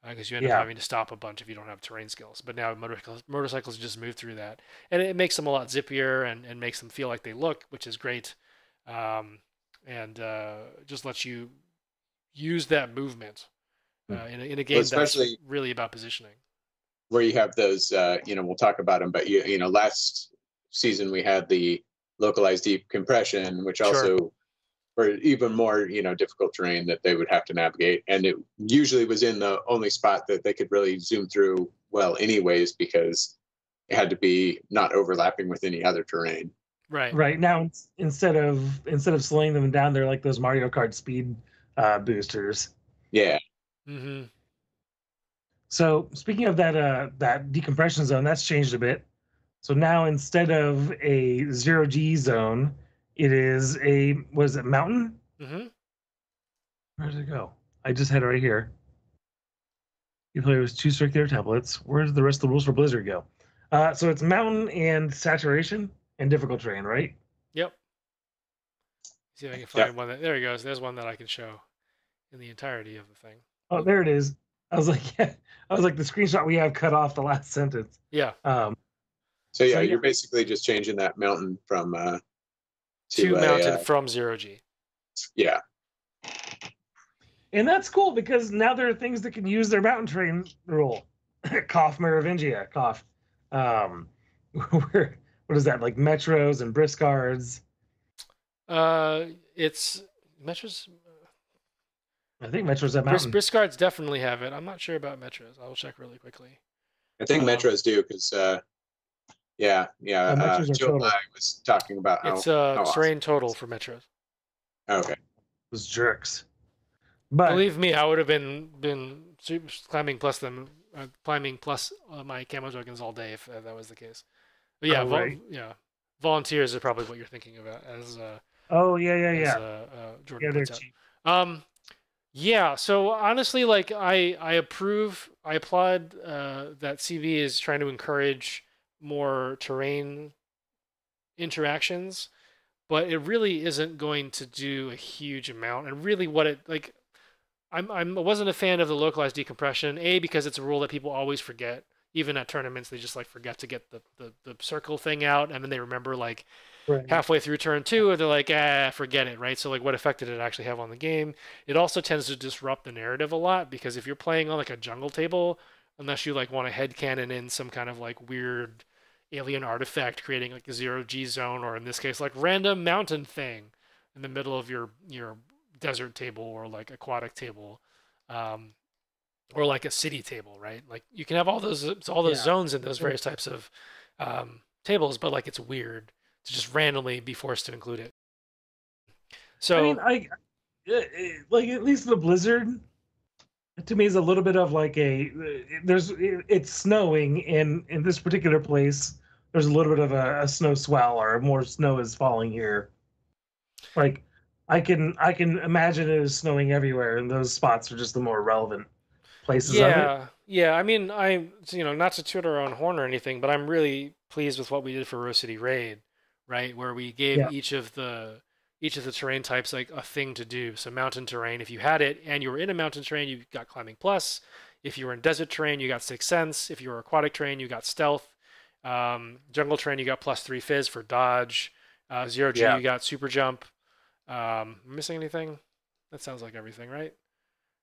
S3: because you end
S2: Yeah.
S3: up having to stop a bunch if you don't have terrain skills. But now motorcycles motorcycles just move through that, and it makes them a lot zippier and, and makes them feel like they look, which is great. Um, and uh, just lets you use that movement uh, in, a, in a game that's
S4: especially-
S3: really about positioning.
S4: Where you have those, uh, you know, we'll talk about them, but you, you know, last season we had the localized deep compression, which
S3: Sure.
S4: Also were even more, you know, difficult terrain that they would have to navigate. And it usually was in the only spot that they could really zoom through well, anyways, because it had to be not overlapping with any other terrain.
S3: Right.
S2: right now instead of instead of slowing them down, they're like those Mario Kart speed uh, boosters.
S4: Yeah.
S3: hmm
S2: So speaking of that uh, that decompression zone, that's changed a bit. So now instead of a zero G zone, it is a was it mountain?
S3: hmm
S2: Where does it go? I just had it right here. You play with two circular tablets. Where does the rest of the rules for Blizzard go? Uh, so it's mountain and saturation and difficult terrain, right?
S3: Yep. See if I can find one that. There he goes. There's one that I can show in the entirety of the thing.
S2: Oh, there it is. I was like, yeah. I was like, the screenshot we have cut off the last sentence.
S3: Yeah.
S2: Um,
S4: So yeah,
S2: So, yeah.
S4: you're basically just changing that mountain from uh, to,
S3: To
S4: a,
S3: mountain
S4: uh,
S3: from zero G.
S4: yeah.
S2: and that's cool because now there are things that can use their mountain terrain rule. cough Merovingia, cough. Um, where, what is that? Like metros and briscards.
S3: Uh, it's Metros.
S2: I think metros have
S3: Bris,
S2: mountain.
S3: Briscards definitely have it. I'm not sure about Metros. I'll check really quickly.
S4: I think
S3: Um,
S4: metros do because uh, yeah, yeah.
S2: Yeah,
S4: uh, Joe
S2: total.
S4: and I was talking about how.
S3: It's uh
S4: how awesome.
S3: terrain total for Metros.
S4: okay.
S2: Those jerks. But
S3: Believe me, I would have been been climbing plus them, uh, climbing plus uh, my camo tokens all day if uh, that was the case. But yeah,
S2: Oh,
S3: vol-
S2: right.
S3: yeah, volunteers are probably what you're thinking about as uh,
S2: oh yeah, yeah,
S3: as
S2: yeah.
S3: uh, uh, Jordan
S2: yeah, they're cheap.
S3: Um, yeah. So honestly, like I I approve, I applaud uh, that CV is trying to encourage more terrain interactions, but it really isn't going to do a huge amount. And really, what it like, I'm I'm I wasn't a fan of the localized decompression. A because it's a rule that people always forget. Even at tournaments, they just like forget to get the, the, the circle thing out, and then they remember like
S2: Right.
S3: halfway through turn two, they're like, ah, forget it, right? So like, what effect did it actually have on the game? It also tends to disrupt the narrative a lot because if you're playing on like a jungle table, unless you like want to headcanon in some kind of like weird alien artifact creating like a zero G zone, or in this case, like random mountain thing in the middle of your your desert table or like aquatic table, um, or like a city table, right? Like you can have all those all those
S2: Yeah.
S3: zones in those various types of um, tables, but like it's weird to just randomly be forced to include it. So
S2: I mean, I like at least the blizzard to me is a little bit of like a there's it's snowing in in this particular place. There's a little bit of a, a snow swell or more snow is falling here. Like I can I can imagine it is snowing everywhere, and those spots are just the more relevant places. of it.
S3: yeah, yeah. I mean, I you know not to toot our own horn or anything, but I'm really pleased with what we did for Rose City Raid, right? Where we gave
S2: Yeah.
S3: each of the each of the terrain types like a thing to do. So mountain terrain, if you had it and you were in a mountain terrain, you got climbing plus. If you were in desert terrain, you got sixth sense. If you were aquatic terrain, you got stealth. Um, jungle Train, you got plus three fizz for dodge. Uh, zero G,
S2: Yeah.
S3: you got super jump. Um, missing anything? That sounds like everything, right?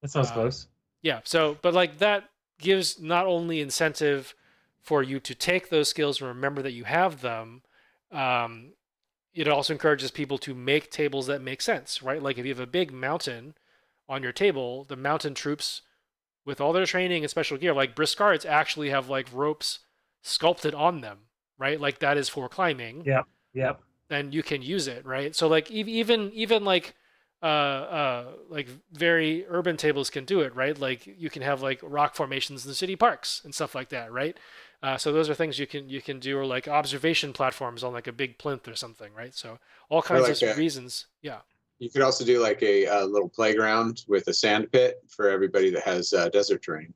S2: That sounds
S3: uh,
S2: close.
S3: Yeah. So, but like that gives not only incentive for you to take those skills and remember that you have them, um, it also encourages people to make tables that make sense, right? Like if you have a big mountain on your table, the mountain troops, with all their training and special gear, like Briscards actually have like ropes sculpted on them, right? Like that is for climbing
S2: Yeah. Yep.
S3: then you can use it, right? So like even even like uh uh like very urban tables can do it, right? Like you can have like rock formations in the city parks and stuff like that, right? Uh, so those are things you can you can do, or like observation platforms on like a big plinth or something, right? So all kinds
S4: like
S3: of
S4: that.
S3: reasons, yeah.
S4: You could also do like a, a little playground with a sand pit for everybody that has uh, desert terrain.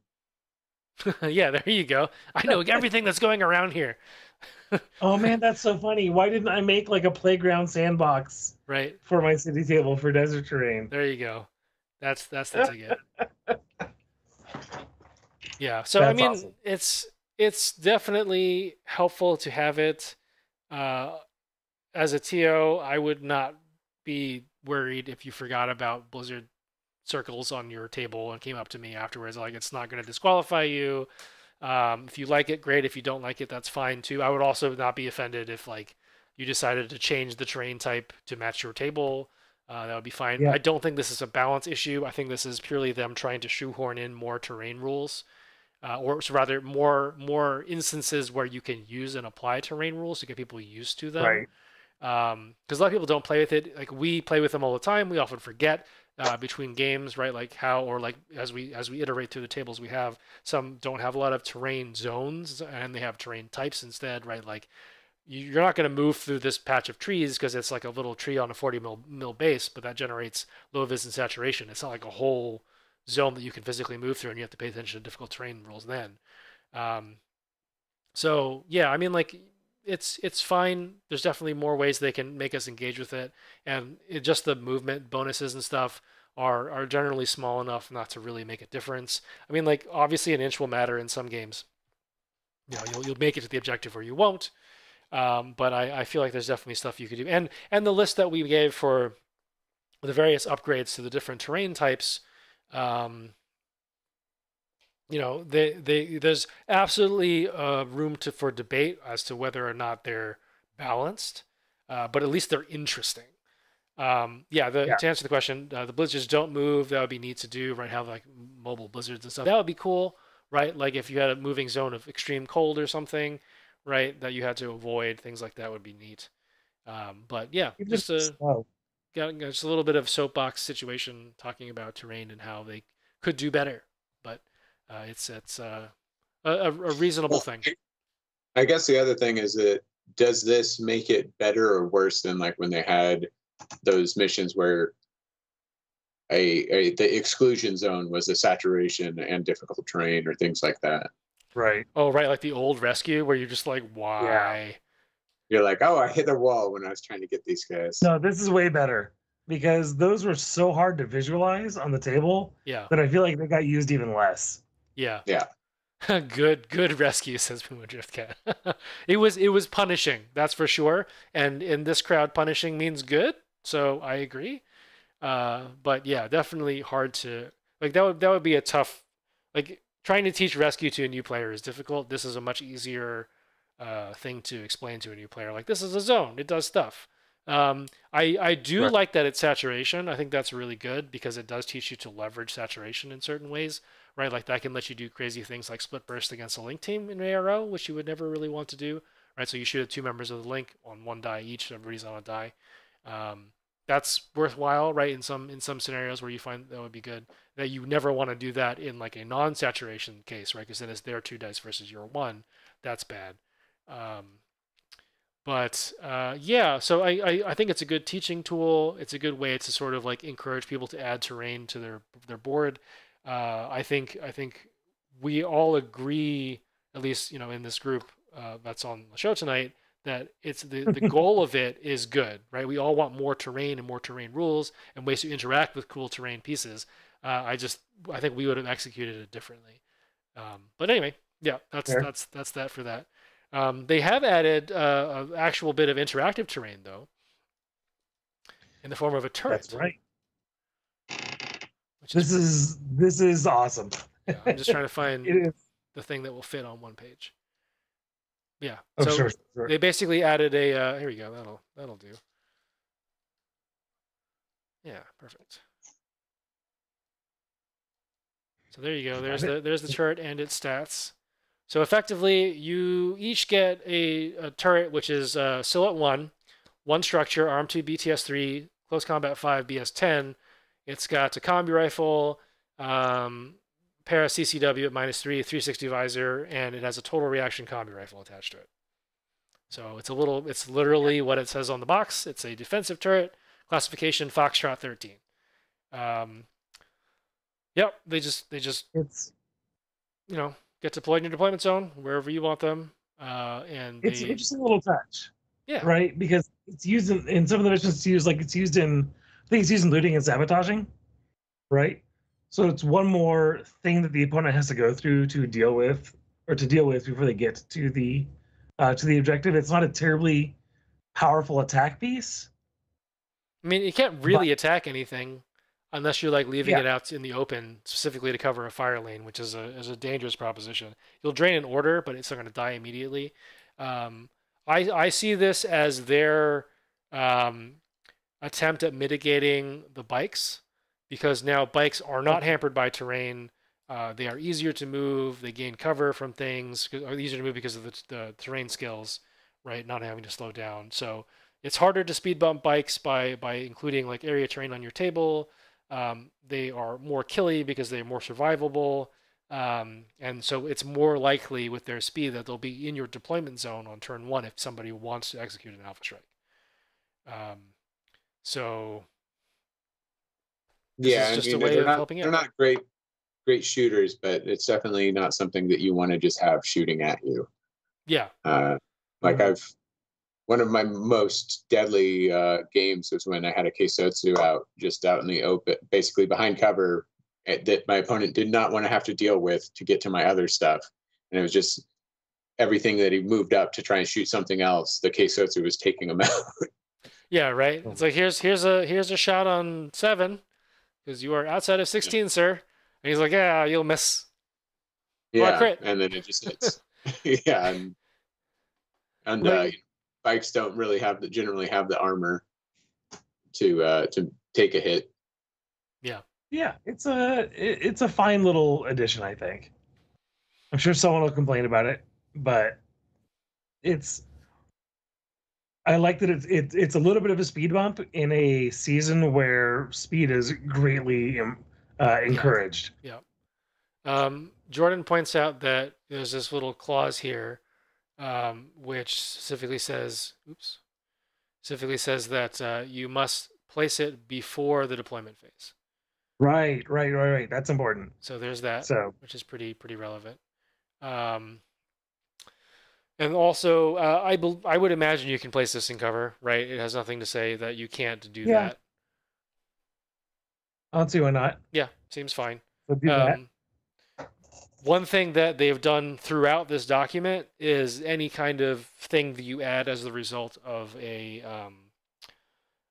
S3: yeah, there you go. I know everything that's going around here,
S2: Oh man, that's so funny. Why didn't I make like a playground sandbox
S3: right?
S2: for my city table for desert terrain?
S3: There you go. That's that's the ticket. Yeah. So I mean,
S2: awesome.
S3: it's it's definitely helpful to have it. Uh, as a TO, I would not be worried if you forgot about Blizzard circles on your table and came up to me afterwards. Like, it's not going to disqualify you. Um, if you like it, great. If you don't like it, that's fine too. I would also not be offended if like you decided to change the terrain type to match your table. Uh, that would be fine.
S2: Yeah.
S3: I don't think this is a balance issue. I think this is purely them trying to shoehorn in more terrain rules, uh, or s- rather more more instances where you can use and apply terrain rules to get people used to them
S2: Right.
S3: because a lot of people don't play with it. Like we play with them all the time. We often forget uh, between games, right? Like how or like as we as we iterate through the tables, we have some don't have a lot of terrain zones and they have terrain types instead, right? Like you- you're not going to move through this patch of trees because it's like a little tree on a 40 mil, mil base, but that generates low vis and saturation. It's not like a whole zone that you can physically move through, and you have to pay attention to difficult terrain rules then. Um, so yeah, I mean, like it's it's fine. There's definitely more ways they can make us engage with it, and it, just the movement bonuses and stuff are are generally small enough not to really make a difference. I mean, like obviously an inch will matter in some games. You know, you'll you'll make it to the objective or you won't. Um, but I, I feel like there's definitely stuff you could do, and and the list that we gave for the various upgrades to the different terrain types. Um, you know, they, they there's absolutely uh, room to for debate as to whether or not they're balanced, uh, but at least they're interesting. Um, yeah, the,
S2: Yeah.
S3: to answer the question, uh, the blizzards don't move. That would be neat to do, right? Have like mobile blizzards and stuff. That would be cool, right? Like if you had a moving zone of extreme cold or something, right? That you had to avoid. Things like that would be neat. Um, but yeah,
S2: Even
S3: just a
S2: slow.
S3: got got just a little bit of soapbox situation talking about terrain and how they could do better. But uh, it's it's uh, a, a a reasonable
S4: Well,
S3: thing.
S4: I guess the other thing is that does this make it better or worse than like when they had those missions where a, a the exclusion zone was a saturation and difficult terrain or things like that.
S2: Right.
S3: Oh right, like the old rescue where you're just like, why? Yeah.
S4: You're like, oh, I hit a wall when I was trying to get these guys.
S2: No, this is way better because those were so hard to visualize on the table
S3: Yeah,
S2: that I feel like they got used even less.
S3: Yeah,
S4: Yeah.
S3: good, good rescue, says Puma Drift Cat. it was it was punishing, that's for sure. And in this crowd, punishing means good, so I agree. Uh, but yeah, definitely hard to like that would that would be a tough like trying to teach rescue to a new player is difficult. This is a much easier uh, thing to explain to a new player. Like this is a zone, it does stuff. Um, I I do
S2: Right.
S3: like that it's saturation. I think that's really good because it does teach you to leverage saturation in certain ways, right? Like that can let you do crazy things like split burst against a link team in ARO, which you would never really want to do, right? So you shoot at two members of the link on one die each. Everybody's on a die. Um, that's worthwhile, right? In some in some scenarios where you find that would be good. That you never want to do that in like a non-saturation case, right? Because then it's their two dice versus your one. That's bad. Um, but uh, yeah, so I, I, I think it's a good teaching tool. It's a good way to sort of like encourage people to add terrain to their their board. Uh, I think I think we all agree, at least you know in this group uh, that's on the show tonight, that it's the the goal of it is good, right? We all want more terrain and more terrain rules and ways to interact with cool terrain pieces. Uh, I just I think we would have executed it differently. Um, but anyway, yeah, that's
S2: Fair.
S3: that's that's that for that. Um, they have added uh, an actual bit of interactive terrain though, in the form of a turret.
S2: That's right. This is this is awesome.
S3: yeah, I'm just trying to find the thing that will fit on one page. Yeah.
S2: Oh,
S3: so
S2: sure, sure.
S3: they basically added a. Uh, here we go. That'll that'll do. Yeah, perfect. So there you go. There's the there's the turret and its stats. So effectively, you each get a, a turret which is uh, silhouette one, one structure, arm two, BTS three, close combat five, BS ten. It's got a combi rifle, um, para CCW at minus three, 360 visor, and it has a total reaction combi rifle attached to it. So it's a little, it's literally what it says on the box. It's a defensive turret, classification Foxtrot 13. Um, yep, they just, they just,
S2: It's
S3: you know, get deployed in your deployment zone wherever you want them. Uh, and
S2: it's
S3: they,
S2: an interesting little touch.
S3: yeah,
S2: right? Because it's used in, in some of the missions. It's used like it's used in, I think it's used in looting and sabotaging, right? So it's one more thing that the opponent has to go through to deal with, or to deal with before they get to the uh, to the objective. It's not a terribly powerful attack piece.
S3: I mean, you can't really attack anything unless you're like leaving
S2: Yeah.
S3: it out in the open specifically to cover a fire lane, which is a is a dangerous proposition. You'll drain an order, but it's not going to die immediately. Um, I I see this as their um, attempt at mitigating the bikes because now bikes are not hampered by terrain. Uh, they are easier to move. They gain cover from things. Are easier to move because of the, the terrain skills, right? Not having to slow down. So it's harder to speed bump bikes by by including like area terrain on your table. Um, they are more killy because they're more survivable. Um, and so it's more likely with their speed that they'll be in your deployment zone on turn one if somebody wants to execute an alpha strike. Um, so
S4: yeah,
S3: just
S4: I
S3: a
S4: mean,
S3: way
S4: they're
S3: of
S4: not,
S3: helping
S4: they're not great, great shooters, but it's definitely not something that you want to just have shooting at you.
S3: yeah,
S4: Uh, like
S2: Mhm.
S4: I've one of my most deadly uh, games was when I had a Keisotsu out just out in the open, basically behind cover eh, that my opponent did not want to have to deal with to get to my other stuff, and it was just everything that he moved up to try and shoot something else. The Keisotsu was taking him out.
S3: Yeah, right. It's like here's here's a here's a shot on seven because you are outside of sixteen, sir. And he's like, yeah, you'll miss.
S4: yeah,
S3: crit.
S4: and then it just hits. yeah, and and uh,
S2: Like-
S4: bikes don't really have the generally have the armor to uh, to take a hit.
S2: Yeah. Yeah, it's a it- it's a fine little addition. I think. I'm sure someone will complain about it, but it's. I like that it's it's it's a little bit of a speed bump in a season where speed is greatly um, uh, encouraged.
S3: Um, Jordan points out that there's this little clause here, um, which specifically says, "Oops," specifically says that uh, you must place it before the deployment phase.
S2: Right, right, right, right. That's important.
S3: So there's that,
S2: So
S3: which is pretty pretty relevant. Um, and also, uh, I bel I would imagine you can place this in cover, right? It has nothing to say that you can't do
S2: Yeah.
S3: that.
S2: I don't see why not.
S3: Yeah, seems fine.
S2: So do that.
S3: Um, one thing that they've done throughout this document is any kind of thing that you add as the result of a um,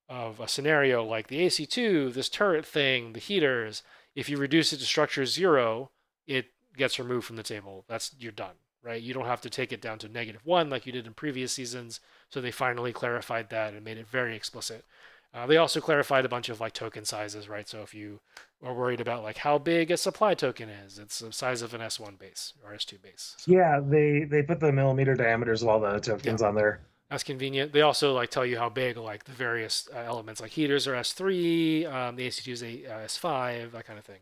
S3: of a scenario like the AC2, this turret thing, the heaters. If you reduce it to structure zero, it gets removed from the table. That's you're done, right? You don't have to take it down to negative one like you did in previous seasons. So they finally clarified that and made it very explicit. Uh, they also clarified a bunch of like token sizes, right? So if you are worried about like how big a supply token is, it's the size of an S1 base or S2 base. So,
S2: Yeah, they they put the millimeter diameters of all the tokens on there.
S3: That's convenient. They also like tell you how big like the various uh, elements, like heaters are S3, um, the AC2 is a, uh, S5, that kind of thing.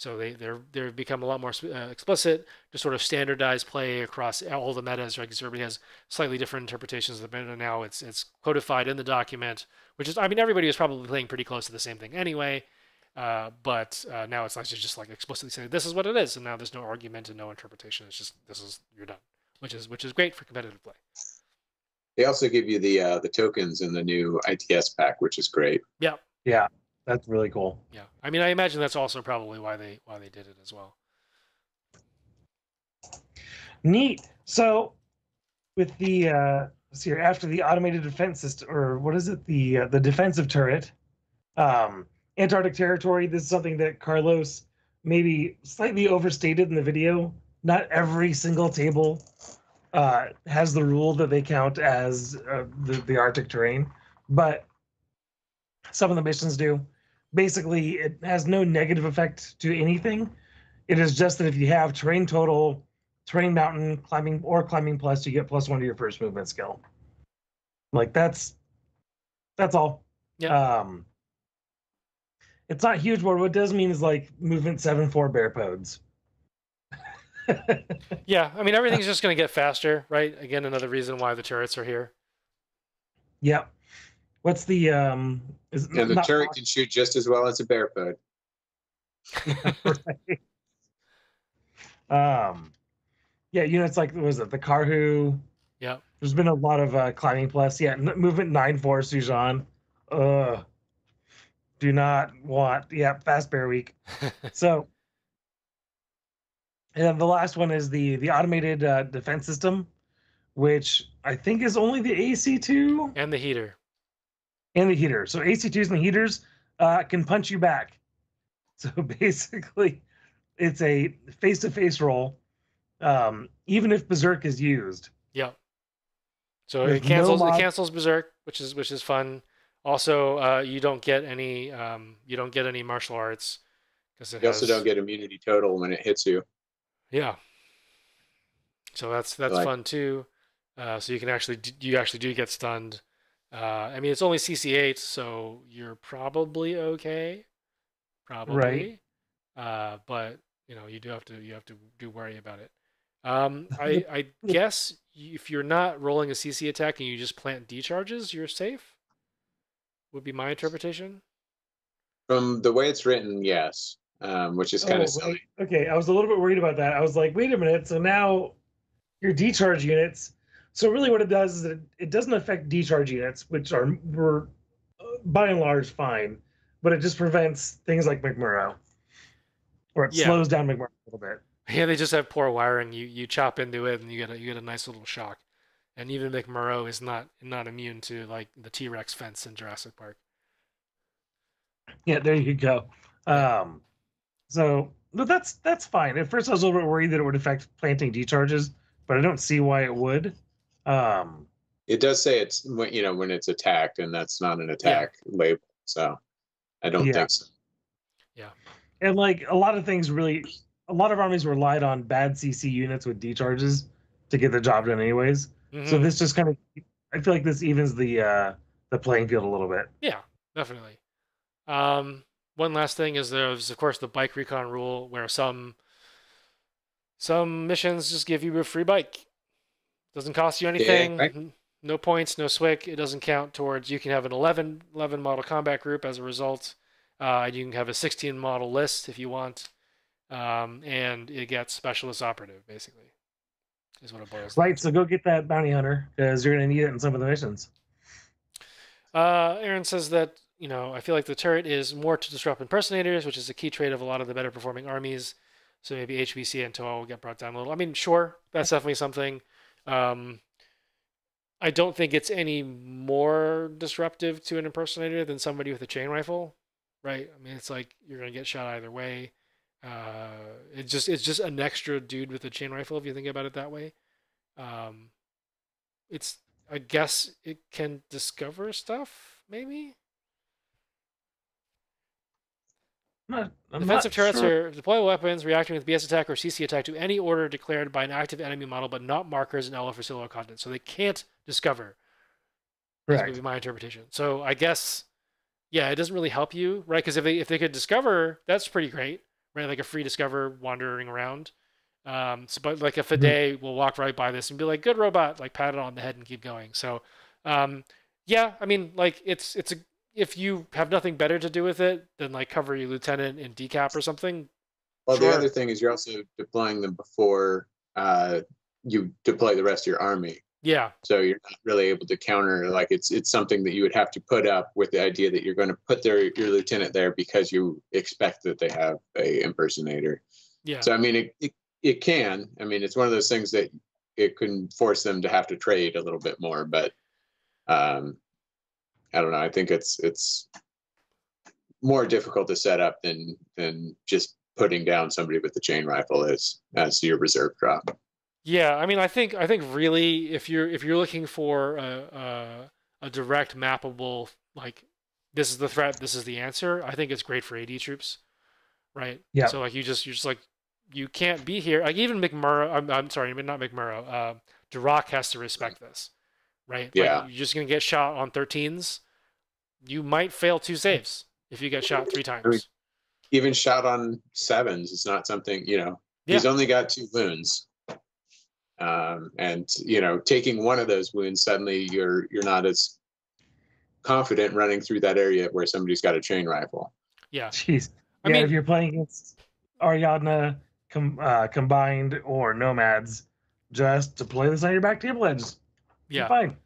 S3: So they they're they've become a lot more uh, explicit to sort of standardize play across all the metas. Right, because everybody has slightly different interpretations of the meta now. It's it's codified in the document, which is I mean everybody is probably playing pretty close to the same thing anyway. Uh, but uh, now it's nice to just like explicitly say this is what it is, and now there's no argument and no interpretation. It's just this is you're done, which is which is great for competitive play.
S4: They also give you the uh, the tokens in the new ITS pack, which is great.
S3: Yeah,
S2: Yeah, that's really cool.
S3: yeah. I mean, I imagine that's also probably why they why they did it as well.
S2: Neat. So, with the uh, let's see here, after the automated defense system, or what is it? The uh, the defensive turret, um, Antarctic territory. This is something that Carlos maybe slightly overstated in the video. Not every single table uh, has the rule that they count as uh, the the Arctic terrain, but some of the missions do. Basically, it has no negative effect to anything. It is just that if you have terrain total terrain mountain climbing or climbing plus you get plus one to your first movement skill like that's that's all
S3: Yeah.
S2: um it's not huge but what it does mean is like movement seven four bear pods
S3: Yeah, I mean everything's just going to get faster, right? Again, another reason why the turrets are here.
S2: yep what's the um is
S4: And the
S2: not
S4: turret
S2: Fox-
S4: can shoot just as well as a bear pod.
S2: um yeah units like what was it the karhu?
S3: Yeah.
S2: there's been a lot of uh climbing plus yeah n- movement nine four sujan uh do not want yeah fast bear week. So, and then the last one is the the automated uh, defense system, which I think is only the AC2
S3: and the heater.
S2: And the heater. So AC2s and the heaters uh, can punch you back. So basically, it's a face-to-face roll, um, even if Berserk is used.
S3: Yep. So
S2: With
S3: it
S2: no
S3: cancels
S2: mod-
S3: it cancels Berserk, which is which is fun. Also, uh, you don't get any um, you don't get any martial arts because it
S4: You also don't get immunity total when it hits you.
S3: Yeah. So that's that's
S4: Like-
S3: fun too. Uh, so you can actually you actually do get stunned. Uh, I mean, it's only CC8, so you're probably okay. Probably. Uh, but you know, you do have to you have to do worry about it. Um, I I guess if you're not rolling a CC attack and you just plant D charges, you're safe. Would be my interpretation.
S4: From the way it's written, yes, um, which is kind
S2: Oh,
S4: of silly.
S2: Okay, I was a little bit worried about that. I was like, wait a minute. So now your D-charge units. So really, what it does is it, it doesn't affect D-charge units, which are were uh, by and large fine, but it just prevents things like McMurrough, or it
S3: Yeah.
S2: slows down McMurrough a little bit.
S3: Yeah, they just have poor wiring. You you chop into it and you get a you get a nice little shock. And even McMurrough is not not immune to like the T Rex fence in Jurassic Park.
S2: Yeah, there you go. Um, so, but that's that's fine. At first, I was a little bit worried that it would affect planting D-charges, but I don't see why it would. Um,
S4: It does say it's when you know when it's attacked, and that's not an attack label. So I don't
S2: Yeah.
S4: think so.
S2: Yeah, and like a lot of things really a lot of armies relied on bad cc units with D-charges to get the job done anyways so
S3: Mhm.
S2: this just kind of i feel like this evens the uh the playing field a little bit
S3: Yeah, definitely. Um, one last thing is there's of course the bike recon rule where some some missions just give you a free bike. Doesn't cost you anything.
S4: right.
S3: No points, no SWIC. It doesn't count towards. You can have an 11, 11 model combat group as a result. Uh, and you can have a 16 model list if you want. Um, and it gets specialist operative basically. Is what it boils down
S2: right so go get that bounty hunter because you're going to need it in some of the missions
S3: Uh, Aaron says that you know I feel like the turret is more to disrupt impersonators, which is a key trait of a lot of the better performing armies. So maybe HBC and Tohaa will get brought down a little. I mean, sure, that's definitely something. Um, I don't think it's any more disruptive to an impersonator than somebody with a chain rifle, right? I mean, it's like you're gonna get shot either way. Uh, it's just it's just an extra dude with a chain rifle if you think about it that way. Um, it's I guess it can discover stuff, maybe.
S2: I'm not,
S3: Defensive turrets
S2: sure.
S3: are deployable weapons reacting with BS attack or CC attack to any order declared by an active enemy model, but not markers in LF or Silo content. So they can't discover, That's
S2: Correct.
S3: would be my interpretation. So I guess, yeah, it doesn't really help you, right? Because if they if they could discover, that's pretty great, right? Like a free discover wandering around. Um, so, but like a Fiday will walk right by this and be like, "Good robot," like pat it on the head and keep going. So, um, yeah, I mean, like it's it's a if you have nothing better to do with it than like cover your lieutenant in decap or something.
S4: Well,
S3: Sure.
S4: the other thing is you're also deploying them before uh, you deploy the rest of your army.
S3: Yeah,
S4: So you're not really able to counter. Like it's it's something that you would have to put up with the idea that you're going to put their your lieutenant there because you expect that they have a impersonator.
S3: yeah,
S4: So I mean, it, it it can. I mean, it's one of those things that it can force them to have to trade a little bit more. But um, I don't know. I think it's it's more difficult to set up than than just putting down somebody with the chain rifle as as your reserve drop.
S3: Yeah, I mean, I think I think really, if you're if you're looking for a a, a direct mappable like this is the threat, this is the answer, I think it's great for AD troops, right?
S2: Yeah.
S3: So like you just you're just like you can't be here. Like even McMurrough, I'm, I'm sorry, not McMurrough. Uh, Duroc has to respect this, right?
S4: Yeah.
S3: Like, you're just gonna get shot on 13s. You might fail two saves if you get shot three times.
S4: Even shot on sevens is not something you know. He's only got two wounds. Um, and you know, taking one of those wounds, suddenly you're you're not as confident running through that area where somebody's got a chain rifle.
S3: Yeah.
S2: Jeez.
S3: I
S2: yeah,
S3: mean-
S2: if you're playing against Ariadna com- uh, combined or nomads, just to play this on your back table edges.
S3: Yeah.
S2: Fine.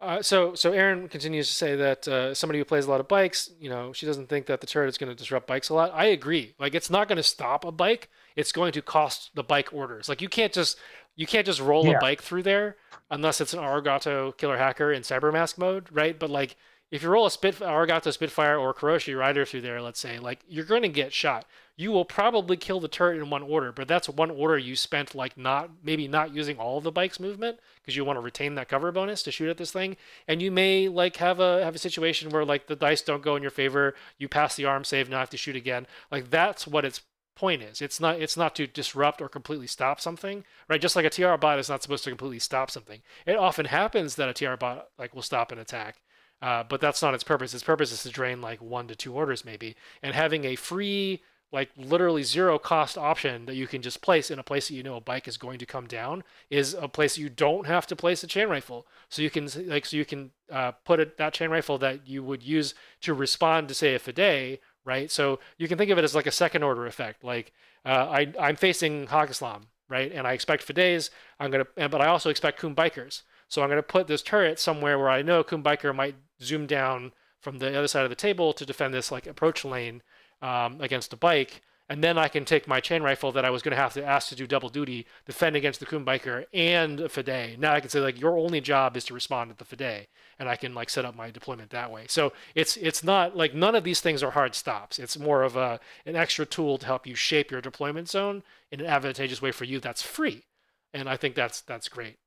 S3: Uh, so so Aaron continues to say that uh, somebody who plays a lot of bikes, you know, she doesn't think that the turret is going to disrupt bikes a lot. I agree. Like it's not going to stop a bike. It's going to cost the bike orders. Like you can't just you can't just roll
S2: Yeah.
S3: a bike through there unless it's an Aragoto killer hacker in cybermask mode, right? But like if you roll a Spit Aragoto Spitfire or Kuroshi Rider through there, let's say, like you're going to get shot. You will probably kill the turret in one order, but that's one order you spent like not maybe not using all of the bike's movement because you want to retain that cover bonus to shoot at this thing, and you may like have a have a situation where like the dice don't go in your favor, you pass the arm save, now have to shoot again. Like that's what its point is. It's not it's not to disrupt or completely stop something, right? Just like a TR bot is not supposed to completely stop something. It often happens that a TR bot like will stop an attack. Uh, but that's not its purpose. Its purpose is to drain like one to two orders maybe, and having a free, like literally zero cost option that you can just place in a place that you know a bike is going to come down is a place you don't have to place a chain rifle. So you can like so you can uh, put it, that chain rifle that you would use to respond to say a Fiday, right? So you can think of it as like a second order effect. Like uh, I I'm facing Islam, right, and I expect Fidays. I'm gonna, and- but I also expect Kum bikers. So I'm going to put this turret somewhere where I know Kumbiker might zoom down from the other side of the table to defend this like approach lane um, against a bike, and then I can take my chain rifle that I was going to have to ask to do double duty, defend against the Kumbiker and a Fiday. Now I can say like your only job is to respond to the Fiday, and I can like set up my deployment that way. So it's it's not like none of these things are hard stops. It's more of a an extra tool to help you shape your deployment zone in an advantageous way for you that's free, and I think that's that's great.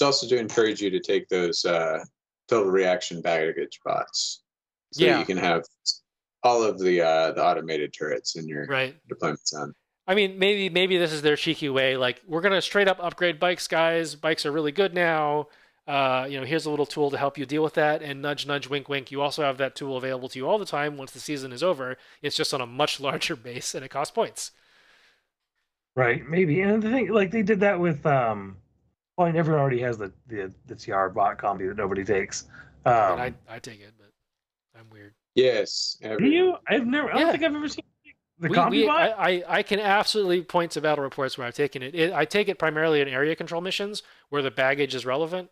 S4: It's also to encourage you to take those uh, total reaction baggage bots, so
S3: Yeah.
S4: you can have all of the uh, the automated turrets in your
S3: Right.
S4: deployment zone.
S3: I mean, maybe maybe this is their cheeky way. Like, we're gonna straight up upgrade bikes, guys. Bikes are really good now. Uh, you know, here's a little tool to help you deal with that. And nudge, nudge, wink, wink. You also have that tool available to you all the time once the season is over. It's just on a much larger base and it costs points.
S2: Right, maybe. And the thing, like they did that with, um, well, I mean, everyone already has the the the TR bot combi that nobody takes. Um,
S3: I, mean, I I take it, but I'm weird.
S4: Yes.
S2: do you? I've never. I don't
S3: Yeah.
S2: think I've ever seen the
S3: We-
S2: combi
S3: we-
S2: bot.
S3: I, I, I can absolutely point to battle reports where I've taken it. it. I take it primarily in area control missions where the baggage is relevant.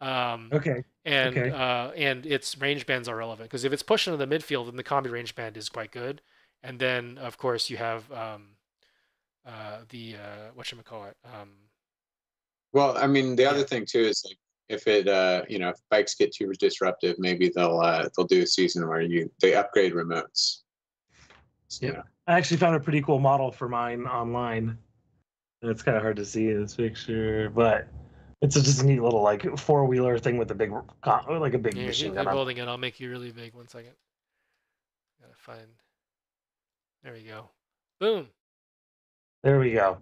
S3: Um,
S2: okay.
S3: and
S2: Okay.
S3: uh, and its range bands are relevant because if it's pushing to the midfield, then the combi range band is quite good. And then of course you have um, uh, the uh, what should we call it? Um,
S4: Well, I mean, the other thing too is like if it, uh, you know, if bikes get too disruptive, maybe they'll uh, they'll do a season where you they upgrade remotes. So,
S2: Yep. I actually found a pretty cool model for mine online. And It's kind of hard to see in this picture, but it's just a neat little like four wheeler thing with a big, like a big
S3: yeah,
S2: machine
S3: I'm
S2: gun. on-
S3: building it. I'll make you really big. One second. Gotta find. There we go. Boom.
S2: There we go.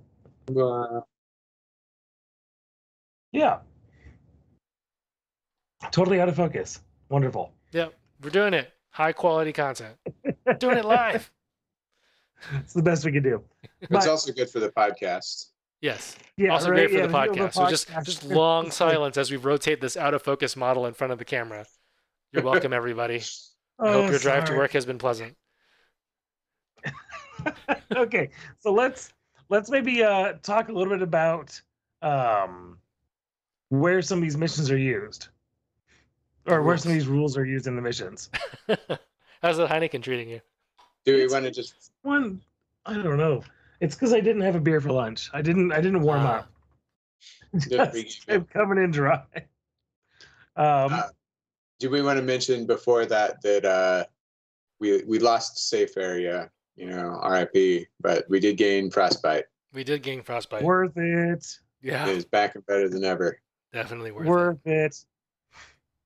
S4: uh,
S2: Yeah. Totally out of focus. Wonderful.
S3: Yep, we're doing it. High quality content. doing it live.
S2: It's the best we can do.
S4: It's
S2: But-
S4: also good for the podcast.
S3: Yes.
S2: Yeah,
S3: also
S2: right,
S3: great for
S2: yeah,
S3: the
S2: video
S3: podcast. So just just long silence as we rotate this out of focus model in front of the camera. You're welcome, everybody. I hope
S2: Oh,
S3: your drive to work has been pleasant.
S2: okay, so let's let's maybe uh talk a little bit about um where some of these missions are used, or where some of these rules are used in the missions.
S3: How's the Heineken treating you?
S4: Do we want to just
S2: One, I don't know. It's because I didn't have a beer for lunch. I didn't. I didn't warm
S3: Ah.
S2: up.
S4: just
S2: Just- I'm coming in dry. Um,
S4: Uh, do we want to mention before that that uh we we lost safe area, you know, RIP, but we did gain frostbite.
S3: We did gain frostbite.
S2: worth it.
S3: yeah,
S4: It is back and better than ever.
S3: Definitely worth, it.
S2: it.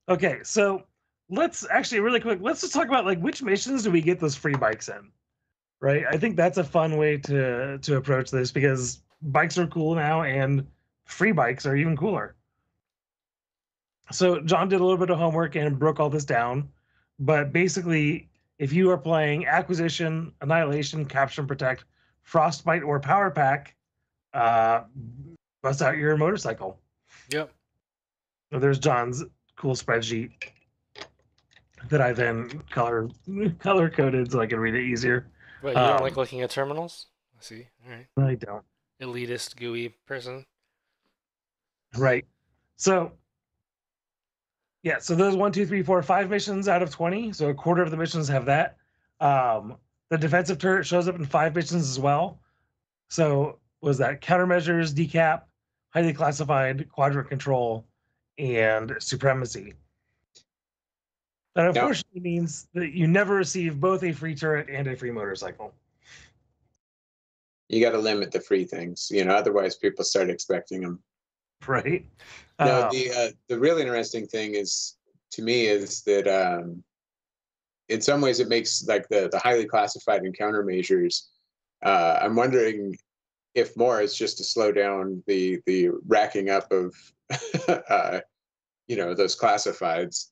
S2: Okay, so let's actually really quick. Let's just talk about like which missions do we get those free bikes in, right? I think that's a fun way to to approach this because bikes are cool now, and free bikes are even cooler. So Jon did a little bit of homework and broke all this down, but basically, if you are playing Acquisition, Annihilation, Capture and Protect, Frostbite, or Power Pack, uh, bust out your motorcycle.
S3: Yep.
S2: There's Jon's cool spreadsheet that I then color color coded so I can read it easier.
S3: But you don't
S2: Um,
S3: like looking at terminals? I see. All right.
S2: I don't.
S3: Elitist, GUI person.
S2: Right. So yeah, so those one, two, three, four, five missions out of twenty. So a quarter of the missions have that. Um, the defensive turret shows up in five missions as well. So was that countermeasures, decap, highly classified, quadrant control, and supremacy. That unfortunately means that you never receive both a free turret and a free motorcycle.
S4: You got to limit the free things, you know, otherwise people start expecting them.
S2: Right.
S4: No,
S2: Um,
S4: the uh, the really interesting thing is to me is that um, in some ways it makes like the the highly classified and countermeasures. Uh, I'm wondering if more is just to slow down the the racking up of uh, you know those classifieds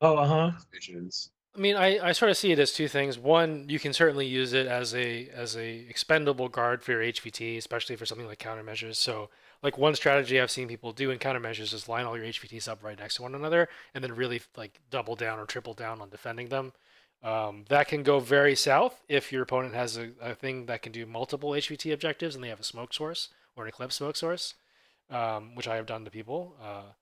S2: oh, uh huh.
S4: missions.
S3: I mean, I, I sort of see it as two things. One, you can certainly use it as a as a expendable guard for your HVT, especially for something like countermeasures. So, like one strategy I've seen people do in countermeasures is line all your HVTs up right next to one another, and then really like double down or triple down on defending them. Um, that can go very south if your opponent has a, a thing that can do multiple HVT objectives and they have a smoke source or an eclipse smoke source, um, which I have done to people. Uh,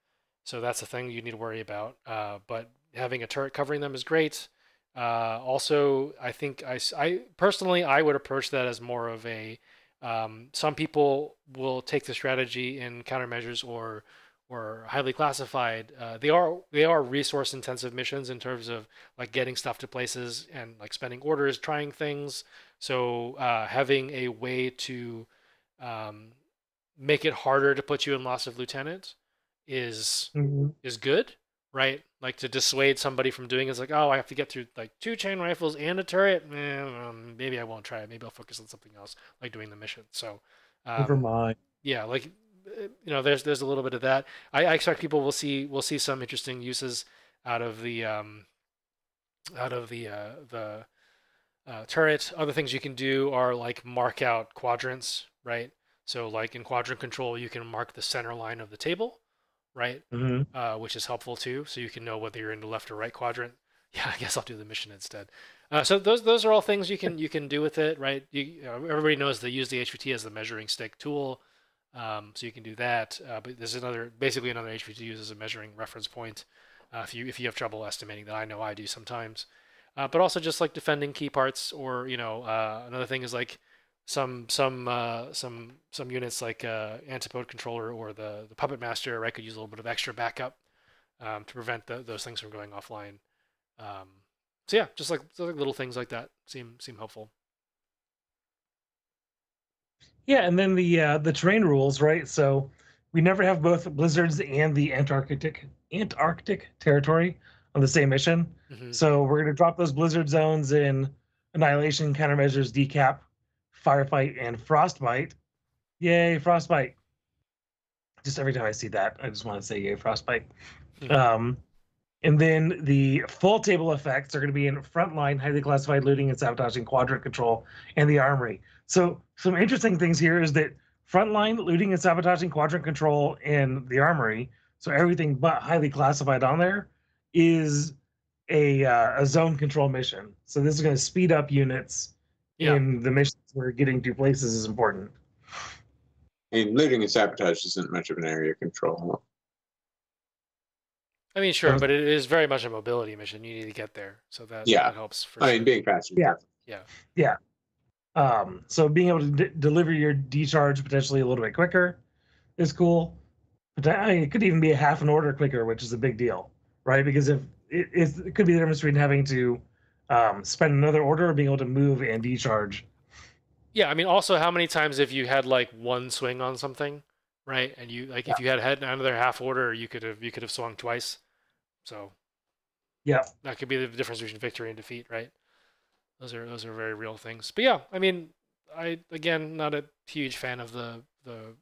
S3: so that's a thing you need to worry about. Uh, but having a turret covering them is great. Uh, also, I think I, I personally I would approach that as more of a. Um, some people will take the strategy in countermeasures or or highly classified. Uh, they are they are resource intensive missions in terms of like getting stuff to places and like spending orders, trying things. So uh, having a way to um, make it harder to put you in loss of lieutenant is
S2: Mhm.
S3: is good, right? Like to dissuade somebody from doing it. it's like, oh, I have to get through like two chain rifles and a turret. Eh, um, maybe I won't try it. Maybe I'll focus on something else, like doing the mission. So,
S2: Never
S3: um,
S2: mind.
S3: yeah, like uh, you know, there's there's a little bit of that. I, I expect people will see will see some interesting uses out of the um, out of the uh, the uh, turret. Other things you can do are like mark out quadrants, right? So like in quadrant control, you can mark the center line of the table, right?
S2: Mhm.
S3: uh, which is helpful too. So you can know whether you're in the left or right quadrant. Yeah, I guess I'll do the mission instead. Uh, so those those are all things you can you can do with it, right? You, you know, everybody knows they use the HVT as the measuring stick tool, um, so you can do that. Uh, but there's another basically another HVT used as a measuring reference point uh, if you if you have trouble estimating that. I know I do sometimes. Uh, but also just like defending key parts, or you know, uh, another thing is like some some uh, some some units like uh, antipode controller or the the puppet master, right, could use a little bit of extra backup um, to prevent the, those things from going offline. Um, so yeah, just like, just like little things like that seem seem helpful.
S2: Yeah, and then the uh, the terrain rules, right? So we never have both blizzards and the Antarctic Antarctic territory on the same mission.
S3: Mhm.
S2: So we're gonna drop those blizzard zones in annihilation, countermeasures, decap, firefight, and frostbite. Yay, frostbite! Just every time I see that, I just want to say yay, frostbite.
S3: Hmm.
S2: Um, and then the full table effects are going to be in frontline, highly classified looting and sabotaging, quadrant control, and the armory. So some interesting things here is that frontline looting and sabotaging, quadrant control, and the armory. So everything but highly classified on there is a uh, a zone control mission. So this is going to speed up units
S3: Yeah.
S2: in the missions where getting to places is important.
S4: I mean, looting and sabotage isn't much of an area of control.
S3: I mean, sure, but it is very much a mobility mission. You need to get there, so that,
S4: Yeah.
S3: that helps. For
S4: I
S3: sure.
S4: mean, being faster.
S2: Yeah. Yeah. yeah. Um, so being able to d- deliver your D-charge potentially a little bit quicker is cool. But I mean, it could even be a half an order quicker, which is a big deal, right? Because if it, it could be the difference between having to um, spend another order or being able to move and D-charge.
S3: Yeah, I mean, also, how many times have you had like one swing on something, right? And you like if you had had another half order, you could have you could have swung twice. So
S2: Yeah.
S3: that could be the difference between victory and defeat, right? Those are those are very real things. But yeah, I mean, I again not a huge fan of the the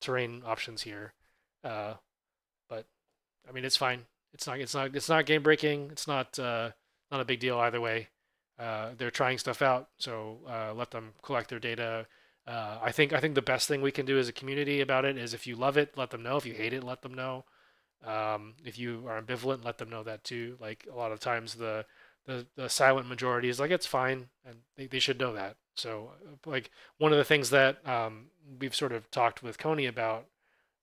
S3: terrain options here, uh, but I mean it's fine. It's not it's not it's not game breaking. It's not uh, not a big deal either way. Uh, they're trying stuff out, so uh, let them collect their data. Uh, I think I think the best thing we can do as a community about it is if you love it, let them know. If you hate it, let them know. Um, if you are ambivalent, let them know that too. Like a lot of times, the the, the silent majority is like it's fine, and they, they should know that. So uh, like one of the things that um, we've sort of talked with Coney about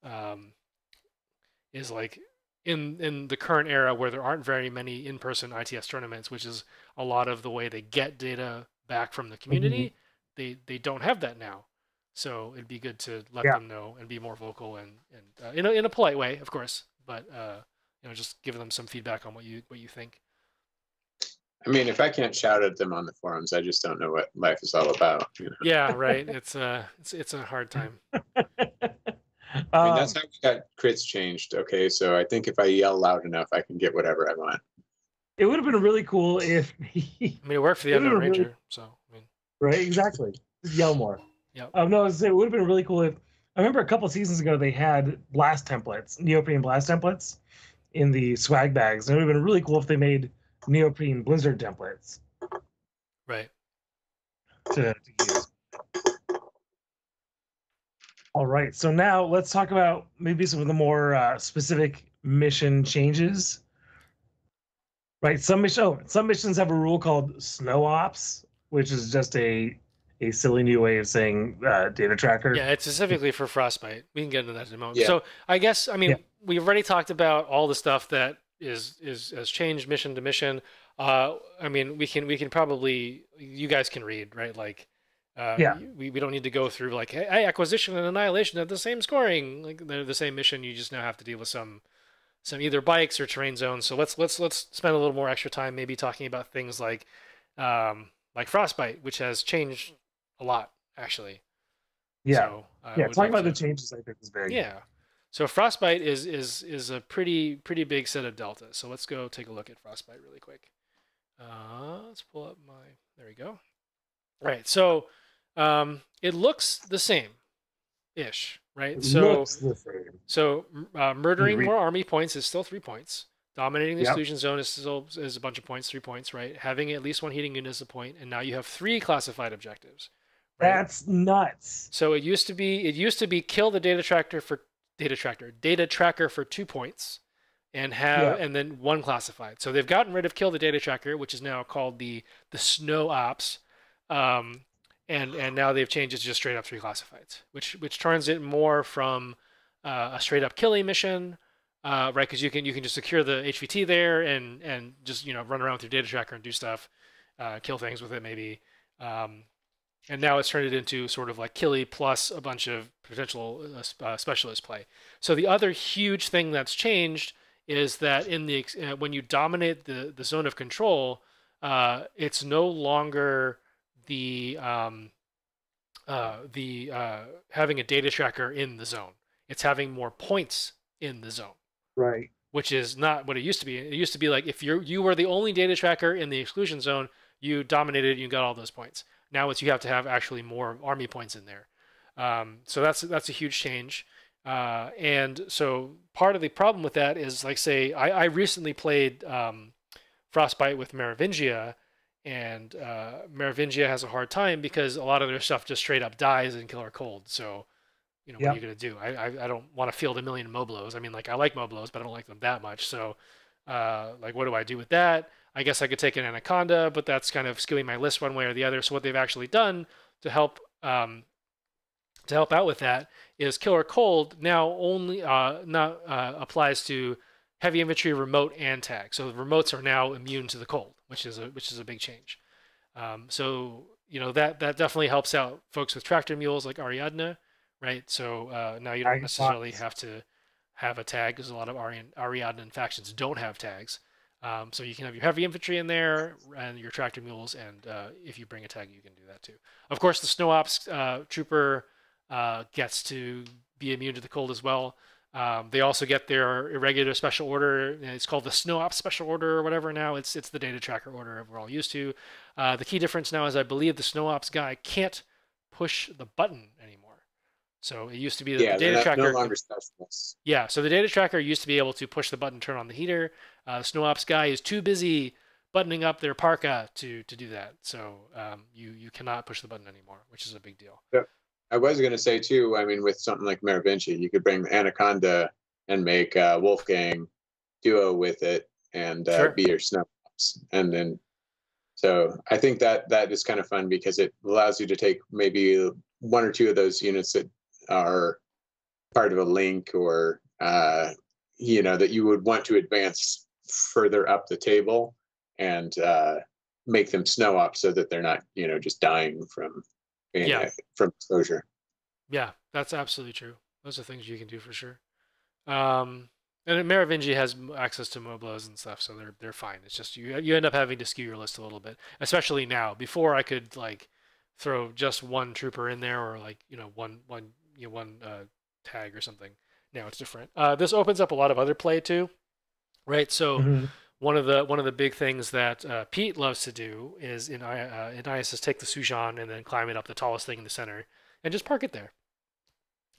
S3: um, is like in in the current era where there aren't very many in-person ITS tournaments, which is a lot of the way they get data back from the community, they they don't have that now. So it'd be good to let
S2: Yeah.
S3: them know and be more vocal and and uh, in a in a polite way, of course, but uh, you know just give them some feedback on what you what you think.
S4: I mean, if I can't shout at them on the forums, I just don't know what life is all about. You know?
S3: Yeah, right. It's uh it's it's a hard time.
S4: I mean,
S2: Um,
S4: that's how we got crits changed. Okay, so I think if I yell loud enough, I can get whatever I want.
S2: it would have been really cool if
S3: I mean, it worked for the
S2: It would've
S3: Unknown
S2: been really-
S3: Ranger, so I mean,
S2: right exactly Just yell more
S3: Yeah.
S2: um no it would have been really cool if i remember a couple seasons ago they had blast templates neoprene blast templates in the swag bags and it would have been really cool if they made neoprene blizzard templates
S3: right.
S2: to, to use all right so now let's talk about maybe some of the more uh, specific mission changes right some mission oh, some missions have a rule called snow ops which is just a a silly new way of saying uh, data tracker
S3: Yeah, it's specifically for frostbite. We can get into that in a moment.
S4: Yeah.
S3: So I guess I mean
S2: Yeah.
S3: we've already talked about all the stuff that is is has changed mission to mission. Uh, I mean we can we can probably you guys can read right like. Uh,
S2: Yeah.
S3: We, we don't need to go through like hey, acquisition and annihilation have the same scoring like they're the same mission you just now have to deal with some some either bikes or terrain zones so let's let's let's spend a little more extra time maybe talking about things like um like frostbite which has changed a lot actually
S2: yeah
S3: so, I
S2: yeah talking about the changes i think is very good.
S3: yeah. So frostbite is is is a pretty pretty big set of deltas. So let's go take a look at frostbite really quick. Uh, let's pull up my. There we go. All right. So um, it looks the same, ish. Right.
S2: It
S3: so
S2: looks the same.
S3: so uh, murdering
S2: read-
S3: more army points is still three points. Dominating the
S2: Yep.
S3: exclusion zone is still is a bunch of points, three points, right? Having at least one heating unit is a point, and now you have three classified objectives. right?
S2: that's nuts
S3: So it used to be it used to be kill the data tracker for data tracker data tracker for two points, and have
S2: Yeah.
S3: and then one classified. So they've gotten rid of kill the data tracker, which is now called the the snow ops, um, and and now they've changed it to just straight up three classifieds, which which turns it more from uh, a straight up killing mission. Uh, right, because you can you can just secure the HVT there and and just you know run around with your data tracker and do stuff, uh, kill things with it maybe. Um, and now it's turned it into sort of like killy plus a bunch of potential uh, uh, specialist play. So the other huge thing that's changed is that in the uh, when you dominate the the zone of control, it's no longer the um, uh, the uh, having a data tracker in the zone. It's having more points in the zone
S2: right
S3: which is not what it used to be. It used to be like if you you were the only data tracker in the exclusion zone, you dominated, you got all those points. Now it's you have to have actually more army points in there. Um, so that's that's a huge change. Uh, and so part of the problem with that is, like, say, I, I recently played um, Frostbite with Merovingia, and uh, Merovingia has a hard time because a lot of their stuff just straight up dies in Killer Cold. So, you know, what are you gonna do? I, I I don't want to field a million Moblots. I mean, like, I like Moblots, but I don't like them that much. So, uh, like, what do I do with that? I guess I could take an Anaconda, but that's kind of skewing my list one way or the other. So, what they've actually done to help um, to help out with that is Killer Cold now only uh, not uh, applies to heavy infantry, remote, and tag. So the remotes are now immune to the cold, which is a which is a big change. Um, so you know that that definitely helps out folks with tractor mules like Ariadna, right? So uh, now you don't necessarily have to have a tag because a lot of Ari- Ariadna factions don't have tags. Um, so you can have your heavy infantry in there and your tractor mules, and uh, if you bring a tag, you can do that too. Of course, the snow ops uh, trooper uh, gets to be immune to the cold as well. Um, they also get their irregular special order. It's called the Snow Ops Special Order or whatever now. It's it's the data tracker order we're all used to. Uh, the key difference now is I believe the Snow Ops guy can't push the button anymore. So it used to be that
S4: Yeah,
S3: the data tracker
S4: no longer specialists.
S3: yeah, so the data tracker used to be able to push the button, turn on the heater. Uh, the Snow Ops guy is too busy buttoning up their parka to to do that. So um, you you cannot push the button anymore, which is a big deal.
S4: I was going to say too. I mean, with something like Merovingia, you could bring Anaconda and make uh, Wolfgang duo with it and uh,
S3: Sure.
S4: be your Snow Ops, and then. So I think that that is kind of fun because it allows you to take maybe one or two of those units that are part of a link or uh, you know that you would want to advance further up the table and uh, make them snow up so that they're not you know just dying from
S3: Yeah.
S4: from exposure.
S3: Yeah, that's absolutely true. Those are things you can do for sure. Um, and Merovingi has access to Moblots and stuff, so they're they're fine. It's just you you end up having to skew your list a little bit, especially now. Before I could like throw just one trooper in there or like you know one one you know, one uh, tag or something. Now it's different. Uh, this opens up a lot of other play too, right? So
S2: Mhm.
S3: One of the one of the big things that uh, Pete loves to do is in I uh, in ISS take the Sujan and then climb it up the tallest thing in the center and just park it there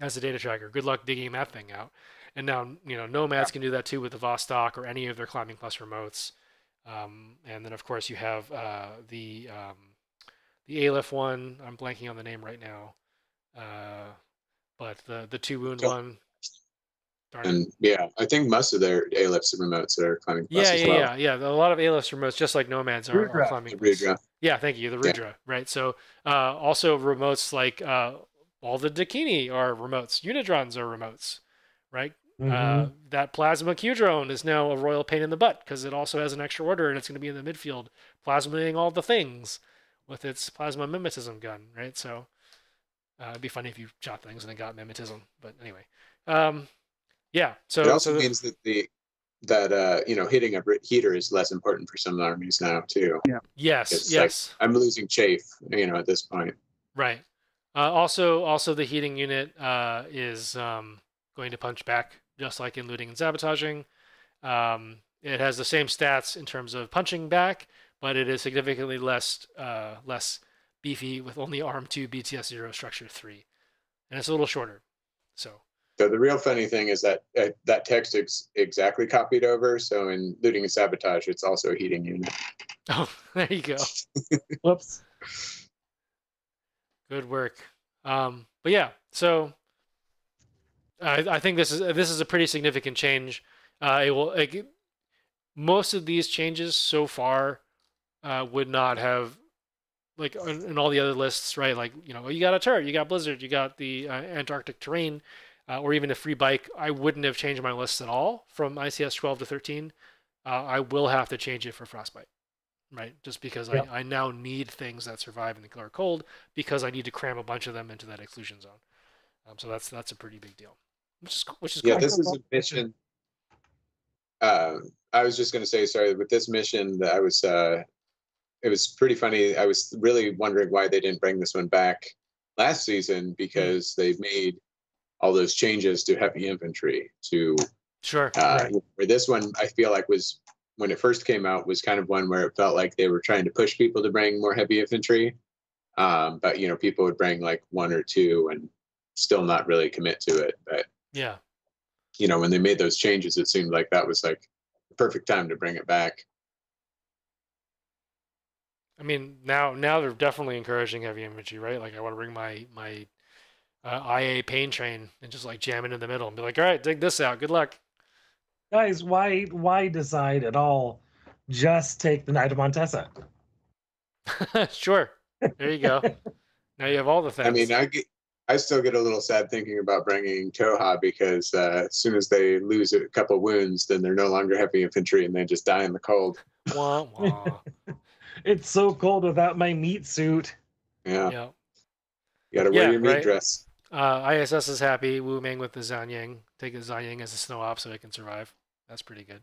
S3: as a data tracker. Good luck digging that thing out. And now you know nomads can do that too with the Vostok or any of their climbing plus remotes. Um, and then of course you have uh, the um, the Aleph one. I'm blanking on the name right now, uh, but the the two wound
S4: So-
S3: one. Darn.
S4: And yeah, I think most of their Aleph remotes are climbing plus
S3: Yeah,
S4: as
S3: yeah,
S4: well.
S3: yeah, yeah. A lot of Aleph remotes, just like nomads, are, are climbing.
S4: Rudra.
S3: Yeah, thank you. The
S4: Yeah.
S3: Right? So uh, also remotes like uh, all the Dakini are remotes. Unidrons are remotes, right? Uh,
S2: Mhm.
S3: that Plasma Q drone is now a royal pain in the butt because it also has an extra order and it's going to be in the midfield, plasmaing all the things with its plasma mimetism gun, right? So uh, it'd be funny if you shot things and then got mimetism, but anyway, um, yeah. So
S4: it also
S3: so
S4: means that the that uh you know hitting a heater is less important for some armies now too. Yeah.
S3: yes,
S4: it's like-
S3: yes.
S4: I'm losing chafe, you know, at this point.
S3: Right. Uh, also, also the heating unit uh, is um, going to punch back just like in looting and sabotaging. Um, it has the same stats in terms of punching back, but it is significantly less uh, less beefy with only ARM two BTS zero structure three, and it's a little shorter. So
S4: So the real funny thing is that uh, that text is exactly copied over. So in looting and sabotage, it's also a heating unit.
S3: oh, there you go.
S2: Whoops.
S3: Good work. Um, but yeah, so I, I think this is this is a pretty significant change. Uh, it will like, most of these changes so far uh, would not have like in, in all the other lists, right? Like you know, you got a turret, you got blizzard, you got the uh, Antarctic terrain, uh, or even a free bike. I wouldn't have changed my list at all from ITS 12 to 13. Uh, I will have to change it for frostbite, right? Just because
S2: Yep.
S3: I, I now need things that survive in the killer cold because I need to cram a bunch of them into that exclusion zone. Um, so that's that's a pretty big deal. Which is which is
S4: Yeah,
S3: cool.
S4: this is a mission. Uh, I was just going to say, sorry, with this mission, that I was, uh, it was pretty funny. I was really wondering why they didn't bring this one back last season because they made all those changes to heavy infantry to
S3: sure.
S4: uh,
S2: Right.
S4: where this one I feel like was when it first came out was kind of one where it felt like they were trying to push people to bring more heavy infantry, um, but you know people would bring like one or two and still not really commit to it. But
S3: Yeah.
S4: you know, when they made those changes, it seemed like that was like the perfect time to bring it back.
S3: I mean, now now they're definitely encouraging heavy infantry, right? Like I want to bring my my uh, IA pain train and just like jam it in the middle and be like, all right, dig this out. Good luck.
S2: Guys, why why decide at all? Just take the Knight of Montesa.
S3: sure. There you go. now you have all the things.
S4: I mean, I get, I still get a little sad thinking about bringing Tohaa because uh, as soon as they lose a couple wounds, then they're no longer heavy infantry and they just die in the cold.
S3: wah, wah.
S2: It's so cold without my meat suit.
S4: Yeah,
S3: yeah.
S4: you got to
S3: Yeah,
S4: wear your meat
S3: right.
S4: dress.
S3: Uh, ISS is happy. Wu Ming with the Zhanyang. Take the Zhanyang as a snow op so it can survive. That's pretty good.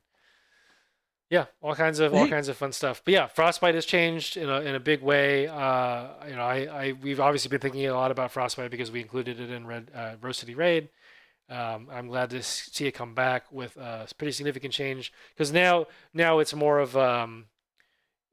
S3: Yeah, all kinds of all kinds of fun stuff. But yeah, Frostbite has changed in a in a big way. Uh, you know, I, I we've obviously been thinking a lot about Frostbite because we included it in Red uh, City Raid. Um, I'm glad to see it come back with a pretty significant change because now now it's more of um,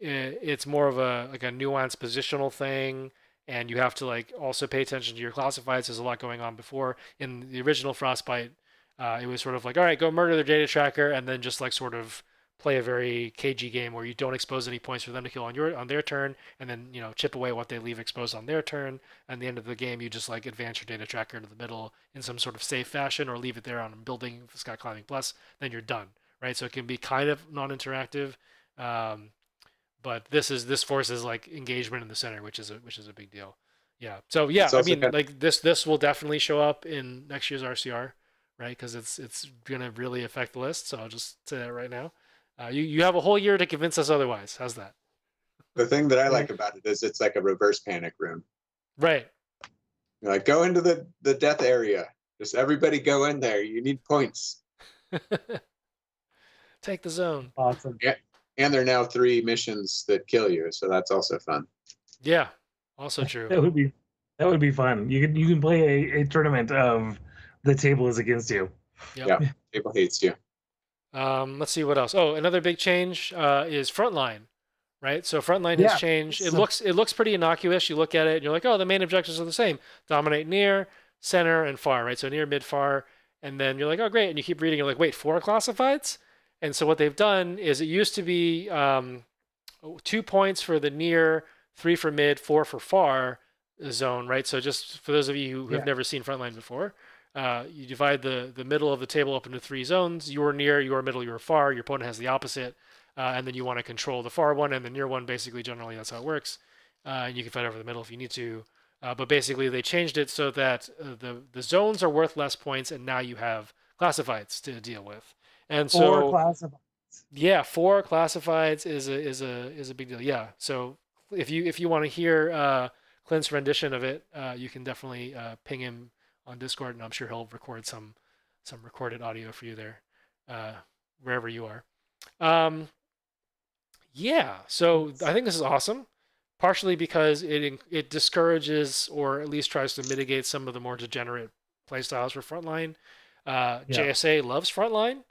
S3: i- it's more of a like a nuanced positional thing and you have to like also pay attention to your classifieds. There's a lot going on before. In the original Frostbite, uh, it was sort of like, all right, go murder their data tracker, and then just like sort of play a very cagey game where you don't expose any points for them to kill on your on their turn, and then you know chip away what they leave exposed on their turn. And the end of the game, you just like advance your data tracker into the middle in some sort of safe fashion, or leave it there on a building got climbing plus. Then you're done, right? So it can be kind of non-interactive. Um, but this is this forces like engagement in the center, which is a which is a big deal. Yeah. So yeah, I mean,
S4: kind-
S3: like this this will definitely show up in next year's RCR, right? Because it's it's gonna really affect the list. So I'll just say that right now. Uh, you you have a whole year to convince us otherwise. How's that?
S4: The thing that I like about it is it's like a reverse panic room.
S3: Right.
S4: You're like, go into the the death area. Just everybody go in there. You need points.
S3: Take the zone.
S2: Awesome.
S4: And there are now three missions that kill you, so that's also fun.
S3: Yeah. Also true.
S2: That would be that would be fun. You can you can play a, a tournament of the table is against you.
S3: Yep.
S4: Yeah. People hates you.
S3: Um, let's see what else. Oh, another big change uh, is frontline, right? So frontline
S2: Yeah,
S3: has changed. It
S2: so-
S3: looks it looks pretty innocuous. You look at it and you're like, oh, the main objectives are the same: dominate near, center, and far, right? So near, mid, far, and then you're like, oh, great, and you keep reading. You're like, wait, four classifieds? And so what they've done is it used to be um, two points for the near, three for mid, four for far zone, right? So just for those of you who have never seen frontline before, uh, you divide the, the middle of the table up into three zones. You're near, you're middle, you're far. Your opponent has the opposite, uh, and then you want to control the far one and the near one. Basically, generally that's how it works. Uh, and you can fight over the middle if you need to. Uh, but basically, they changed it so that uh, the the zones are worth less points, and now you have classifieds to deal with. And so
S2: Four classified.
S3: yeah, four classifieds is a is a is a big deal. Yeah. So if you if you want to hear uh, Clint's rendition of it, uh, you can definitely uh, ping him on Discord, and I'm sure he'll record some some recorded audio for you there, uh, wherever you are. Um, yeah. So I think this is awesome. Partially because it it discourages or at least tries to mitigate some of the more degenerate playstyles for frontline. Uh,
S2: Yeah.
S3: JSA loves frontline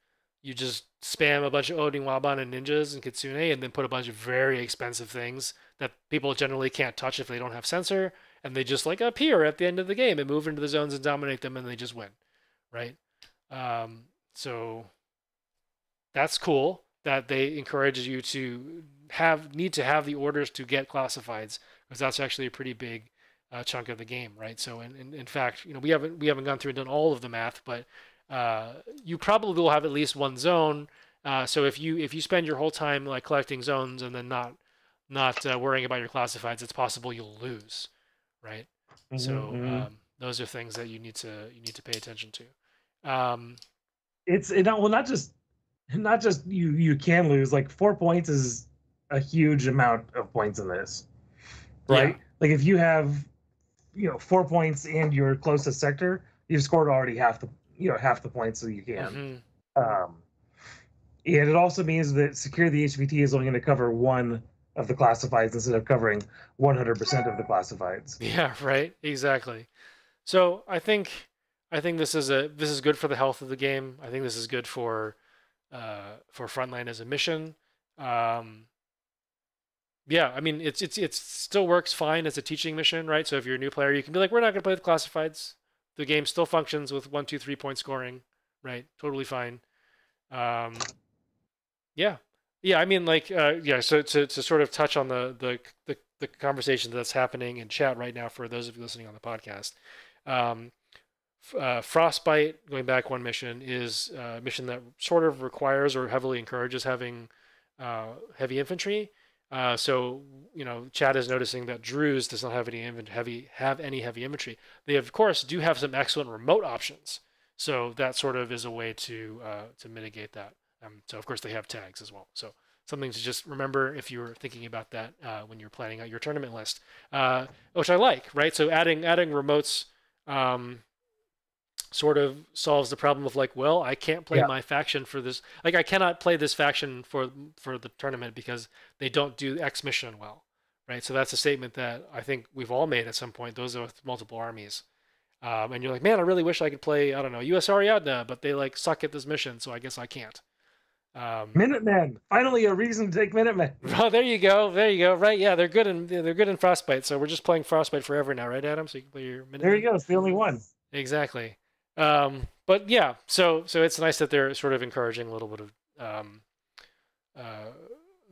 S3: you just spam a bunch of Oniwaban and ninjas and Kitsune and then put a bunch of very expensive things that people generally can't touch if they don't have sensor and they just like appear at the end of the game and move into the zones and dominate them and they just win right? Um, so that's cool that they encourage you to have need to have the orders to get classifieds because that's actually a pretty big uh, chunk of the game right? So in, in, in fact you know we haven't we haven't gone through and done all of the math but uh, you probably will have at least one zone. Uh, so if you if you spend your whole time like collecting zones and then not not uh, worrying about your classifieds, it's possible you'll lose, right? So
S2: Mhm.
S3: um, those are things that you need to you need to pay attention to. Um,
S2: it's it not well not just not just you you can lose like four points is a huge amount of points in this right
S3: Yeah.
S2: like if you have you know four points and your closest sector you've scored already half the you know half the points that you can
S3: mhm.
S2: um and it also means that secure the hvt is only going to cover one of the classifieds instead of covering 100% of the classifieds
S3: Yeah, right. Exactly. So I think I think this is a this is good for the health of the game. I think this is good for uh, for frontline as a mission. Um, yeah, I mean it's it's it still works fine as a teaching mission, right? So if you're a new player, you can be like, we're not going to play the classifieds. The game still functions with one, two, three point scoring, right? Totally fine. Um, yeah, yeah. I mean, like, uh, yeah. So to, to sort of touch on the, the the the conversation that's happening in chat right now for those of you listening on the podcast, um, uh, Frostbite, going back one mission, is a mission that sort of requires or heavily encourages having uh, heavy infantry. Uh, so you know, Chad is noticing that Druze does not have any heavy have any heavy infantry. They of course do have some excellent remote options. So that sort of is a way to uh, to mitigate that. Um, so of course they have tags as well. So something to just remember if you're thinking about that uh, when you're planning out your tournament list, uh, which I like, right? So adding adding remotes um, sort of solves the problem of like, well, I can't play
S2: Yeah.
S3: my faction for this. Like, I cannot play this faction for for the tournament because they don't do X mission well, right? So that's a statement that I think we've all made at some point. Those are with multiple armies. Um, and you're like, man, I really wish I could play, I don't know, US Ariadna, but they like suck at this mission, so I guess I can't. Um,
S2: Minutemen. Finally, a reason to take Minutemen.
S3: well, there you go, there you go. Right? Yeah, they're good in they're good in Frostbite, so we're just playing Frostbite forever now, right, Adam? So you can play your minute.
S2: There you go. It's the only one.
S3: Exactly. Um, but yeah, so so it's nice that they're sort of encouraging a little bit of um, uh,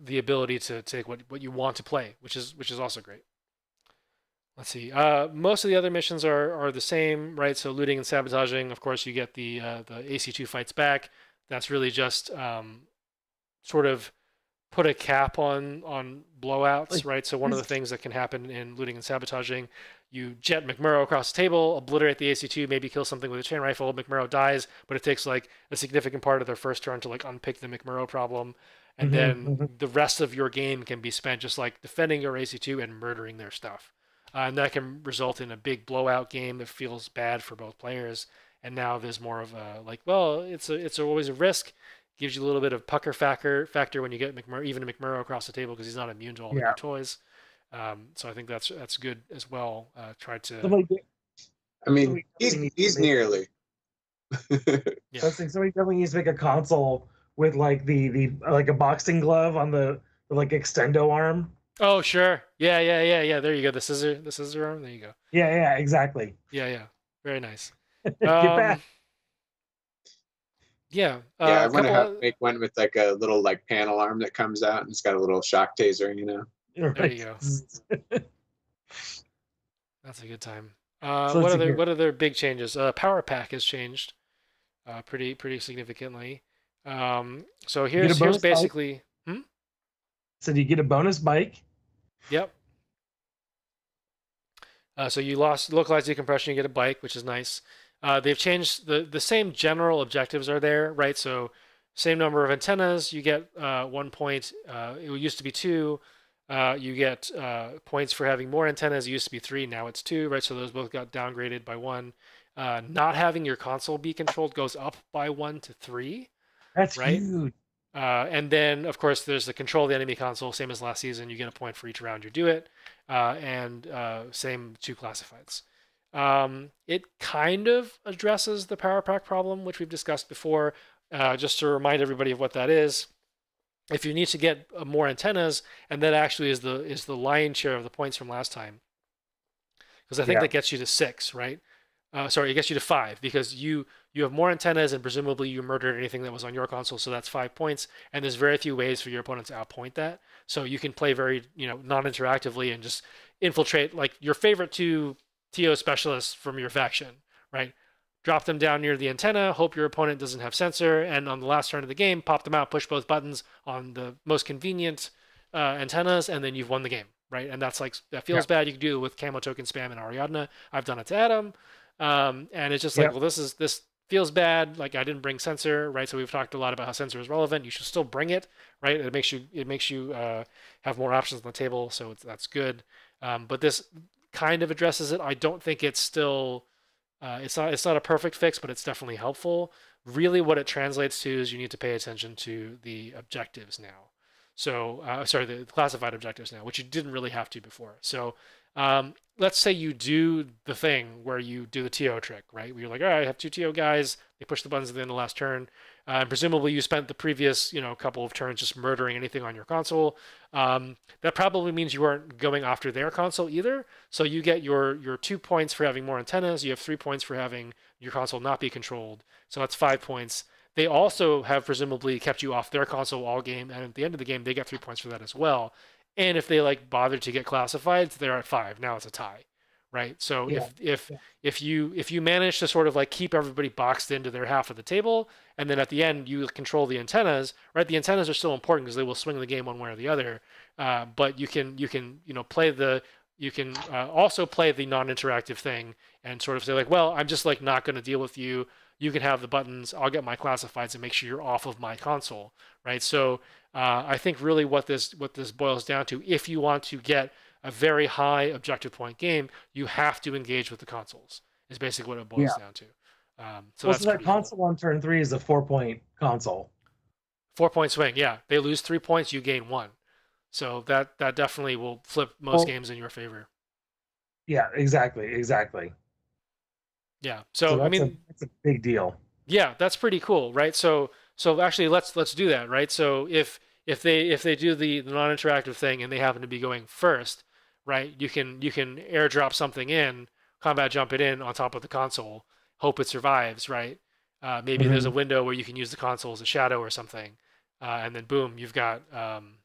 S3: the ability to take what, what you want to play, which is which is also great. Let's see. Uh, most of the other missions are, are the same, right? So looting and sabotaging. Of course, you get the uh, the AC2 fights back. That's really just um, sort of put a cap on on blowouts, right? So one of the things that can happen in looting and sabotaging, you jet McMurrough across the table, obliterate the AC2, maybe kill something with a chain rifle. McMurrough dies, but it takes like a significant part of their first turn to like unpick the McMurrough problem, and
S2: Mhm,
S3: then
S2: mhm.
S3: the rest of your game can be spent just like defending your AC2 and murdering their stuff. Uh, and that can result in a big blowout game that feels bad for both players. And now there's more of a like, well, it's a, it's always a risk. Gives you a little bit of pucker factor factor when you get McMurrough, even McMurrough across the table because he's not immune to all the
S2: Yeah.
S3: new toys. Um, so I think that's that's good as well. Uh, try to
S4: I mean, he's he's nearly.
S3: yeah.
S2: I think somebody definitely needs to make a console with like the the like a boxing glove on the, the like extendo arm.
S3: Oh sure, yeah, yeah, yeah, yeah. There you go. The scissor, the scissor arm. There you go.
S2: Yeah, yeah, exactly.
S3: Yeah, yeah. Very nice.
S2: Get
S3: Um,
S2: back.
S3: Yeah. Uh,
S4: yeah, I
S3: a
S4: want to
S3: of-
S4: make one with like a little like panel arm that comes out and it's got a little shock taser, you know.
S3: There you go. That's a good time. Uh,
S2: So
S3: what other
S2: here.
S3: what other big changes? Uh, Power Pack has changed, uh, pretty pretty significantly. Um, so here's here's basically. Hmm?
S2: So you get a bonus bike.
S3: Yep. Uh, so you lost localized decompression, you get a bike, which is nice. Uh, they've changed the the same general objectives are there, right? So same number of antennas, you get uh, one point. Uh, it used to be two. Uh, you get uh, points for having more antennas. It used to be three, now it's two, right? So those both got downgraded by one. Uh, not having your console be controlled goes up by one to three.
S2: That's
S3: Right?
S2: huge.
S3: Uh, and then, of course, there's the control of the enemy console, same as last season. You get a point for each round you do it, uh, and uh, same two classifieds. Um, it kind of addresses the power pack problem, which we've discussed before. Uh, just to remind everybody of what that is, if you need to get uh, more antennas, and that actually is the is the lion's share of the points from last time, because I think
S2: Yeah.
S3: that gets you to six, right? Uh, sorry, it gets you to five because you you have more antennas and presumably you murdered anything that was on your console, so that's five points. And there's very few ways for your opponent to outpoint that. So you can play very you know non-interactively and just infiltrate like your favorite two TO specialists from your faction, right? Drop them down near the antenna, hope your opponent doesn't have sensor, and on the last turn of the game, pop them out, push both buttons on the most convenient uh, antennas, and then you've won the game, right? And that's like that feels bad. You can do it with camo token spam and Ariadna. I've done it to Adam, um, and it's just like,
S2: Yeah.
S3: well, this is this feels bad. Like I didn't bring sensor, right? So we've talked a lot about how sensor is relevant. You should still bring it, right? It makes you it makes you uh, have more options on the table, so it's, that's good. Um, but this kind of addresses it. I don't think it's still uh, it's not it's not a perfect fix, but it's definitely helpful. Really, what it translates to is you need to pay attention to the objectives now. So, uh, sorry, the classified objectives now, which you didn't really have to before. So, um, let's say you do the thing where you do the TO trick, right? Where you're like, all right, I have two TO guys. They push the buttons at the end of the last turn. Uh, and presumably, you spent the previous, you know, couple of turns just murdering anything on your console. Um, that probably means you weren't going after their console either. So you get your your two points for having more antennas. You have three points for having your console not be controlled. So that's five points. They also have presumably kept you off their console all game, and at the end of the game, they get three points for that as well. And if they like bothered to get classified, they're at five. Now it's a tie right? So
S2: Yeah,
S3: if if
S2: yeah.
S3: if you if you manage to sort of like keep everybody boxed into their half of the table, and then at the end you control the antennas, right? The antennas are still important because they will swing the game one way or the other. Uh, but you can you can you know play the you can uh, also play the non-interactive thing and sort of say like, well, I'm just like not going to deal with you. You can have the buttons. I'll get my classifieds and make sure you're off of my console, right? So uh, I think really what this what this boils down to, if you want to get a very high objective point game, you have to engage with the consoles. Is basically what it boils
S2: Yeah.
S3: down to. Um, so
S2: well, so that
S3: pretty cool.
S2: console on turn three is a four point console.
S3: four point swing. Yeah, they lose three points, you gain one. So that that definitely will flip most
S2: Well-
S3: games in your favor.
S2: Yeah, exactly, exactly.
S3: Yeah. So, I mean,
S2: a, that's a big deal.
S3: yeah, that's pretty cool, right? So so actually, let's let's do that, right? So if if they if they do the, the non-interactive thing and they happen to be going first, right? You can you can airdrop something in, combat jump it in on top of the console, hope it survives, right? Uh, maybe there's a window where you can use the console as a shadow or something, uh, and then boom, you've got um,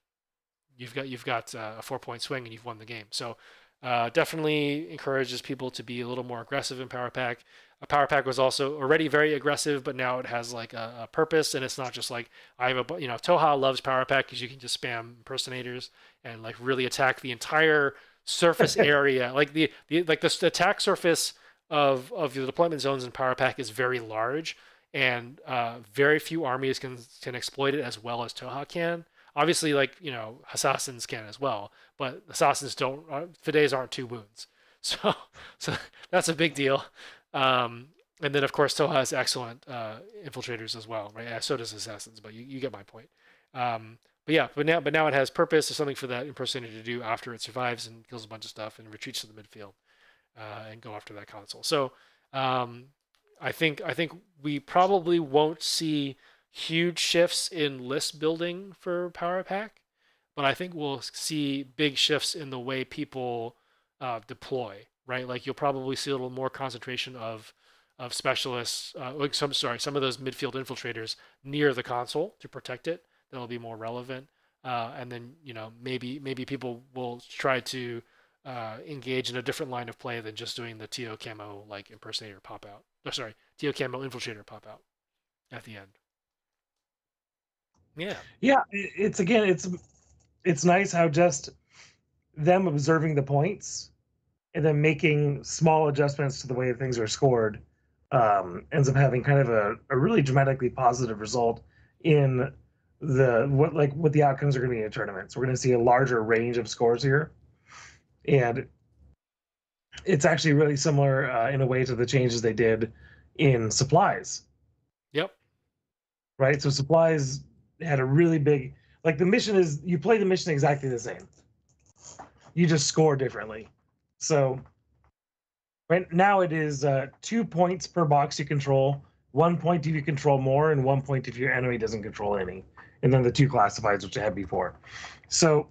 S3: you've got you've got uh, a four point swing and you've won the game. So uh, definitely encourages people to be a little more aggressive in Power Pack. A Power Pack was also already very aggressive, but now it has like a, a purpose, and it's not just like I have a you know Tohaa loves Power Pack because you can just spam impersonators and like really attack the entire surface area. Like the, the like the attack surface of of the deployment zones in Power Pack is very large, and uh, very few armies can can exploit it as well as Tohaa can. Obviously, like you know, assassins can as well, but assassins don't. Uh, Fidays aren't two wounds, so so that's a big deal. Um, and then of course Tohaa has excellent uh, infiltrators as well, right? So does assassins, but you, you get my point. Um, but yeah, but now but now it has purpose. There's something for that impersonator to do after it survives and kills a bunch of stuff and retreats to the midfield uh, and go after that console. So um, I think I think we probably won't see huge shifts in list building for Power Pack, but I think we'll see big shifts in the way people uh, deploy. Right, like you'll probably see a little more concentration of of specialists, uh, like some sorry, some of those midfield infiltrators near the console to protect it. That'll be more relevant. Uh, and then you know maybe maybe people will try to uh, engage in a different line of play than just doing the TO camo like impersonator pop out. Oh, sorry, TO camo infiltrator pop out at the end. Yeah,
S2: Yeah, it's again, it's it's nice how just them observing the points and then making small adjustments to the way things are scored um, ends up having kind of a, a really dramatically positive result in the what like what the outcomes are going to be in tournaments. We're going to see a larger range of scores here, and it's actually really similar uh, in a way to the changes they did in supplies
S3: yep,
S2: right? So supplies had a really big like the mission is you play the mission exactly the same. You just score differently. So right now it is uh, two points per box you control, one point if you control more, and one point if your enemy doesn't control any. And then the two classifieds which I had before. So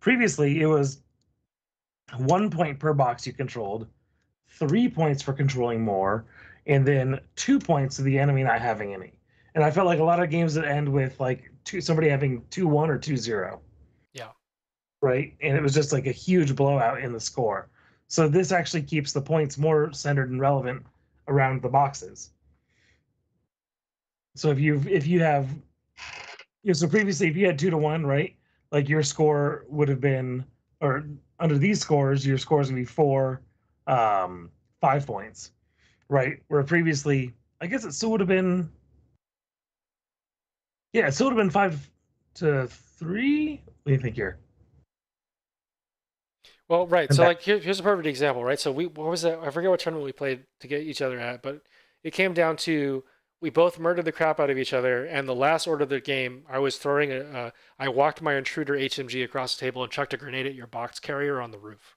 S2: previously it was one point per box you controlled, three points for controlling more, and then two points to the enemy not having any and I felt like a lot of games that end with like two somebody having two one or two zero.
S3: Yeah.
S2: Right, and it was just like a huge blowout in the score. So this actually keeps the points more centered and relevant around the boxes. So if you if you have, know, so previously if you had two to one, right, like your score would have been, or under these scores, your score is gonna be four, um, five points, right? Where previously, I guess it still would have been yeah, it would have been five to three. What do you think here?
S3: Well, right. So, like, here, here's a perfect example, right? So, we what was that? I forget what tournament we played to get each other at, but it came down to we both murdered the crap out of each other. And the last order of the game, I was throwing a, uh, I walked my intruder HMG across the table and chucked a grenade at your box carrier on the roof.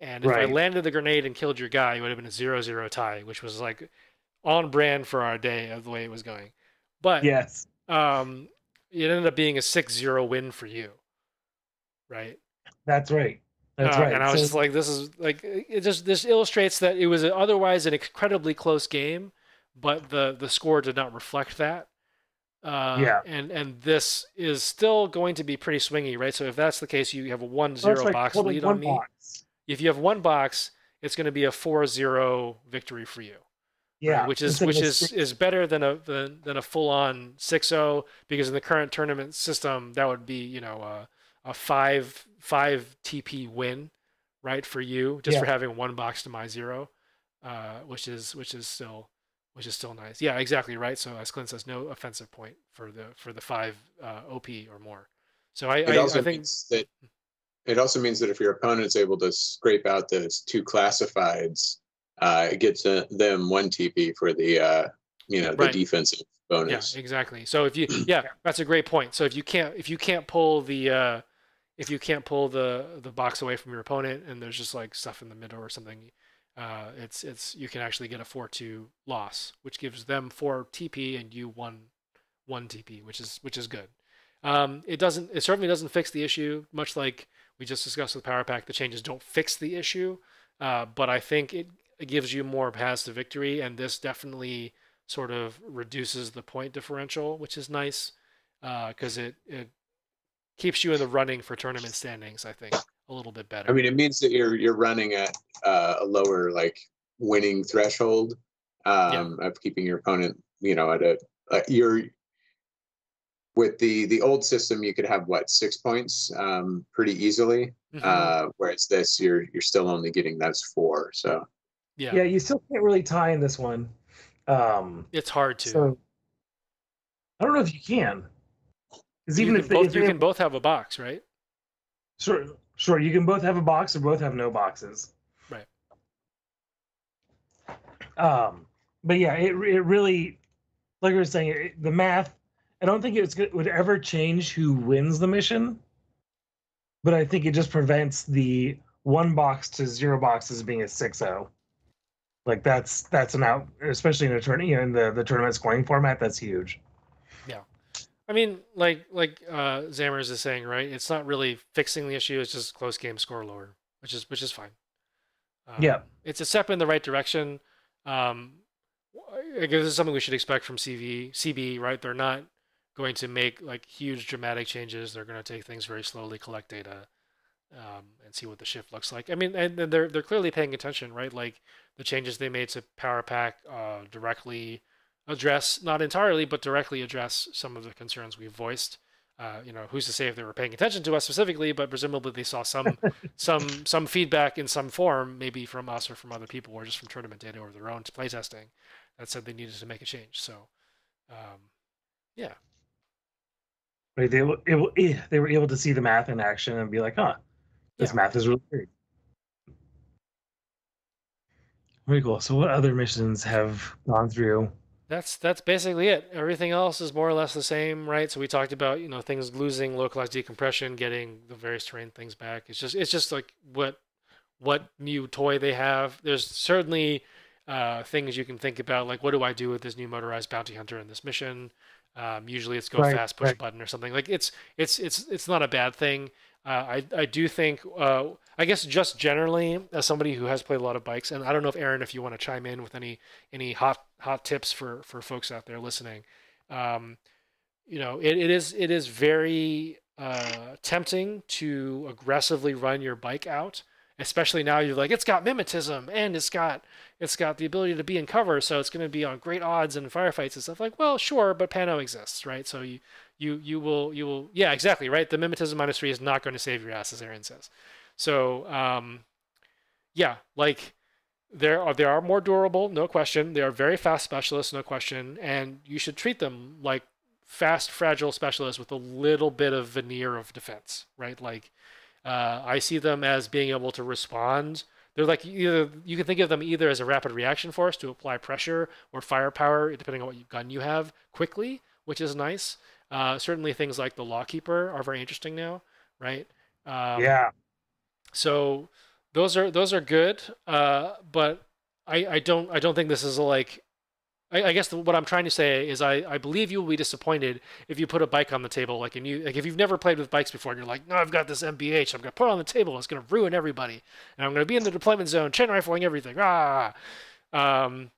S3: And if I landed the grenade and killed your guy, it would have been a zero-zero tie, which was like on brand for our day of the way it was going. But
S2: Yes,
S3: um, it ended up being a 6-0 win for you, right?
S2: that's right. That's
S3: Uh,
S2: right.
S3: And I was
S2: So-
S3: just like, this is like it just this illustrates that it was otherwise an incredibly close game, but the the score did not reflect that. Uh,
S2: Yeah.
S3: And and this is still going to be pretty swingy, right? So if that's the case, you have a one zero
S2: like
S3: box lead on me.
S2: box.
S3: If you have one box, it's going to be a 4-0 victory for you. right?
S2: Yeah,
S3: which is which is
S2: six-
S3: is better than a than, than a full on 6-0 because in the current tournament system that would be you know a, a five five TP win right for you just
S2: Yeah.
S3: for having one box to my zero uh, which is which is still which is still nice yeah exactly right so as Clint says no offensive point for the for the five uh, OP or more so I, I,
S4: also
S3: I think
S4: that it also means that if your opponent's able to scrape out those two classifieds, uh, it gets uh, them one TP for the uh, you know the
S3: Right.
S4: defensive bonus.
S3: Yeah, exactly. So if you yeah, that's a great point. So if you can't if you can't pull the uh if you can't pull the the box away from your opponent and there's just like stuff in the middle or something, uh it's it's you can actually get a 4-2 loss, which gives them 4 TP and you 1 1 TP, which is which is good. Um it doesn't it certainly doesn't fix the issue much like we just discussed with Power Pack the changes don't fix the issue. Uh but I think it, it gives you more paths to victory and this definitely sort of reduces the point differential, which is nice because it it keeps you in the running for tournament standings. I think a little bit better.
S4: I mean, it means that you're you're running at uh, a lower like winning threshold um, of keeping your opponent, you know, at a uh, you're with the the old system you could have what six points um, pretty easily,
S3: Mhm.
S4: uh, whereas this you're you're still only getting those four. So
S3: yeah,
S2: yeah, you still can't really tie in this one. Um,
S3: it's hard to.
S2: so I don't know if you can, because
S3: you
S2: even
S3: can
S2: if, they,
S3: both
S2: if
S3: you can
S2: have-
S3: both have a box, right?
S2: sure, sure, you can both have a box or both have no boxes.
S3: Right.
S2: Um, but yeah, it it really, like we were saying, it, the math. I don't think it's good, would ever change who wins the mission, but I think it just prevents the one box to zero boxes being a 6-0. Like that's that's an out, especially in a tournament, you know, in the the tournament scoring format. That's huge.
S3: I mean, like like uh, Zammers is saying, right? It's not really fixing the issue. It's just close game score lower, which is which is fine. Um,
S2: Yeah.
S3: it's a step in the right direction. Um, I guess this is something we should expect from CV CB, right? They're not going to make like huge dramatic changes. They're going to take things very slowly, collect data, um, and see what the shift looks like. I mean, and they're they're clearly paying attention, right? Like the changes they made to Power Pack uh, directly address, not entirely, but directly address some of the concerns we've voiced. Uh, you know, who's to say if they were paying attention to us specifically, but presumably they saw some some some feedback in some form, maybe from us or from other people, or just from tournament data or their own playtesting, that said they needed to make a change. So, um, yeah,
S2: Right? They were able, they were able to see the math in action and be like, "Huh, this
S3: Yeah.
S2: math is really great." Very cool. So, what other missions have gone through?
S3: That's that's basically it. Everything else is more or less the same, right? So we talked about you know things losing localized decompression, getting the various terrain things back. It's just it's just like what what new toy they have. There's certainly uh, things you can think about, like what do I do with this new motorized bounty hunter in this mission? Um, usually it's go
S2: Right,
S3: fast, push
S2: right.
S3: button or something. Like it's it's it's it's not a bad thing. Uh, I I do think uh, I guess just generally as somebody who has played a lot of bikes, and I don't know if Aaron, if you want to chime in with any any hot hot tips for for folks out there listening. Um, you know, it, it is it is very uh, tempting to aggressively run your bike out, especially now you're like it's got mimetism and it's got it's got the ability to be in cover, so it's going to be on great odds in firefights and stuff. Like, well, sure, but Pano exists, right? So you you you will you will yeah exactly right. The mimetism minus three is not going to save your ass, as Aaron says. So um, yeah, like there are they are more durable, no question. They are very fast specialists, no question, and you should treat them like fast, fragile specialists with a little bit of veneer of defense, right? Like uh, I see them as being able to respond. They're like either you can think of them either as a rapid reaction force to apply pressure or firepower, depending on what gun you have, quickly, which is nice. Uh, certainly, things like the Lawkeeper are very interesting now, right? Um,
S2: yeah,
S3: so those are those are good, uh, but I, I don't I don't think this is a, like I, I guess the, what I'm trying to say is I, I believe you will be disappointed if you put a bike on the table like and you like if you've never played with bikes before and you're like no I've got this MBH I'm gonna put it on the table it's gonna ruin everybody and I'm gonna be in the deployment zone chain rifling everything ah um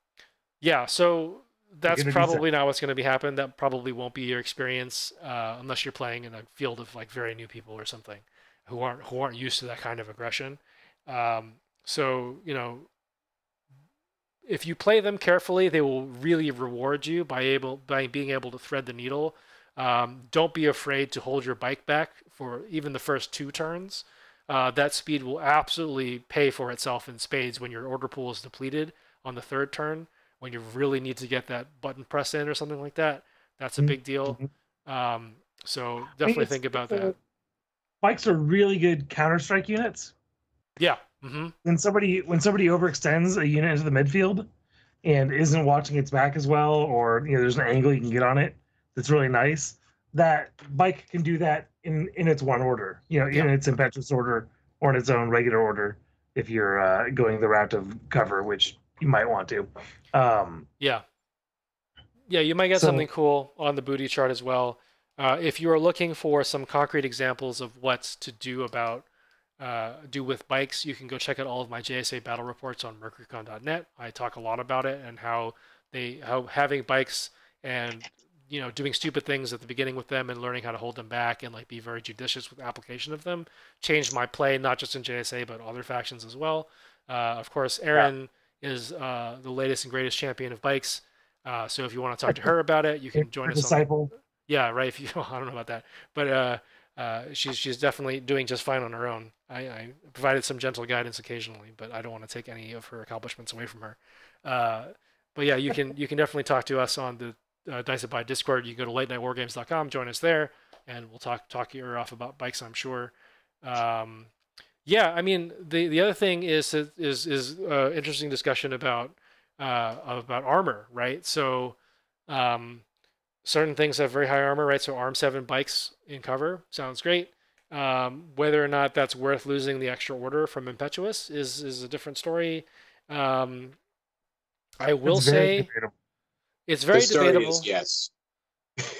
S3: yeah so that's probably not what's going to be happen that probably won't be your experience uh, unless you're playing in a field of like very new people or something who aren't who aren't used to that kind of aggression um, so you know if you play them carefully, they will really reward you by able by being able to thread the needle. Um, don't be afraid to hold your bike back for even the first two turns. Uh, that speed will absolutely pay for itself in spades when your order pool is depleted on the third turn. When you really need to get that button press in or something like that, that's a big deal. Um, so definitely think about that.
S2: Bikes are really good counter strike units.
S3: Yeah. hmm
S2: when somebody when somebody overextends a unit into the midfield and isn't watching its back as well, or you know, there's an angle you can get on it that's really nice. That bike can do that in in its one order, you know, in
S3: Yeah.
S2: its impetuous order or in its own regular order. If you're uh, going the route of cover, which you might want to, um,
S3: Yeah. Yeah, you might get
S2: So-
S3: something cool on the booty chart as well. Uh, if you are looking for some concrete examples of what to do about uh, do with bikes, you can go check out all of my JSA battle reports on mercrecon.net. I talk a lot about it and how they how having bikes and you know doing stupid things at the beginning with them and learning how to hold them back and like be very judicious with application of them changed my play not just in JSA but other factions as well. Uh, of course, Erin is uh, the latest and greatest champion of bikes. Uh, so if you want to talk to her about it, you can join
S2: your
S3: us. On,
S2: disciple.
S3: yeah, right. If you, I don't know about that, but uh, uh, she's she's definitely doing just fine on her own. I, I provided some gentle guidance occasionally, but I don't want to take any of her accomplishments away from her. Uh, but yeah, you can you can definitely talk to us on the uh, Dice Abide Discord. You can go to latenightwargames.com, join us there, and we'll talk talk your off about bikes. I'm sure. Um, yeah, I mean the the other thing is is is uh, interesting discussion about uh, about armor, right? So. Um, certain things have very high armor, right? So arm seven bikes in cover sounds great. Um, whether or not that's worth losing the extra order from impetuous is is a different story. Um, I will
S2: It's very
S3: say
S2: debatable.
S3: it's very
S4: the story
S3: debatable.
S4: is yes.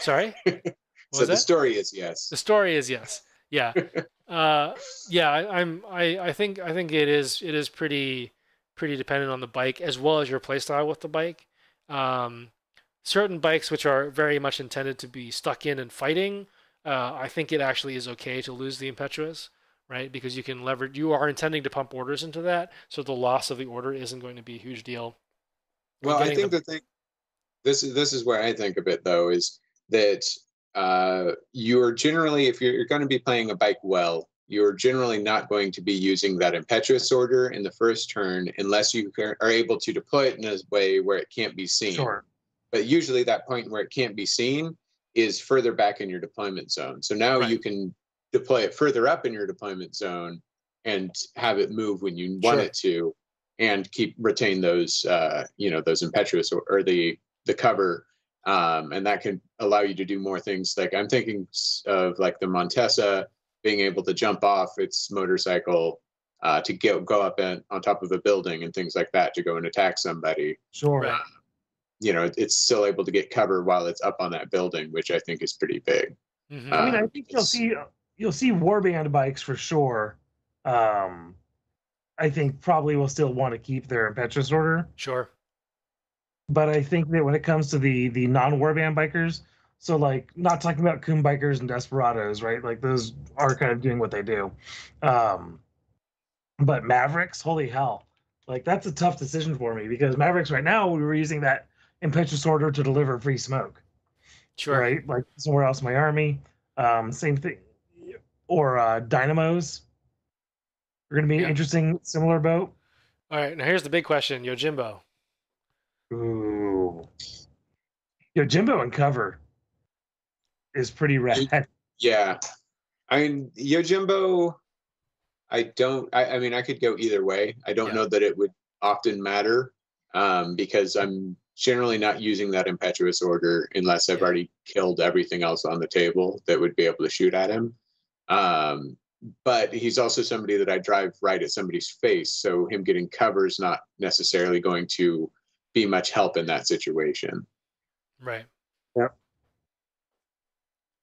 S3: Sorry, what
S4: so the
S3: that?
S4: story is yes.
S3: The story is yes. Yeah. uh, yeah, I, I'm I, I think I think it is it is pretty pretty dependent on the bike as well as your playstyle with the bike. Um, certain bikes which are very much intended to be stuck in and fighting, uh, I think it actually is okay to lose the impetuous, right? Because you can leverage you are intending to pump orders into that, so the loss of the order isn't going to be a huge deal.
S4: Well, I think
S3: the-
S4: the thing this is this is where I think of it though is that uh, you're generally if you're, you're going to be playing a bike well, you're generally not going to be using that impetuous order in the first turn unless you are are able to deploy it in a way where it can't be seen.
S2: Sure.
S4: But usually that point where it can't be seen is further back in your deployment zone. So now you can deploy it further up in your deployment zone and have it move when you want
S3: Sure.
S4: it to and keep retain those uh, you know those impetuous or, or the the cover um, and that can allow you to do more things like i'm thinking of like the montesa being able to jump off its motorcycle uh, to go, go up and on top of a building and things like that to go and attack somebody
S2: Sure.
S3: Right.
S4: You know it's still able to get cover while it's up on that building which i think is pretty big
S3: Mhm.
S2: I mean, I
S4: Um,
S2: think you'll see you'll see warband bikes for sure. Um, I think probably will still want to keep their impetuous order,
S3: sure.
S2: but I think that when it comes to the the non warband bikers, so like not talking about Kum bikers and desperados, right? Like those are kind of doing what they do. Um, but Mavericks, holy hell, like that's a tough decision for me because Mavericks right now we were using that impetuous order to deliver free smoke.
S3: Sure.
S2: right? Like somewhere else in my army. Um, same thing, or uh, dynamos. Are going to be
S3: Yeah.
S2: an interesting, similar boat.
S3: All right. Now here's the big question, Yojimbo.
S2: Ooh, yo, Jimbo and cover is pretty rad.
S4: yeah i mean yojimbo i don't I, I mean i could go either way i don't
S3: Yeah.
S4: know that it would often matter um, because i'm generally not using that impetuous order unless i've
S3: Yeah.
S4: already killed everything else on the table that would be able to shoot at him um, but he's also somebody that i drive right at somebody's face so him getting cover is not necessarily going to be much help in that situation.
S3: Right.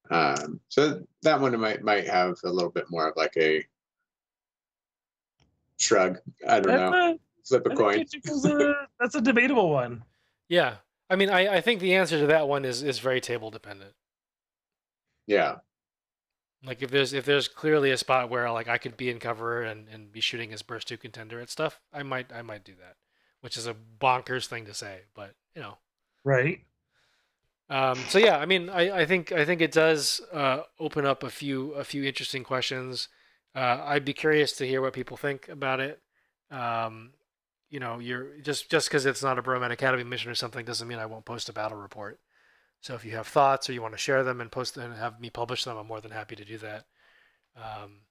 S4: Um, so that one might might have a little bit more of like a shrug. I don't
S2: That's
S4: know.
S2: a,
S4: Flip a
S2: I
S4: coin.
S2: think a- that's a debatable one.
S3: Yeah. I mean, I, I think the answer to that one is is very table dependent.
S4: Yeah.
S3: Like if there's if there's clearly a spot where like I could be in cover and, and be shooting as burst two contender at stuff, I might I might do that, which is a bonkers thing to say, but you know.
S2: Right.
S3: Um, so yeah, I mean, I, I think I think it does uh, open up a few a few interesting questions. Uh, I'd be curious to hear what people think about it. Um, you know, you're just just because it's not a Bromad Academy mission or something doesn't mean I won't post a battle report. So if you have thoughts or you want to share them and post them and have me publish them, I'm more than happy to do that. Um,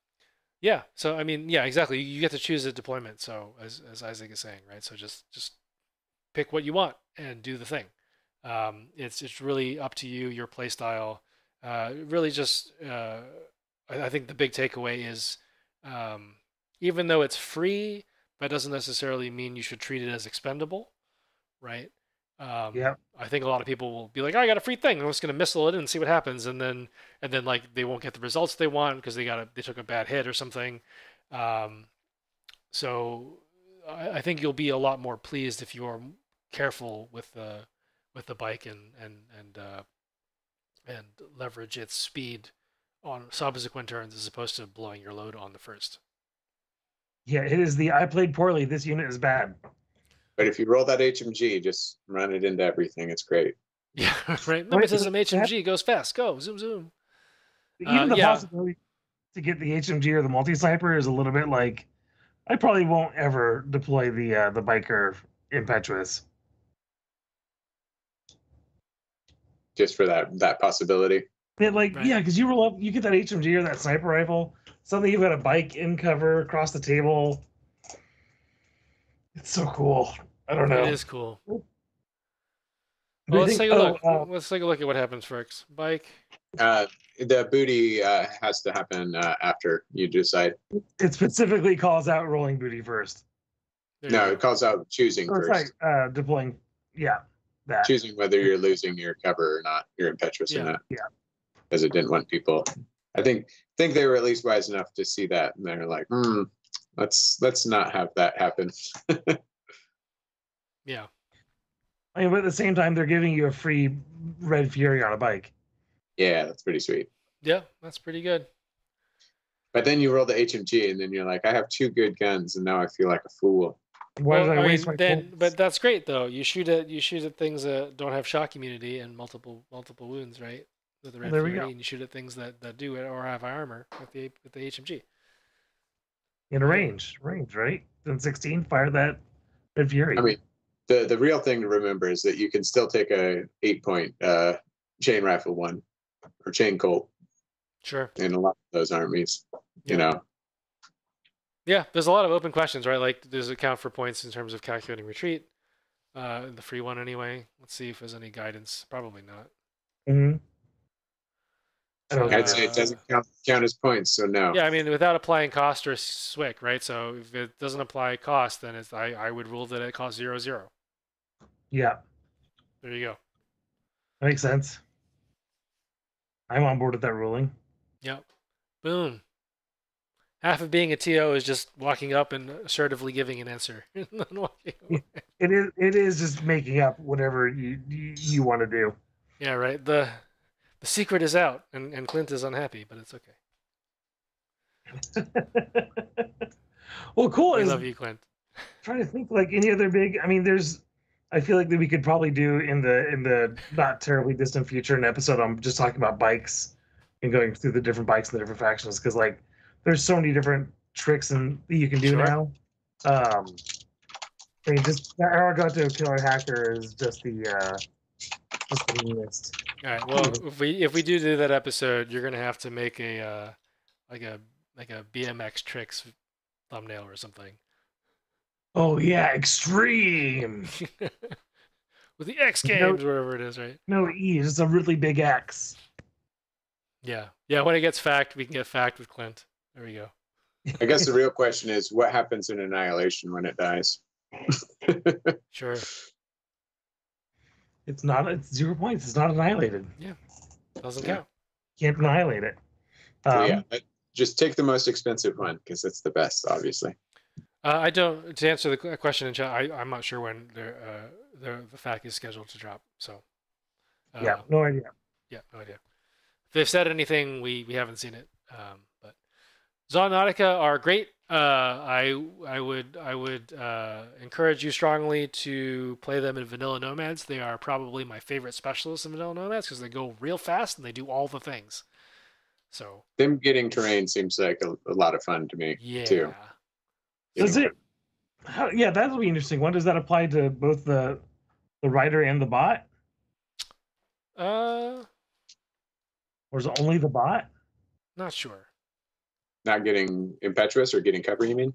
S3: yeah. So I mean, yeah, exactly. You get to choose a deployment. So as as Isaac is saying, right? So just just pick what you want and do the thing. Um, it's it's really up to you, your play style. Uh, really, just uh, I, I think the big takeaway is um, even though it's free, that doesn't necessarily mean you should treat it as expendable, right? Um,
S2: Yep.
S3: I think a lot of people will be like, "I got a free thing. I'm just gonna missile it and see what happens," and then and then like they won't get the results they want because they got a, they took a bad hit or something. Um, so I, I think you'll be a lot more pleased if you are careful with the with the bike and and and uh, and leverage its speed on subsequent turns as opposed to blowing your load on the first.
S2: Yeah, it is the I played poorly. This unit is bad.
S4: But if you roll that HMG, just run it into everything. It's great.
S3: Yeah, right.
S2: Right,
S3: Nemesis
S2: but
S3: HMG goes fast. Go zoom zoom.
S2: Even
S3: Uh,
S2: the
S3: yeah.
S2: possibility to get the HMG or the multi sniper is a little bit like I probably won't ever deploy the uh, the biker impetuous.
S4: Just for that that possibility.
S2: It like
S3: Right.
S2: yeah, because you roll up, you get that HMG or that sniper rifle. Suddenly you've got a bike in cover across the table. It's so cool. I don't know.
S3: It is cool. Well, let's
S2: think-
S3: take a
S2: oh,
S3: look.
S2: uh,
S3: let's take a look at what happens first. Bike.
S4: Uh, the booty uh, has to happen uh, after you decide.
S2: it specifically calls out rolling booty first.
S3: There
S4: No,
S3: go.
S4: it calls out choosing
S2: Or
S4: first.
S2: sorry, uh, deploying. Yeah, that.
S4: Choosing whether you're losing your cover or not, your impetuous
S3: Yeah.
S4: or not.
S2: Yeah.
S4: Because it didn't want people. I think think they were at least wise enough to see that, and they're like, hmm, let's let's not have that happen.
S3: Yeah.
S2: I mean, but at the same time, they're giving you a free Red Fury on a bike.
S4: Yeah, that's pretty sweet.
S3: Yeah, that's pretty good.
S4: But then you roll the HMG, and then you're like, I have two good guns, and now I feel like a fool.
S2: Why
S3: Well,
S2: did I,
S3: I
S2: waste
S3: mean,
S2: my
S3: then,
S2: bullets?
S3: but that's great though. You shoot at you shoot at things that don't have shock immunity and multiple multiple wounds, right? With the red
S2: there we
S3: fury,
S2: go.
S3: and you shoot at things that, that do it or have armor with the with the HMG.
S2: in a range, range, right? Then 16, fire that Red Fury.
S4: I mean, the the real thing to remember is that you can still take a eight point uh, chain rifle one or chain colt
S3: Sure.
S4: in a lot of those armies. You know,
S3: Yeah, there's a lot of open questions, right? Like, does it count for points in terms of calculating retreat? Uh, the free one anyway. Let's see if there's any guidance. Probably not.
S2: Mhm. I don't
S4: I'd say it doesn't count count as points. So no.
S3: Yeah, I mean, without applying cost or SWIC, right? So if it doesn't apply cost, then it's I, I would rule that it costs zero zero.
S2: Yeah,
S3: There you go.
S2: that makes sense. I'm on board with that ruling.
S3: Yep. Boom. Half of being a TO is just walking up and assertively giving an answer. and then walking away.
S2: It is. It is just making up whatever you you, you want to do.
S3: yeah, right. The the secret is out, and, and Clint is unhappy, but it's okay.
S2: well, cool. Is
S3: love you, Clint.
S2: trying to think like any other big. I mean, there's. I feel like that we could probably do in the in the not terribly distant future an episode on just talking about bikes and going through the different bikes and the different factions because like there's so many different tricks and that you can do
S3: Sure.
S2: now. Um, I mean, just the Aragoto Killer Hacker is just the uh, just the meanest.
S3: All right. Well, if we if we do do that episode, you're gonna have to make a uh, like a like a BMX tricks thumbnail or something
S2: Oh yeah, extreme.
S3: with the X
S2: No-
S3: Games, wherever it is, right?
S2: No E, it's a really big X.
S3: Yeah, yeah. When it gets fact, we can get fact with Clint. There we go.
S4: I guess the real question is what happens in Annihilation when it dies?
S3: Sure.
S2: It's not. It's zero points. It's not annihilated.
S3: Yeah, doesn't
S4: Yeah.
S3: count.
S2: Can't annihilate it.
S4: So
S2: Um,
S4: yeah, but just take the most expensive one because it's the best, obviously.
S3: Uh, I don't. To answer the question in chat, I, I'm not sure when the uh, the the FAQ is scheduled to drop. So. Uh,
S2: yeah. No idea.
S3: Yeah, no idea. If they've said anything, we, we haven't seen it. Um, but Zondnautica are great. Uh, I I would I would uh, encourage you strongly to play them in Vanilla Nomads. They are probably my favorite specialists in Vanilla Nomads because they go real fast and they do all the things. So
S4: Them getting terrain seems like a, a lot of fun to me
S3: yeah,
S4: too.
S2: Does it? How, yeah, that'll be interesting. When does that apply to both the the writer and the bot,
S3: uh,
S2: or is it only the bot?
S3: not sure.
S4: Not getting impetuous or getting cover, you mean?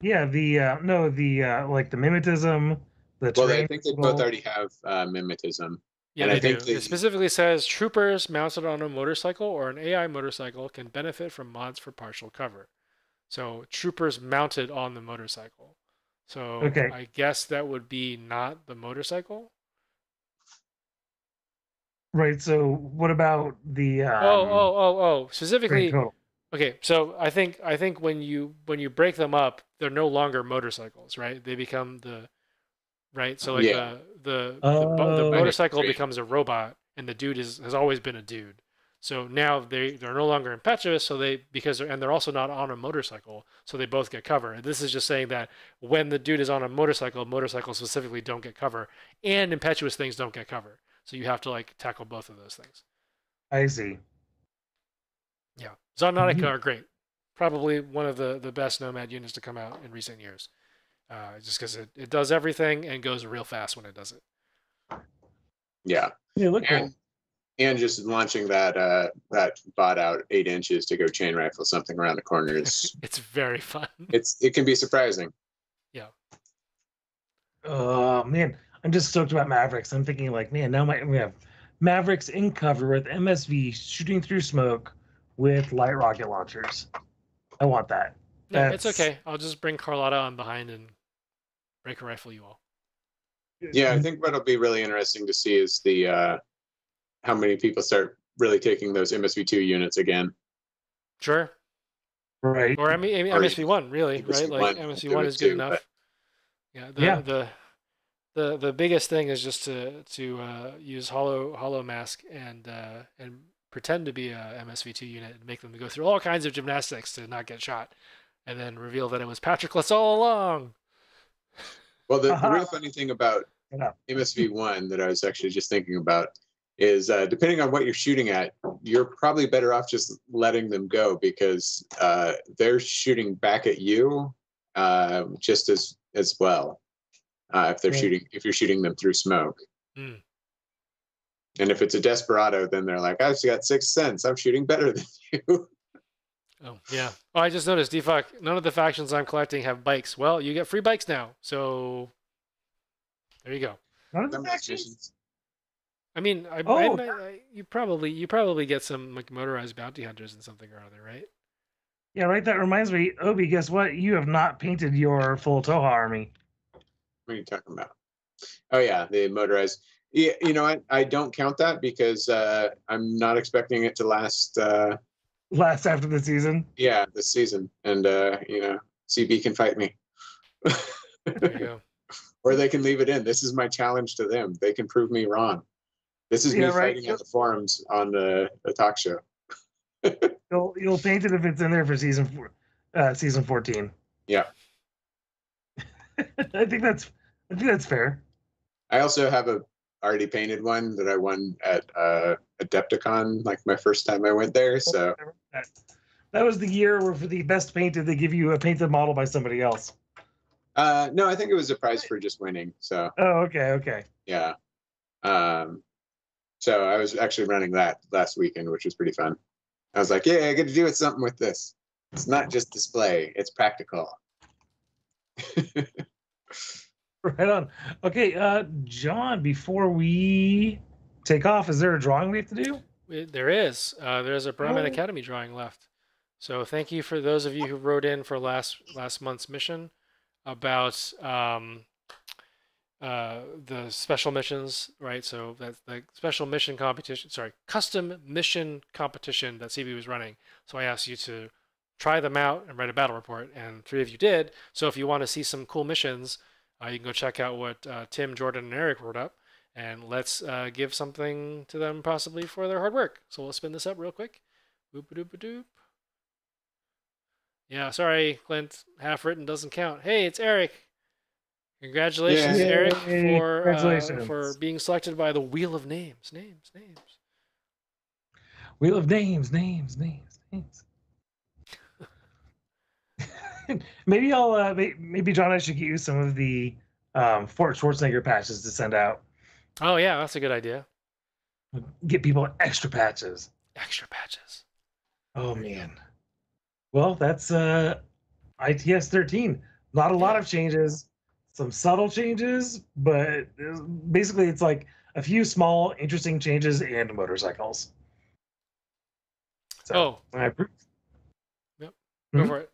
S2: Yeah, the uh, no, the uh, like the mimetism. The
S4: Well, I think they both already have uh, mimetism.
S3: Yeah,
S4: And
S3: they
S4: I think
S3: do.
S4: the-
S3: It specifically says troopers mounted on a motorcycle or an AI motorcycle can benefit from mods for partial cover. So troopers mounted on the motorcycle. So
S2: Okay.
S3: I guess that would be not the motorcycle.
S2: Right. So what about the? Um,
S3: oh, oh, oh, oh. Specifically,
S2: total?
S3: Okay. So I think I think when you when you break them up, they're no longer motorcycles, right? They become the right. So like
S4: Yeah.
S3: uh, the the, bo- the
S2: Oh.
S3: motorcycle becomes a robot, and the dude is has always been a dude. So now they they're no longer impetuous. So they because they're, and they're also not on a motorcycle, so they both get cover. This is just saying that when the dude is on a motorcycle, motorcycles specifically don't get cover, and impetuous things don't get cover. So you have to like tackle both of those things.
S2: I see.
S3: Yeah, Zondnautica
S2: Mhm.
S3: are great. Probably one of the, the best Nomad units to come out in recent years. Uh, just because it, it does everything and goes real fast when it does it.
S2: Yeah,
S4: Yeah,
S2: they look cool.
S4: and and just launching that uh that bot out eight inches to go chain rifle something around the corner is
S3: It's very fun.
S4: it's it can be surprising. Yeah.
S2: Oh man, I'm just stoked about Mavericks. I'm thinking like, man, now my we have Mavericks in cover with MSV shooting through smoke with light rocket launchers. I want that.
S3: Yeah, it's okay. I'll just bring Carlotta on behind and break a rifle you all.
S4: Yeah, I think what'll be really interesting to see is the uh how many people start really taking those MSV2 units again.
S3: Sure.
S2: Right.
S3: Or I mean, MSV1, really, right?
S4: MSV1
S3: Like
S4: will
S3: MSV
S4: do
S3: one
S4: it
S3: is good
S4: too,
S3: enough.
S4: but-
S3: Yeah. The,
S2: Yeah.
S3: the the the biggest thing is just to to uh, use hollow holomask and uh, and pretend to be a MSV2 unit and make them go through all kinds of gymnastics to not get shot, and then reveal that it was Patroclus all along.
S4: Well, the, the
S2: Uh-huh.
S4: real funny thing about
S2: Yeah.
S4: MSV1 that I was actually just thinking about is uh, depending on what you're shooting at, you're probably better off just letting them go because uh, they're shooting back at you uh, just as as well. Uh, if they're
S2: Right.
S4: shooting, if you're shooting them through smoke.
S3: Hmm.
S4: And if it's a desperado, then they're like, I've got sixth sense. I'm shooting better than you.
S3: Oh yeah. Oh, I just noticed, Defuck. None of the factions I'm collecting have bikes. Well, you get free bikes now, so there you go.
S2: None of the
S4: Some of those
S2: factions.
S3: I mean, I, I,
S2: Oh.
S3: I- you probably you probably get some like motorized bounty hunters and something or other, right?
S2: Yeah, right. That reminds me, Obi. Guess what? You have not painted your full Tohaa army.
S4: What are you talking about? Oh yeah, the motorized. Yeah, you know, I, I don't count that because uh, I'm not expecting it to last. Uh,
S2: Last after the season.
S4: yeah, this season, and uh, you know, CB can fight me,
S3: There you go.
S4: or they can leave it in. This is my challenge to them. They can prove me wrong. This is me
S2: right.
S4: fighting at the forums on the, the talk show.
S2: You'll you'll paint it if it's in there for season four, uh, season fourteen.
S4: Yeah.
S2: I think that's I think that's fair.
S4: I also have a already painted one that I won at uh, Adepticon, like my first time I went there. So
S2: That, was the year where for the best painted they give you a painted model by somebody else.
S4: uh, no, I think it was a prize for just winning. So
S2: Oh, okay, okay.
S4: yeah. Um, so I was actually running that last weekend, which was pretty fun. I was like, yeah, I get to do something with this. It's not just display; it's practical.
S2: Right on. Okay, uh, Jon. Before we take off, is there a drawing we have to do?
S3: There is. Uh, there's a Bromad
S2: Oh.
S3: Academy drawing left. So thank you for those of you who wrote in for last last month's mission about um, uh, the special missions, right? So that's the special mission competition, sorry, custom mission competition that CB was running. So I asked you to try them out and write a battle report, and three of you did. So if you want to see some cool missions, uh, you can go check out what uh, Tim, Jordan, and Eric wrote up, and let's uh, give something to them possibly for their hard work. So we'll spin this up real quick. Boop a doop a doop. Yeah, sorry, Clint. Half written doesn't count. Hey, it's Eric. Congratulations,
S2: Yeah.
S3: Eric, for uh,
S2: congratulations.
S3: for being selected by the Wheel of Names. Names, names.
S2: Wheel of names, names, names, names. Maybe I'll uh, maybe Jon, I should get you some of the um, Fort Schwarzenegger patches to send out.
S3: Oh yeah, that's a good idea.
S2: Get people extra patches.
S3: Extra patches.
S2: Oh man. Well, that's uh ITS 13. Not a lot of changes, some subtle changes, but uh, basically it's like a few small interesting changes and motorcycles. So,
S3: Oh,
S2: I appre-
S3: go
S2: Mhm.
S3: for it.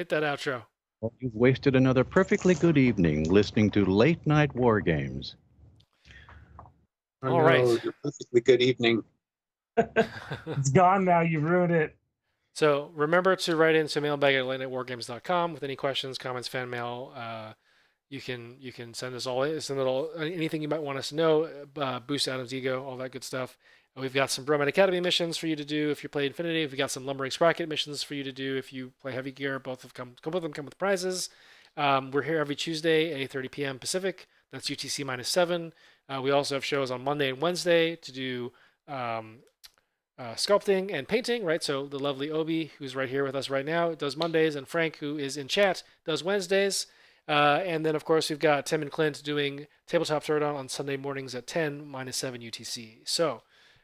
S3: Hit that outro.
S1: Well, You've wasted another perfectly good evening listening to Late Night War Games.
S4: Oh,
S3: All right.
S4: no, perfectly good evening.
S2: it's gone now. You ruined it.
S3: So remember to write into mailbag at latenightwargames.com with any questions, comments, fan mail. Uh, you can you can send us all send it all anything you might want us to know. Uh, boost Adam's ego, all that good stuff. We've got some Bromad Academy missions for you to do if you play Infinity. We've got some Lumbering Sprocket missions for you to do if you play Heavy Gear. Both have come, both of them come with prizes. Um, we're here every Tuesday at 8:30 p.m. Pacific. That's UTC minus seven. Uh, we also have shows on Monday and Wednesday to do um, uh, sculpting and painting, right? So the lovely Obi, who's right here with us right now, does Mondays, and Frank, who is in chat, does Wednesdays. Uh, and then, of course, we've got Tim and Clint doing Tabletop Throwdown on Sunday mornings at 10 minus 7 UTC. So,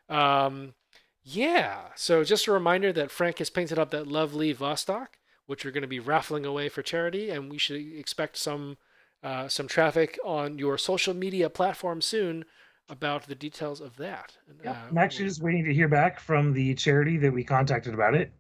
S3: um, yeah. So just a reminder that Frank has painted up that lovely Vostok, which we're going to be raffling away for charity, and we should expect some uh, some traffic on your social media platform soon about the details of that.
S2: Yeah,
S3: Uh,
S2: I'm actually just waiting to hear back from the charity that we contacted about it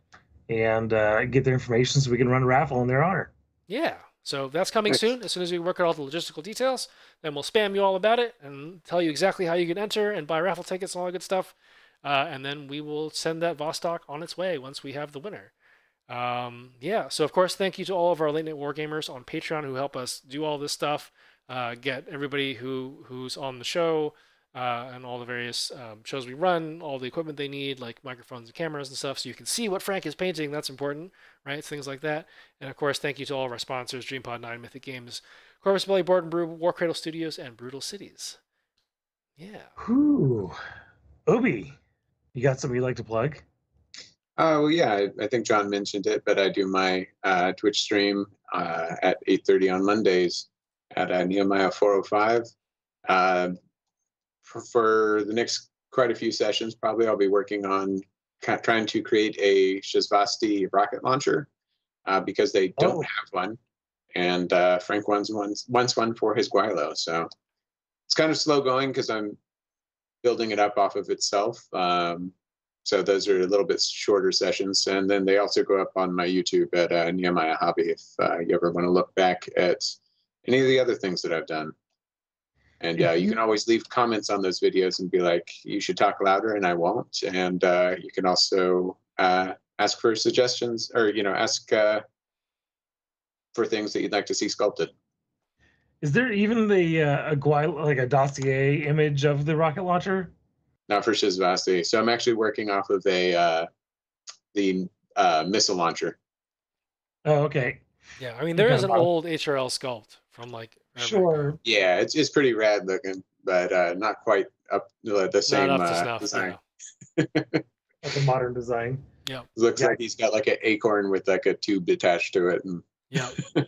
S2: and uh, get their information so we can run a raffle in their honor.
S3: Yeah. So that's coming soon. As soon as we work out all the logistical details, then we'll spam you all about it and tell you exactly how you can enter and buy raffle tickets and all that good stuff. Uh, and then we will send that Vostok on its way once we have the winner. Um, yeah. So of course, thank you to all of our late night wargamers on Patreon who help us do all this stuff, uh, get everybody who who's on the show uh, and all the various um, shows we run, all the equipment they need, like microphones and cameras and stuff, so you can see what Frank is painting. That's important, right? Things like that. And of course, thank you to all of our sponsors: DreamPod Nine, Mythic Games, Corvus Belli, Board and Brew, War Cradle Studios, and Brutal Cities. Yeah.
S2: Whew. Obi, you got something you'd like to plug?
S4: Oh well, yeah, I, I think Jon mentioned it, but I do my uh, Twitch stream uh, at 8:30 on Mondays at uh, Nehemiah 405. For, the next quite a few sessions, probably I'll be working on trying to create a Shasvastii rocket launcher uh, because they don't
S2: Oh.
S4: have one, and uh, Frank wants one wants one for his Guilo. So it's kind of slow going because I'm building it up off of itself. Um, so those are a little bit shorter sessions, and then they also go up on my YouTube at uh, Nehemiah Hobby if uh, you ever want to look back at any of the other things that I've done. And uh, you can always leave comments on those videos and be like, "You should talk louder," and I won't. And uh, you can also uh, ask for suggestions, or you know, ask uh, for things that you'd like to see sculpted.
S2: Is there even the uh, a Gui- like a dossier image of the rocket launcher?
S4: Not for Shasvastii. So I'm actually working off of a uh, the uh, missile launcher.
S2: Oh, okay.
S3: Yeah. I mean, there is an old HRL sculpt from like. Forever ago.
S2: Sure.
S4: Yeah, it's it's pretty rad looking, but uh, not quite up the, the same
S3: Not up to
S4: uh,
S3: snuff.
S4: design.
S3: yeah.
S2: Like a modern design. Yeah.
S4: Looks
S2: Yeah.
S4: like he's got like an acorn with like a tube attached to it, and
S3: Yeah.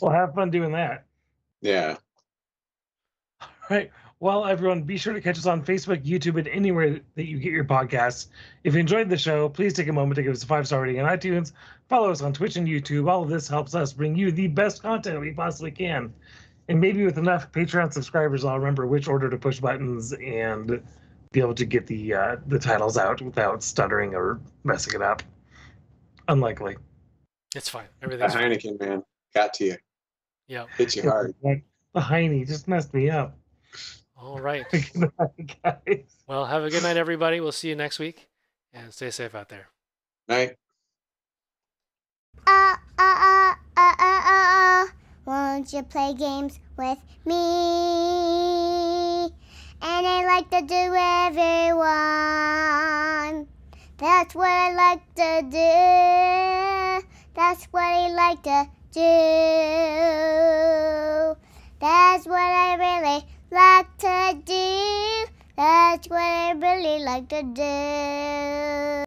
S2: Well, have fun doing that.
S4: yeah,
S2: All right. Well, everyone, be sure to catch us on Facebook, YouTube, and anywhere that you get your podcasts. If you enjoyed the show, please take a moment to give us a five star rating on iTunes. Follow us on Twitch and YouTube. All of this helps us bring you the best content we possibly can. And maybe with enough Patreon subscribers, I'll remember which order to push buttons and be able to get the uh, the titles out without stuttering or messing it up. Unlikely.
S3: It's fine.
S4: a
S3: Everything's fine.
S4: Heineken man got to you,
S3: Yeah.
S4: hit you hard.
S2: The Heine just messed me up.
S3: All right.
S2: Good night, guys.
S3: Well, have a good night, everybody. We'll see you next week, and stay safe out there.
S4: Night.
S5: Uh, uh, uh, uh, uh, uh, uh. Won't you play games with me? And I like to do everyone. That's what I like to do. That's what I like to do. That's what I really like to do. That's what I really like to do.